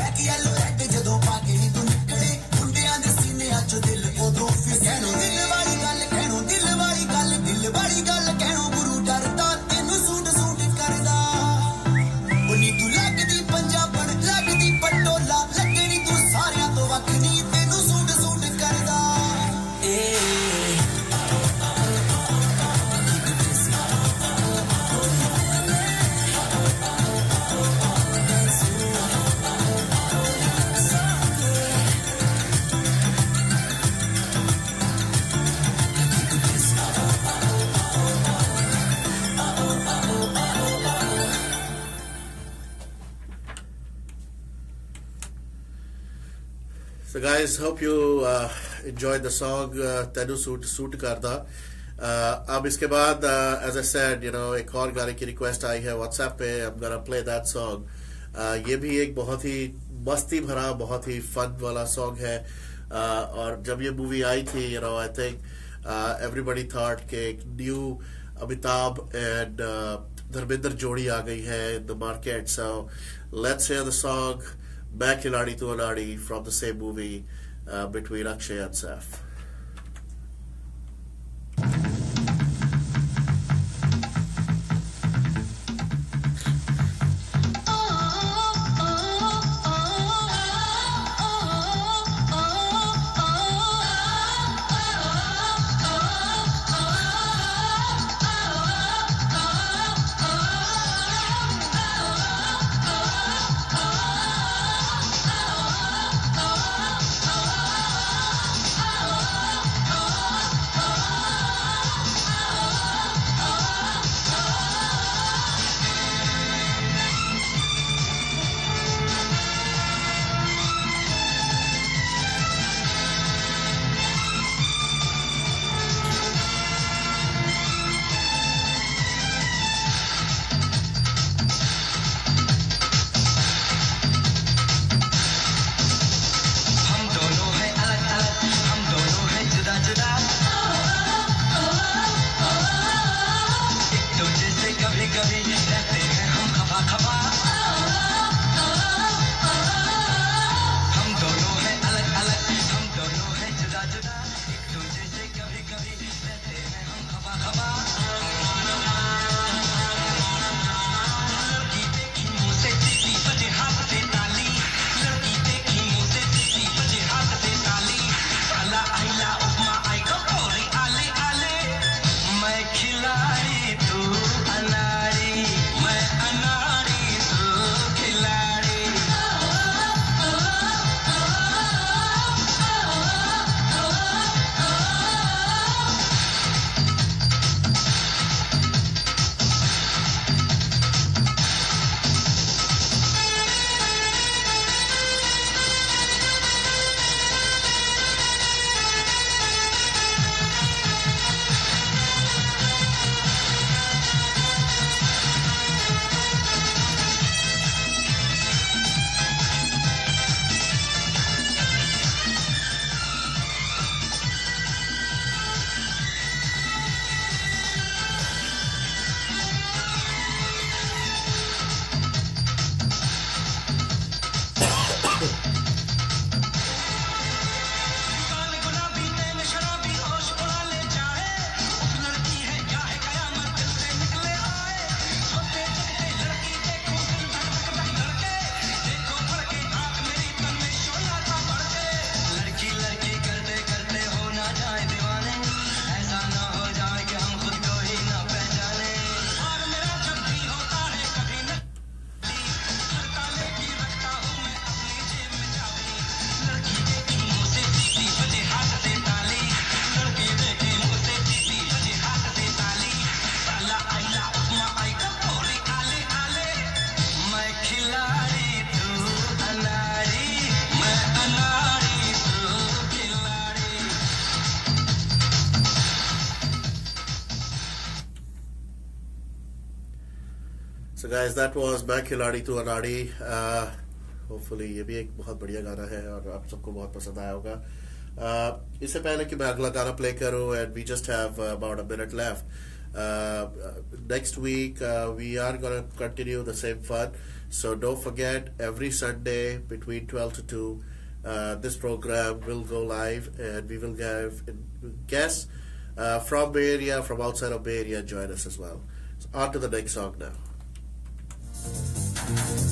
guys, hope you uh, enjoyed the song uh, Tenu Suit Suit Karda. Uh, अब इसके बाद uh, as I said, you know, एक और गाने की request आई है WhatsApp पे I'm gonna play that song. Uh, ये भी एक बहुत ही मस्ती भरा बहुत ही फन वाला सॉन्ग है uh, और जब ये मूवी आई थी know I think uh, everybody thought कि एक न्यू अमिताभ एंड धर्मेंद्र जोड़ी आ गई है in the market so let's hear the song back Khiladi to Ladi from the same movie uh, between Akshay and Saif. guys, that was मैं खिलाड़ी तू अनाड़ी uh, hopefully ये भी एक बहुत बढ़िया गाना है और आप सबको बहुत पसंद आया होगा uh, इससे पहले कि मैं अगला गाना प्ले करूं and we just have uh, about a minute left uh, next week uh, we are going to continue the same fun so don't forget every Sunday between 12 to 2 uh, this program will go live and we will have guests uh, from Bay Area from outside of Bay Area join us as well so on to the next song now Thank you.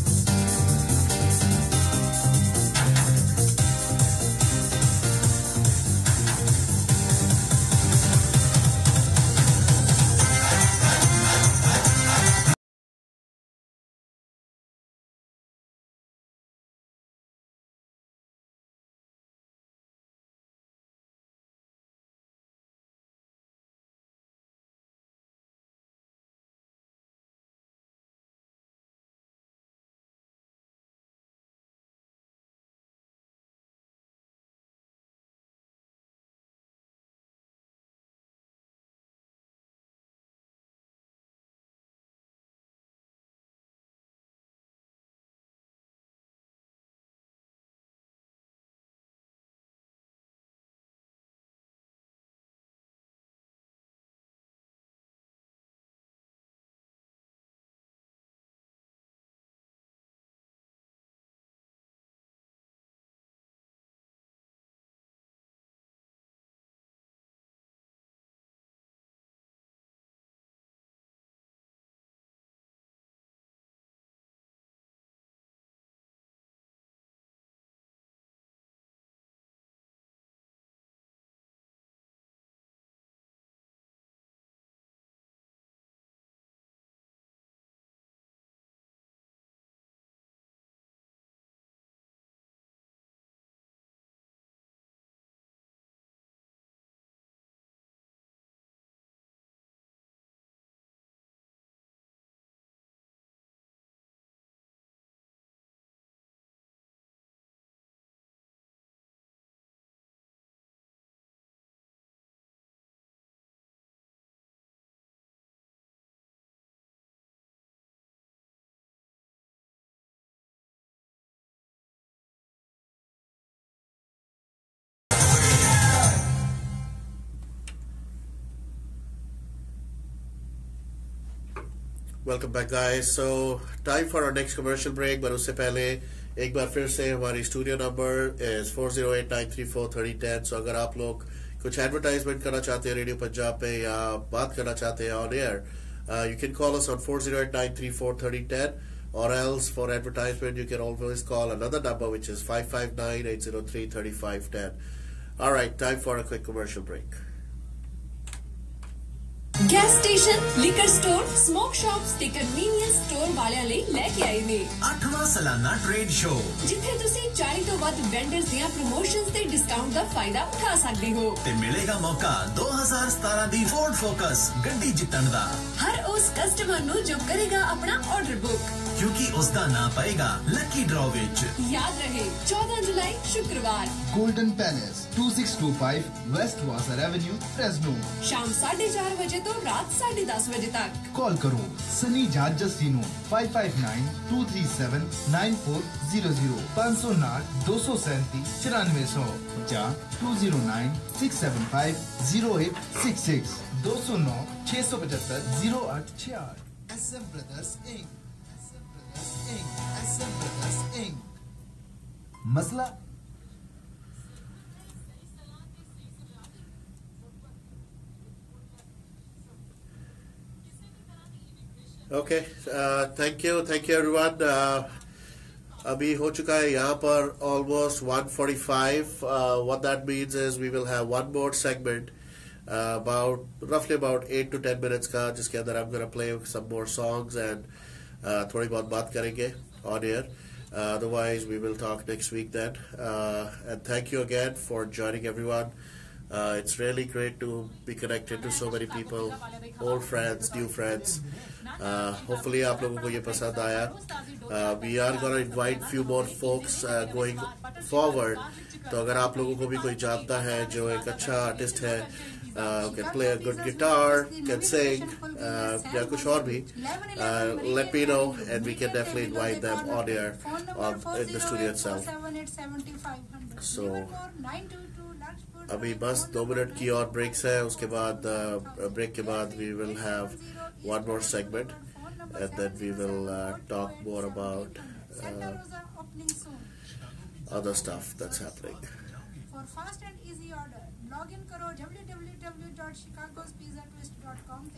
Welcome back guys so time for our next commercial break पर उससे पहले एक बार फिर से हमारी studio number is four zero eight nine three four thirty ten so अगर आप लोग कुछ एडवर्टाइजमेंट करना चाहते हैं रेडियो पंजाब पे या बात करना चाहते हैं on air you can call us on four zero eight nine three four thirty ten or else for advertisement you can always call another number which is 559-803-3510 all right time for a quick commercial break gas station liquor store smoke shops ਤੇ convenience store ਵਾਲਿਆਂ ਲਈ ਲੈ ਕੇ ਆਏ ਨੇ। 8ਵਾਂ ਸਾਲਾਨਾ trade show ਜਿੱਥੇ ਤੁਸੀਂ 40 ਤੋਂ ਵੱਧ ਵੈਂਡਰਸ ਦੀਆਂ ਪ੍ਰੋਮੋਸ਼ਨਸ ਤੇ ਡਿਸਕਾਊਂਟ ਦਾ ਫਾਇਦਾ ਉਠਾ ਸਕਦੇ ਹੋ। ਤੇ ਮਿਲੇਗਾ ਮੌਕਾ 2017 ਦੀ ਫੋਰਡ ਫੋਕਸ ਗੱਡੀ ਜਿੱਤਣ ਦਾ। ਹਰ ਉਸ ਕਸਟਮਰ ਨੂੰ ਜੋ ਕਰੇਗਾ ਆਪਣਾ ਆਰਡਰ ਬੁੱਕ ਕਿਉਂਕਿ ਉਸ ਦਾ ਨਾਂ ਪਏਗਾ ਲੱਕੀ ਡਰਾਅ ਵਿੱਚ। ਯਾਦ ਰਹੇ 14 ਜੁਲਾਈ ਸ਼ੁੱਕਰਵਾਰ। Golden Palace, 2625 West Wasser Avenue, Fresno. ਸ਼ਾਮ 4:30 ਵਜੇ ਤੋਂ रात साढ़े दस बजे तक। कॉल करो। सनी जहाज़ जस्टिनो five five nine two three seven nine four zero zero पाँच सौ नाट दो सौ सैंतीस चौरानवे सौ या two zero nine six seven five zero eight six six दो सौ नौ छः सौ पचहत्तर ज़ीरो आठ छः आठ S M brothers Inc S M brothers Inc S M brothers Inc मसला thank you, thank you everyone. Uh, अभी हो चुका है यहाँ पर almost 145. Uh, what that means is we will have one more segment, uh, about roughly about eight to ten minutes का, जिसके अंदर I'm gonna play some more songs and uh, थोड़ी बहुत बात करेंगे on air. Uh, otherwise, we will talk next week then. Uh, and thank you again for joining everyone. Uh, it's really great to be connected to so many people, old friends, new friends. Uh, hopefully आप लोगों को ये पसंद आया. Uh, we are gonna invite few more folks uh, going forward. तो अगर आप लोगों को भी कोई जानता है जो एक अच्छा आर्टिस्ट है uh, can play a good guitar, can sing, uh, या कुछ और भी, uh, let me know and we can definitely invite them on air on, in the studio itself. So, अभी बस दो मिनट की और ब्रेक्स है उसके बाद ब्रेक के बाद have one more segment and then we will uh, talk more about uh, other stuff that's happening. For fast and easy order, log in करो www.chicagospizzatwist.com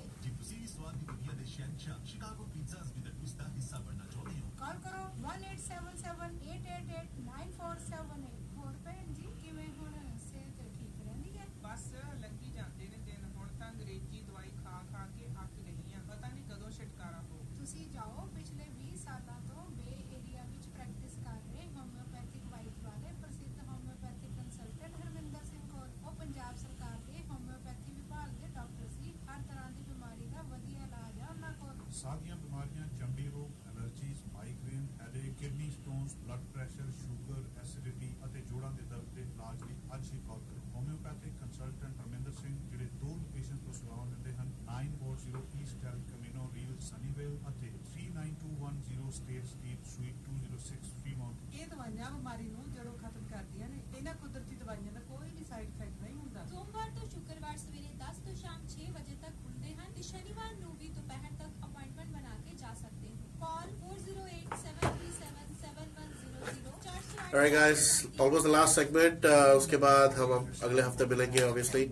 4087377100 Alright guys, almost the last segment. Uh, उसके बाद हम अब अगले हफ्ते मिलेंगे obviously.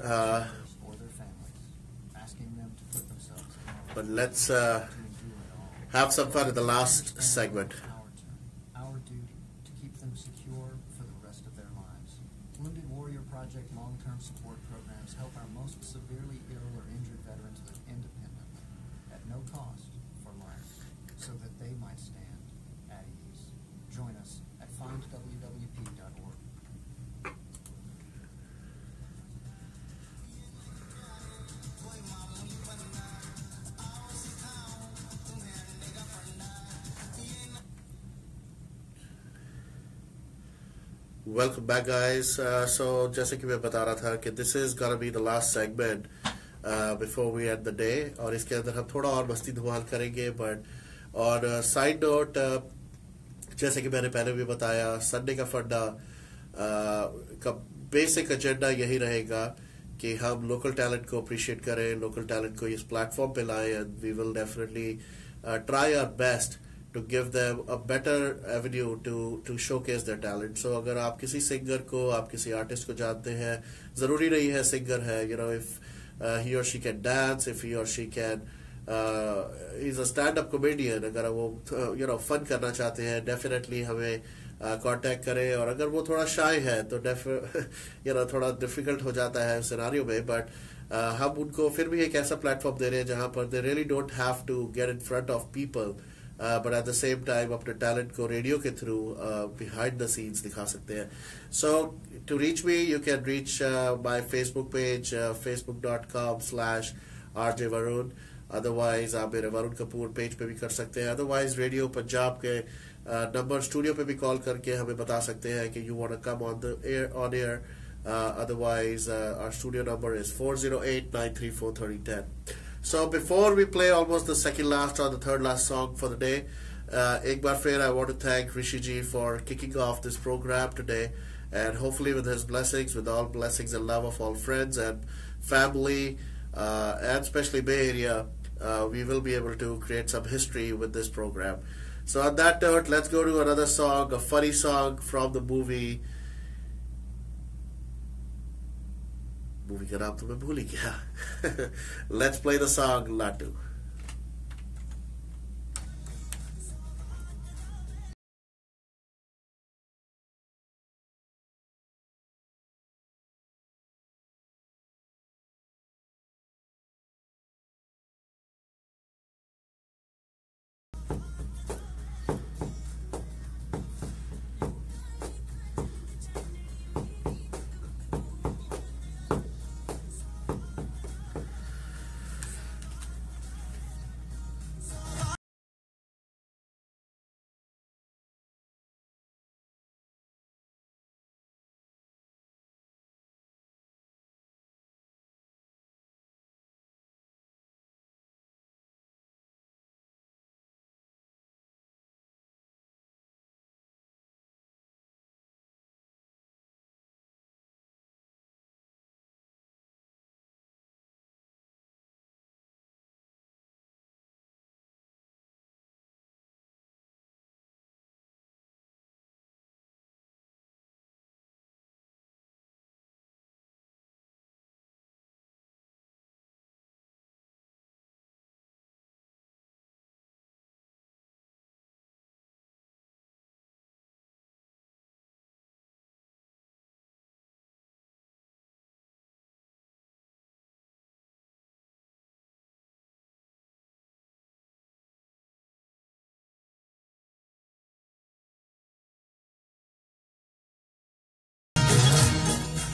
Uh, but let's uh, have some fun at the Back, guys. Uh, so, जैसे कि मैं बता रहा था कि is gonna be the last segment uh, before we end the day और इसके अंदर हम थोड़ा और मस्ती धुमाल करेंगे बट और साइड uh, नोट uh, जैसे कि मैंने पहले भी बताया संडे का फंडा uh, का बेसिक एजेंडा यही रहेगा कि हम लोकल टैलेंट को अप्रिशिएट करें लोकल टैलेंट को इस प्लेटफॉर्म पे लाएँ and we will definitely try our best to give them a better avenue to to showcase their talent so अगर आप किसी सिंगर को आप किसी आर्टिस्ट को जानते हैं ज़रूरी नहीं है सिंगर है you know if he or she can dance if he or she can is a stand up comedian अगर वो यू नो फन करना चाहते हैं डेफिनेटली हमें कॉन्टेक्ट uh, करें। और अगर वो थोड़ा शाय है तो यू नो थोड़ा डिफ़िकल्ट हो जाता है सिनारियों में। बट uh, हम उनको फिर भी एक ऐसा प्लेटफॉर्म दे रहे हैं जहाँ पर they really don't have to get in front of people but at the same time अपने टैलेंट को रेडियो के थ्रू बिहाइंड द सीन्स दिखा सकते हैं। So to reach me you can reach my Facebook page Facebook dot com slash R J Varun otherwise आप मेरे Varun Kapoor page पे भी कर सकते हैं। अदरवाइज़ रेडियो पंजाब के नंबर स्टूडियो पे भी कॉल करके हमें बता सकते हैं कि you want come on the air on air otherwise our studio number is four zero eight nine three four thirty ten So before we play almost the second last or the third last song for the day, uh, I want to thank Rishi ji for kicking off this program today, and hopefully with his blessings, with all blessings and love of all friends and family, uh, and especially Bay Area, uh, we will be able to create some history with this program. So on that note, let's go to another song, a funny song from the movie. Movie का नाम तो मैं भूल ही गया। Let's play the song Latu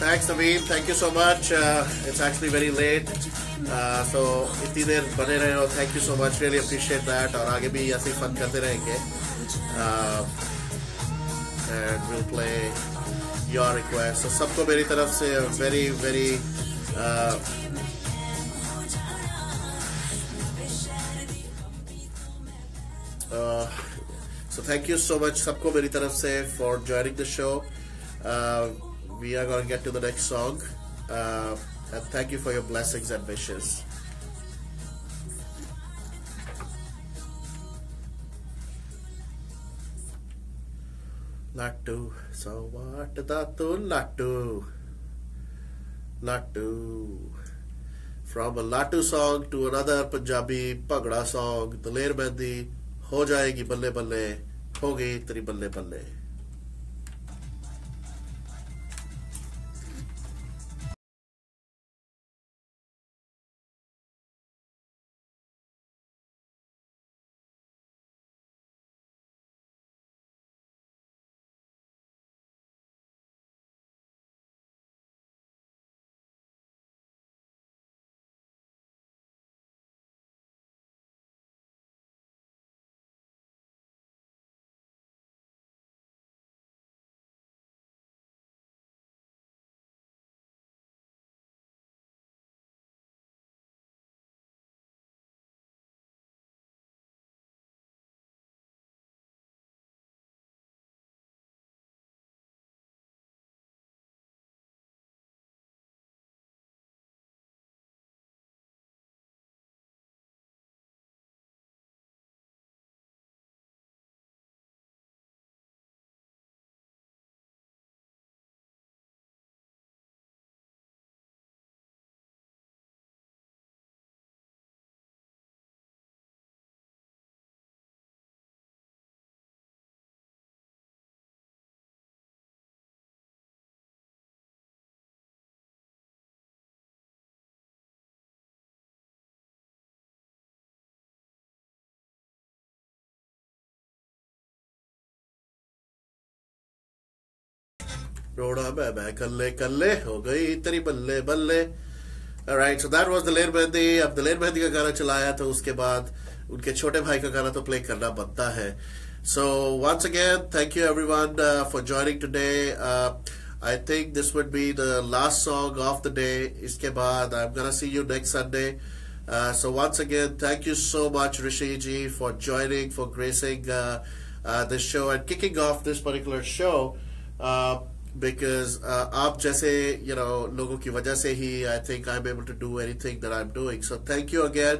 Thanks, Naveen. Thank you so much. Uh, it's actually very late. Uh, so इतनी देर बने रहे हो thank you so much really appreciate that और आगे भी ऐसे ही फन करते रहेंगे and will play your request so सबको मेरी तरफ से very very so thank you so much सबको मेरी तरफ से for joining the show uh, we are going to get to the next song. Uh, and thank you for your blessings and wishes. Lattu, so what datu lattu, lattu. From a lattu song to another Punjabi pagda song, Daler Mehndi, ho jayegi balle balle, hogi teri balle balle. रोड़ा मैं मैं कल्ले कल्ले हो गई तेरी बल्ले बल्ले। Right so that was Daler Mehndi. अब दलेर मेहंदी का गाना चलाया तो उसके बाद उनके छोटे भाई का गाना तो प्ले करना बनता है। So once again thank you everyone for joining today I think this would be the last song of the day इसके बाद I am gonna see you next Sunday Uh, so once again, thank you so much, Rishi ji, for joining, for gracing uh, uh, this show and kicking off because uh, आप जैसे you know लोगों की वजह से ही I think I am able to do anything that I am doing so thank you again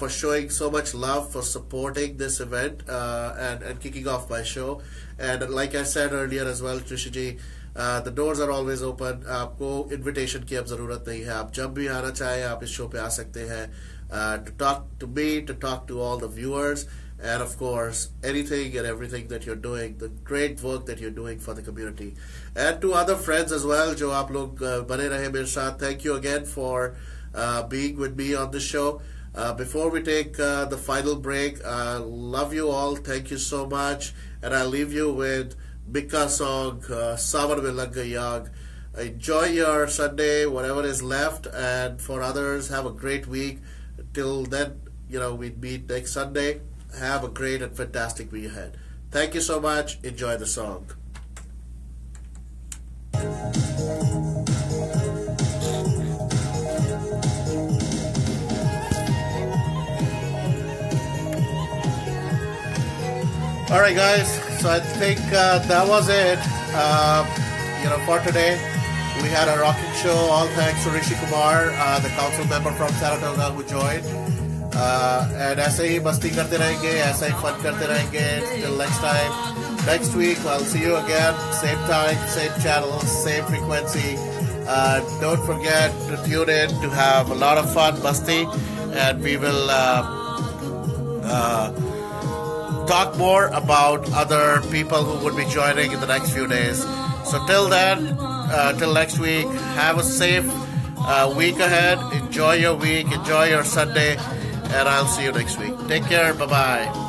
for showing so much love for supporting this event and and kicking off my show and like I said earlier as well Krishi ji the doors are always open आपको invitation की अब ज़रूरत नहीं है। आप जब भी आना चाहें, आप इस शो पे आ सकते हैं। To talk to me to talk to all the viewers and of course anything and everything that you're doing the great work that you're doing for the community. And to other friends as well jo aap log bane rahe thank you again for uh, being with me on the show. Uh, before we take uh, the final break uh, love you all thank you so much. And i leave you with Mika song uh, Savar Yag enjoy your Sunday whatever is left. And for others have a great week. Till then you know we meet next Sunday. Have a great and fantastic week ahead. Thank you so much. Enjoy the song. All right, guys. So I think uh, that was it. Uh, you know, for today, we had a rocking show. All thanks to Rishi Kumar, uh, the council member from Saratoga, who joined. Uh, and ऐसे ही मस्ती करते रहेंगे ऐसा ही fun करते रहेंगे till next time next week I'll see you again same time same channel same frequency uh, don't forget to tune in to have a lot of fun masti and we will uh, uh, talk more about other people who would be joining in the next few days so till then uh, till next week have a safe uh, week ahead enjoy your week enjoy your sunday and I'll see you next week. Take care. Bye bye.